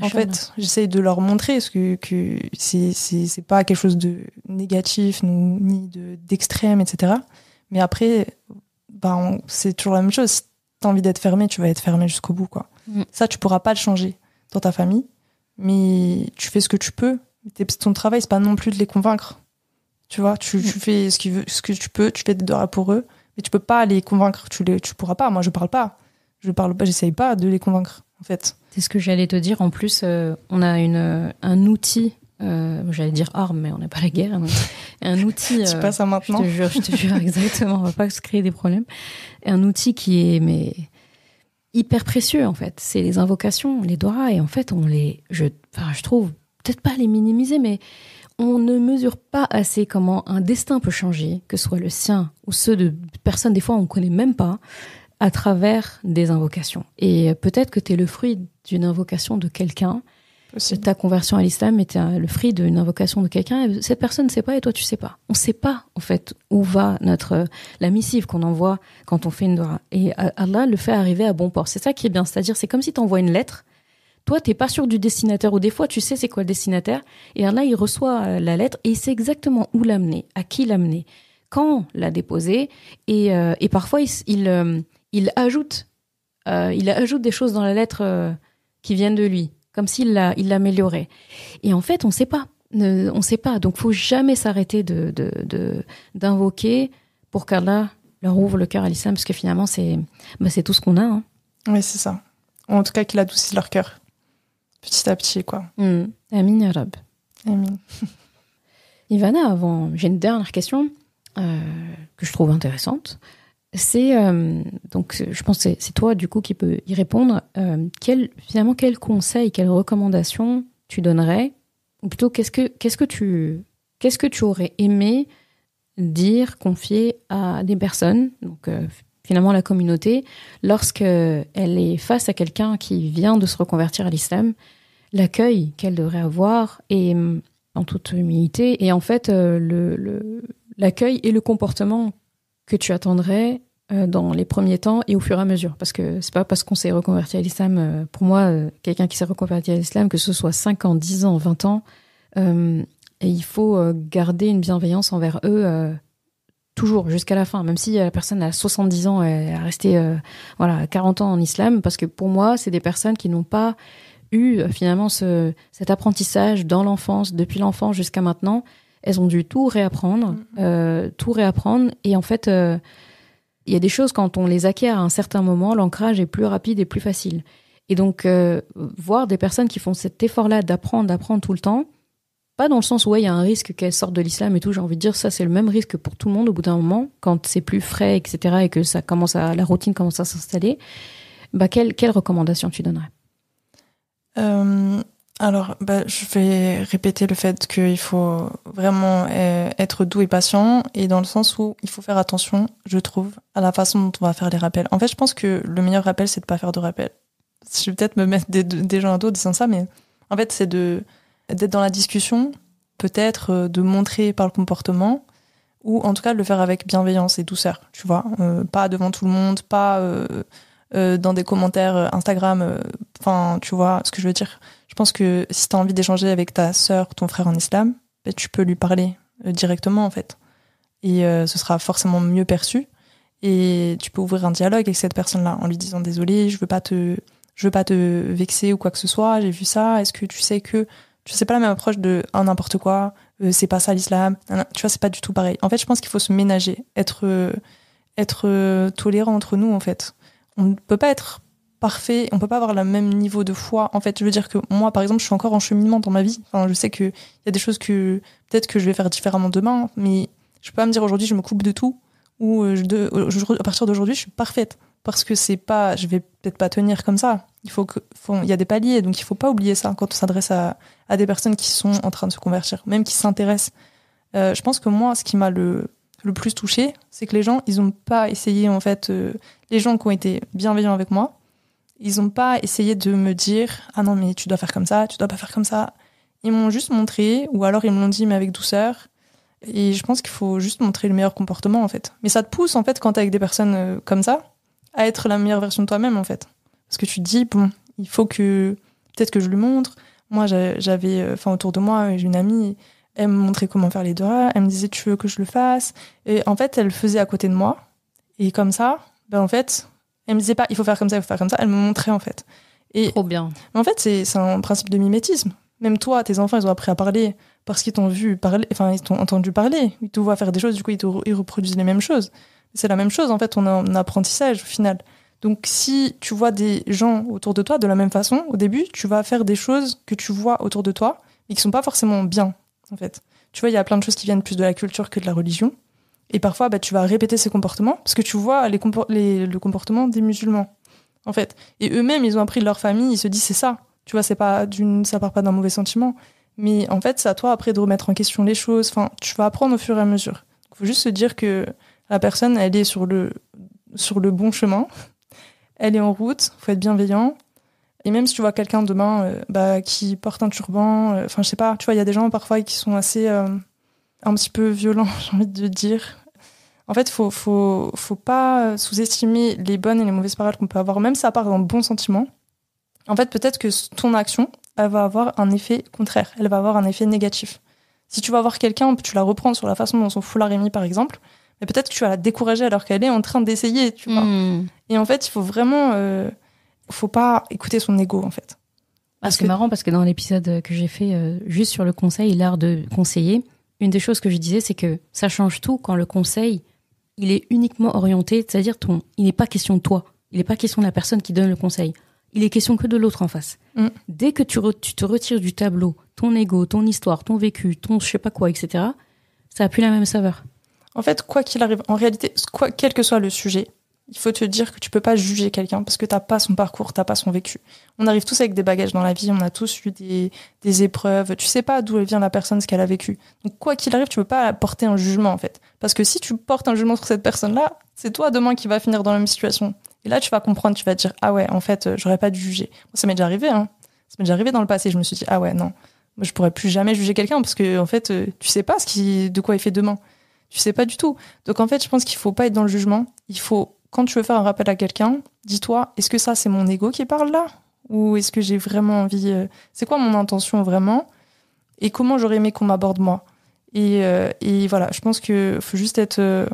en fait, j'essaie de leur montrer ce que que c'est pas quelque chose de négatif ni de d'extrême etc. Mais après, bah c'est toujours la même chose. Si t'as envie d'être fermé, tu vas être fermé jusqu'au bout quoi. Mm. Ça tu pourras pas le changer dans ta famille, mais tu fais ce que tu peux. Ton travail c'est pas non plus de les convaincre. Tu vois, tu, tu fais ce, veut, ce que tu peux, tu fais des doigts pour eux, mais tu peux pas les convaincre. Tu les, tu pourras pas. Moi je parle pas. Je parle pas. J'essaye pas de les convaincre en fait. C'est ce que j'allais te dire. En plus, euh, on a une, euh, un outil, euh, j'allais dire arme, mais on n'est pas la guerre. donc, un outil. Tu euh, passes à je maintenant. te jure, je te jure, exactement. On va pas se créer des problèmes. Un outil qui est mais hyper précieux en fait. C'est les invocations, les doigts, et en fait, on les, je, enfin, je trouve peut-être pas les minimiser, mais on ne mesure pas assez comment un destin peut changer, que ce soit le sien ou ceux de personnes, des fois on ne connaît même pas, à travers des invocations. Et peut-être que tu es le fruit d'une invocation de quelqu'un, ta conversion à l'islam était le fruit d'une invocation de quelqu'un, cette personne ne sait pas et toi tu sais pas. On ne sait pas en fait où va notre la missive qu'on envoie quand on fait une dua. Et Allah le fait arriver à bon port. C'est ça qui est bien, c'est-à-dire c'est comme si tu envoies une lettre toi, t'es pas sûr du destinataire ou des fois tu sais c'est quoi le destinataire et là il reçoit euh, la lettre et il sait exactement où l'amener, à qui l'amener, quand la déposer et, euh, et parfois il, euh, il ajoute il ajoute des choses dans la lettre qui viennent de lui, comme s'il l'a il l'améliorait. Et en fait on sait pas, on sait pas donc faut jamais s'arrêter de d'invoquer pour qu'Allah leur ouvre le cœur à l'islam parce que finalement c'est bah, c'est tout ce qu'on a. Hein. Oui c'est ça. En tout cas qu'il adoucisse leur cœur petit à petit, quoi. Mm. Amin Arab. Amin. Ivana, avant, j'ai une dernière question euh, que je trouve intéressante. C'est euh, donc, je pense c'est toi du coup qui peut y répondre. Euh, quel, finalement, quel conseil, quelle recommandation tu donnerais, ou plutôt qu'est-ce que qu'est-ce que tu qu'est-ce que tu aurais aimé dire, confier à des personnes, donc finalement la communauté, lorsqu'elle est face à quelqu'un qui vient de se reconvertir à l'islam, l'accueil qu'elle devrait avoir et en toute humilité et en fait euh, le l'accueil et le comportement que tu attendrais euh, dans les premiers temps et au fur et à mesure parce que c'est pas parce qu'on s'est reconverti à l'islam euh, pour moi quelqu'un qui s'est reconverti à l'islam que ce soit 5 ans, 10 ans, 20 ans et il faut garder une bienveillance envers eux toujours jusqu'à la fin, même si la personne a 70 ans et a resté euh, voilà 40 ans en islam, parce que pour moi, c'est des personnes qui n'ont pas eu euh, finalement ce, cet apprentissage dans l'enfance, depuis l'enfance jusqu'à maintenant. Elles ont dû tout réapprendre, mm-hmm. euh, tout réapprendre, et en fait, il y a des choses quand on les acquiert à un certain moment, l'ancrage est plus rapide et plus facile. Et donc, voir des personnes qui font cet effort-là d'apprendre, d'apprendre tout le temps, pas dans le sens où il y a un risque qu'elle sorte de l'islam et tout. J'ai envie de dire ça, c'est le même risque pour tout le monde au bout d'un moment, quand c'est plus frais, etc., et que ça commence à la routine commence à s'installer. Bah, quelle, quelle recommandation tu donnerais? Euh, Alors, bah, je vais répéter le fait qu'il faut vraiment euh, être doux et patient, et dans le sens où il faut faire attention, je trouve, à la façon dont on va faire les rappels. En fait, je pense que le meilleur rappel, c'est de pas faire de rappel. Je vais peut-être me mettre des, gens à dos disant ça, mais en fait, c'est de d'être dans la discussion, peut-être euh, de montrer par le comportement, ou en tout cas de le faire avec bienveillance et douceur, tu vois. Euh, pas devant tout le monde, pas euh, dans des commentaires Instagram. Enfin, tu vois ce que je veux dire. Je pense que si tu as envie d'échanger avec ta sœur, ton frère en islam, ben, tu peux lui parler directement en fait. Et ce sera forcément mieux perçu. Et tu peux ouvrir un dialogue avec cette personne-là en lui disant désolé, je veux pas te, je veux pas te vexer ou quoi que ce soit. J'ai vu ça. Est-ce que tu sais que tu sais pas la même approche de un n'importe quoi, euh, c'est pas ça l'islam. Tu vois, c'est pas du tout pareil. En fait, je pense qu'il faut se ménager, être euh, être euh, tolérant entre nous en fait. On ne peut pas être parfait, on peut pas avoir le même niveau de foi. En fait, je veux dire que moi, par exemple, je suis encore en cheminement dans ma vie. Enfin, je sais qu'il y a des choses que peut-être que je vais faire différemment demain, mais je peux pas me dire aujourd'hui je me coupe de tout ou je, à partir d'aujourd'hui je suis parfaite parce que c'est pas, je vais peut-être pas tenir comme ça. Il faut y a des paliers, donc il faut pas oublier ça quand on s'adresse à, des personnes qui sont en train de se convertir, même qui s'intéressent. Euh, je pense que moi, ce qui m'a le, le plus touché, c'est que les gens, ils ont pas essayé en fait, euh, les gens qui ont été bienveillants avec moi, ils ont pas essayé de me dire ah non mais tu dois faire comme ça, tu dois pas faire comme ça. Ils m'ont juste montré, ou alors ils me l'ont dit mais avec douceur. Et je pense qu'il faut juste montrer le meilleur comportement en fait. Mais ça te pousse en fait quand t'es avec des personnes euh, comme ça à être la meilleure version de toi-même en fait. Parce que tu te dis, bon, il faut que peut-être que je lui montre. Moi, j'avais, euh, enfin, autour de moi, j'ai une amie, elle me montrait comment faire les doigts, elle me disait, tu veux que je le fasse? Et en fait, elle le faisait à côté de moi. Et comme ça, ben en fait, elle me disait pas, il faut faire comme ça, il faut faire comme ça, elle me montrait en fait. Et Trop bien. En fait, c'est un principe de mimétisme. Même toi, tes enfants, ils ont appris à parler parce qu'ils t'ont vu parler, enfin, ils t'ont entendu parler. Ils te voient faire des choses, du coup, ils, ils reproduisent les mêmes choses. C'est la même chose, en fait, on a un apprentissage au final. Donc, si tu vois des gens autour de toi de la même façon, au début, tu vas faire des choses que tu vois autour de toi, mais qui sont pas forcément bien, en fait. Tu vois, il y a plein de choses qui viennent plus de la culture que de la religion. Et parfois, bah, tu vas répéter ces comportements, parce que tu vois les, le comportement des musulmans, en fait. Et eux-mêmes, ils ont appris de leur famille, ils se disent, c'est ça. Tu vois, c'est pas d'une, ça part pas d'un mauvais sentiment. Mais en fait, c'est à toi après de remettre en question les choses. Enfin, tu vas apprendre au fur et à mesure. Il faut juste se dire que la personne, elle est sur le, sur le bon chemin. Elle est en route. faut être bienveillant. Et même si tu vois quelqu'un demain euh, bah, qui porte un turban, euh, enfin, je sais pas, tu vois, il y a des gens parfois qui sont assez. Euh, un petit peu violents, j'ai envie de dire. En fait, faut, faut, faut pas sous-estimer les bonnes et les mauvaises paroles qu'on peut avoir, même si ça part d'un bon sentiment. En fait, peut-être que ton action, elle va avoir un effet contraire. Elle va avoir un effet négatif. Si tu vas voir quelqu'un, tu la reprends sur la façon dont son foulard est mis, par exemple, mais peut-être que tu vas la décourager alors qu'elle est en train d'essayer, tu vois. Hmm. Et en fait, il faut vraiment, euh, faut pas écouter son ego, en fait. Ah, c'est marrant parce que dans l'épisode que j'ai fait euh, juste sur le conseil, l'art de conseiller, une des choses que je disais, c'est que ça change tout quand le conseil, il est uniquement orienté, c'est-à-dire ton, il n'est pas question de toi, il n'est pas question de la personne qui donne le conseil il est question que de l'autre en face. Mm. Dès que tu, re- tu te retires du tableau, ton ego, ton histoire, ton vécu, ton je sais pas quoi, etc., ça a plus la même saveur. En fait, quoi qu'il arrive, en réalité, quoi, quel que soit le sujet, il faut te dire que tu peux pas juger quelqu'un parce que t'as pas son parcours, t'as pas son vécu. On arrive tous avec des bagages dans la vie, on a tous eu des, épreuves. Tu sais pas d'où vient la personne, ce qu'elle a vécu. Donc quoi qu'il arrive, tu peux pas porter un jugement en fait, parce que si tu portes un jugement sur cette personne-là, c'est toi demain qui va finir dans la même situation. Et là, tu vas comprendre, tu vas te dire ah ouais, en fait, euh, j'aurais pas dû juger. Moi, ça m'est déjà arrivé, hein. Ça m'est déjà arrivé dans le passé. Je me suis dit ah ouais non, moi je pourrais plus jamais juger quelqu'un parce que en fait, euh, tu sais pas de quoi il fait demain. Tu sais pas du tout. Donc en fait, je pense qu'il faut pas être dans le jugement. Il faut, quand tu veux faire un rappel à quelqu'un, dis-toi, est-ce que ça c'est mon ego qui parle là? Ou est-ce que j'ai vraiment envie euh, C'est quoi mon intention vraiment? Et comment j'aurais aimé qu'on m'aborde moi? Et, euh, et voilà, je pense qu'il faut juste être euh,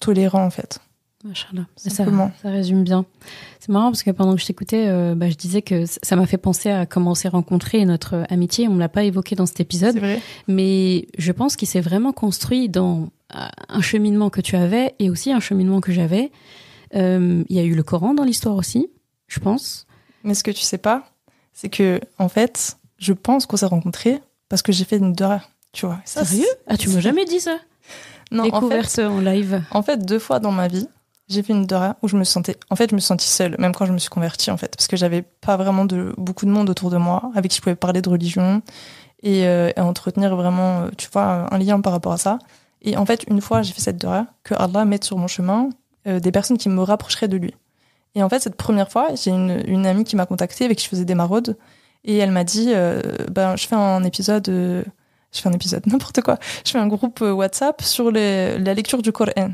tolérant en fait. Machallah. Ça, ça résume bien. C'est marrant parce que pendant que je t'écoutais, euh, bah, je disais que ça m'a fait penser à comment on s'est rencontrés et notre amitié. On ne l'a pas évoqué dans cet épisode, vrai mais je pense qu'il s'est vraiment construit dans un cheminement que tu avais et aussi un cheminement que j'avais. Euh, Il y a eu le Coran dans l'histoire aussi, je pense. Mais ce que tu sais pas, c'est que en fait, je pense qu'on s'est rencontrés parce que j'ai fait une dora, tu vois. Ça, Sérieux? Ah, tu m'as jamais dit ça? Non, en fait, Découverte en live. En fait, deux fois dans ma vie, j'ai fait une Dora où je me sentais. En fait, je me sentis seule, même quand je me suis convertie, en fait, parce que j'avais pas vraiment de beaucoup de monde autour de moi avec qui je pouvais parler de religion et, euh, et entretenir vraiment, euh, tu vois, un lien par rapport à ça. Et en fait, une fois, j'ai fait cette Dora que Allah mette sur mon chemin euh, des personnes qui me rapprocheraient de lui. Et en fait, cette première fois, j'ai une, amie qui m'a contactée avec qui je faisais des maraudes et elle m'a dit, euh, ben, je fais un épisode. euh, je fais un épisode, n'importe quoi. Je fais un groupe WhatsApp sur les- la lecture du Coran.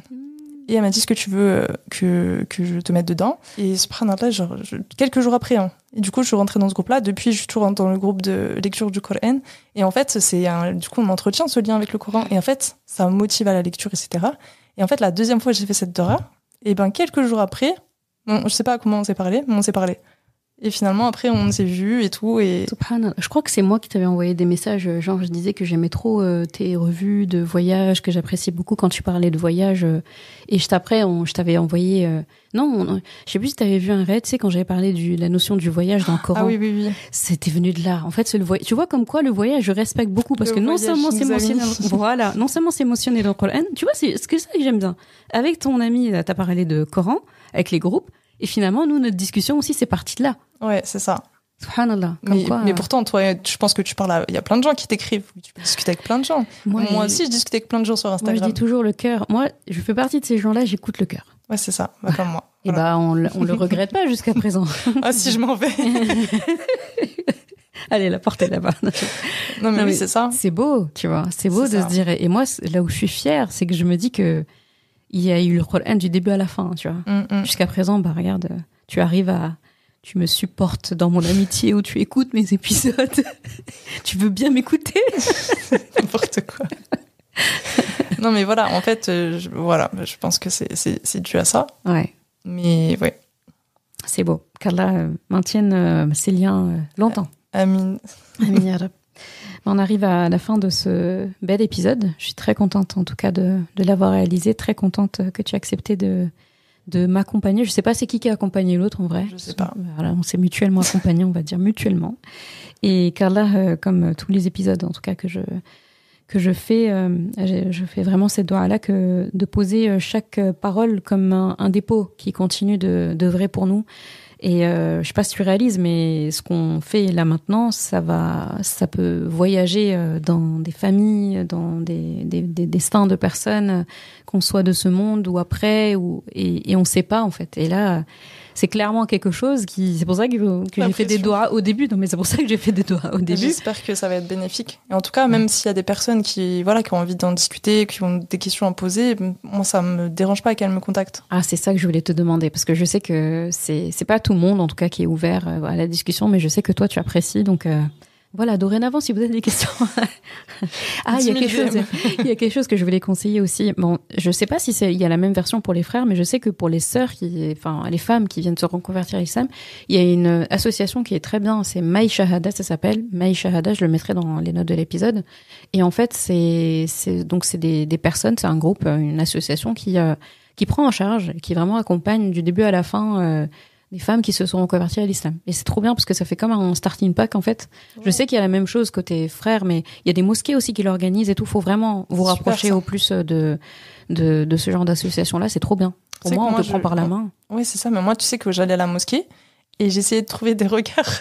Et elle m'a dit ce que tu veux que, que je te mette dedans. Et subhanallah, genre, je- quelques jours après. hein. Et du coup, je suis rentrée dans ce groupe-là. Depuis, je suis toujours dans le groupe de lecture du Coran. Et en fait, c'est du coup, on entretient ce lien avec le Coran. Et en fait, ça motive à la lecture, etc. Et en fait, la deuxième fois que j'ai fait cette Dora, et ben quelques jours après, bon, je sais pas comment on s'est parlé, mais on s'est parlé. Et finalement, après, on s'est vus et tout. Et. Je crois que c'est moi qui t'avais envoyé des messages. euh, Genre, je disais que j'aimais trop euh, tes revues de voyage, que j'appréciais beaucoup quand tu parlais de voyage. euh, et juste après, on, je t'avais envoyé. euh, non, on- je sais plus si t'avais vu un raid, tu sais, quand j'avais parlé de la notion du voyage dans le Coran. ah oui, oui, oui. C'était venu de là. En fait, c'est le voyage. Tu vois comme quoi le voyage, je respecte beaucoup parce Le que non seulement c'est mentionné, mis. voilà, non seulement c'est mentionné dans le Coran. Tu vois, c'est ce que ça que j'aime bien. Avec ton ami, là, t'as parlé de Coran avec les groupes, et finalement, nous, notre discussion aussi, c'est parti de là. Ouais, c'est ça. Subhanallah. Comme Mais, quoi, mais euh, pourtant, toi, je pense que tu parles à... Il y a plein de gens qui t'écrivent. Tu peux discuter avec plein de gens. moi, Moi, aussi, je discute avec plein de gens sur Moi, Instagram. je dis toujours le cœur. Moi, je fais partie de ces gens-là, j'écoute le cœur. Ouais, c'est ça. Bah, comme moi. Et Voilà. bah, on, le- on le regrette pas jusqu'à présent. Ah, si je m'en vais. Allez, la porte est là-bas. Non, mais, oui, c'est ça. C'est beau, tu vois. C'est beau de se dire. Et moi, là où je suis fière, c'est que je me dis que il y a eu le Coran du début à la fin, tu vois. Mm, mm. Jusqu'à présent, bah regarde, tu arrives à, tu me supportes dans mon amitié où tu écoutes mes épisodes. tu veux bien m'écouter? N'importe quoi. non, mais voilà, en fait, euh, je, voilà, je pense que c'est- dû à ça. Ouais, Mais ouais, c'est beau. Qu'Allah euh, maintienne euh, ces liens euh, longtemps. Amin Rab. On arrive à la fin de ce bel épisode. Je suis très contente en tout cas de, de l'avoir réalisé, très contente que tu aies accepté de, de m'accompagner. Je sais pas c'est qui qui a accompagné l'autre en vrai. Je sais pas. Voilà, on s'est mutuellement accompagnés, on va dire mutuellement. Et Carla, euh, comme tous les épisodes en tout cas que je que je fais, euh, je, fais vraiment cette doigt là que de poser euh, chaque parole comme un, un dépôt qui continue de d'œuvrer pour nous Et euh, je sais pas si tu réalises, mais ce qu'on fait là maintenant, ça va, ça peut voyager euh, dans des familles, dans des, des, des destins de personnes, qu'on soit de ce monde ou après, ou et, et on sait pas en fait. Et là, c'est clairement quelque chose qui. C'est pour ça que, que j'ai fait des doigts au début. Non, mais c'est pour ça que j'ai fait des doigts au début. J'espère que ça va être bénéfique. Et en tout cas, même s'il y a des personnes qui, voilà, qui ont envie d'en discuter, qui ont des questions à poser, moi, ça me dérange pas qu'elles me contactent. Ah, c'est ça que je voulais te demander parce que je sais que c'est c'est pas tout le monde, en tout cas, qui est ouvert euh, à la discussion, mais je sais que toi, tu apprécies. Donc, euh, voilà, dorénavant, si vous avez des questions. ah, il y a quelque chose, il y a quelque chose que je voulais conseiller aussi. Bon, je sais pas si c'est, il y a la même version pour les frères, mais je sais que pour les sœurs qui, enfin, les femmes qui viennent se reconvertir à l'islam, il y a une association qui est très bien, c'est Maï Shahada, ça s'appelle. Maï Shahada, je le mettrai dans les notes de l'épisode. Et en fait, c'est, c'est, donc c'est des, des personnes, c'est un groupe, une association qui, euh, qui prend en charge, qui vraiment accompagne du début à la fin, euh, des femmes qui se sont reconverties à l'islam. Et c'est trop bien parce que ça fait comme un starting pack en fait. Je sais qu'il y a la même chose côté frères, mais il y a des mosquées aussi qui l'organisent et tout. Faut vraiment vous rapprocher au plus de, de, de ce genre d'association là. C'est trop bien. Pour moi, on te prend par la main. Oui, c'est ça. Mais moi, tu sais que j'allais à la mosquée et j'essayais de trouver des regards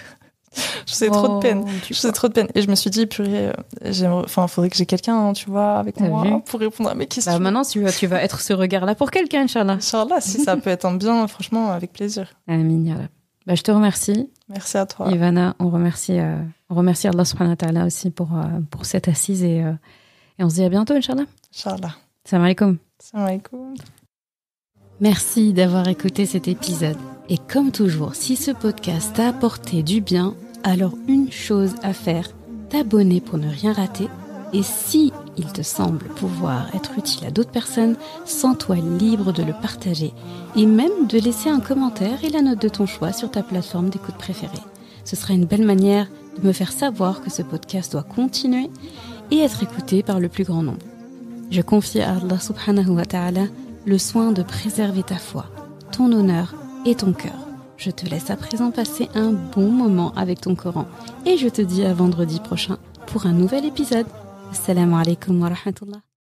je faisais trop de peine. Je faisais trop de peine. Et je me suis dit, purée, euh, enfin, faudrait que j'ai quelqu'un, hein, tu vois, avec moi pour répondre à mes questions. Bah, maintenant, tu vas, tu vas être ce regard-là pour quelqu'un, Inch'Allah. Inch'Allah, si ça peut être un bien, franchement, avec plaisir. Amin, bah, je te remercie. Merci à toi. Ivana, on remercie, euh, on remercie Allah subhanahu wa ta'ala aussi pour, euh, pour cette assise et, et on se dit à bientôt, Inch'Allah. Inch'Allah. Salam alaikum. Salam alaikum. Merci d'avoir écouté cet épisode. Et comme toujours, si ce podcast t'a apporté du bien, alors une chose à faire, t'abonner pour ne rien rater. Et si il te semble pouvoir être utile à d'autres personnes, sens-toi libre de le partager et même de laisser un commentaire et la note de ton choix sur ta plateforme d'écoute préférée. Ce sera une belle manière de me faire savoir que ce podcast doit continuer et être écouté par le plus grand nombre. Je confie à Allah subhanahu wa ta'ala le soin de préserver ta foi, ton honneur et ton cœur. Je te laisse à présent passer un bon moment avec ton Coran et je te dis à vendredi prochain pour un nouvel épisode. Assalamu alaikum wa rahmatullah.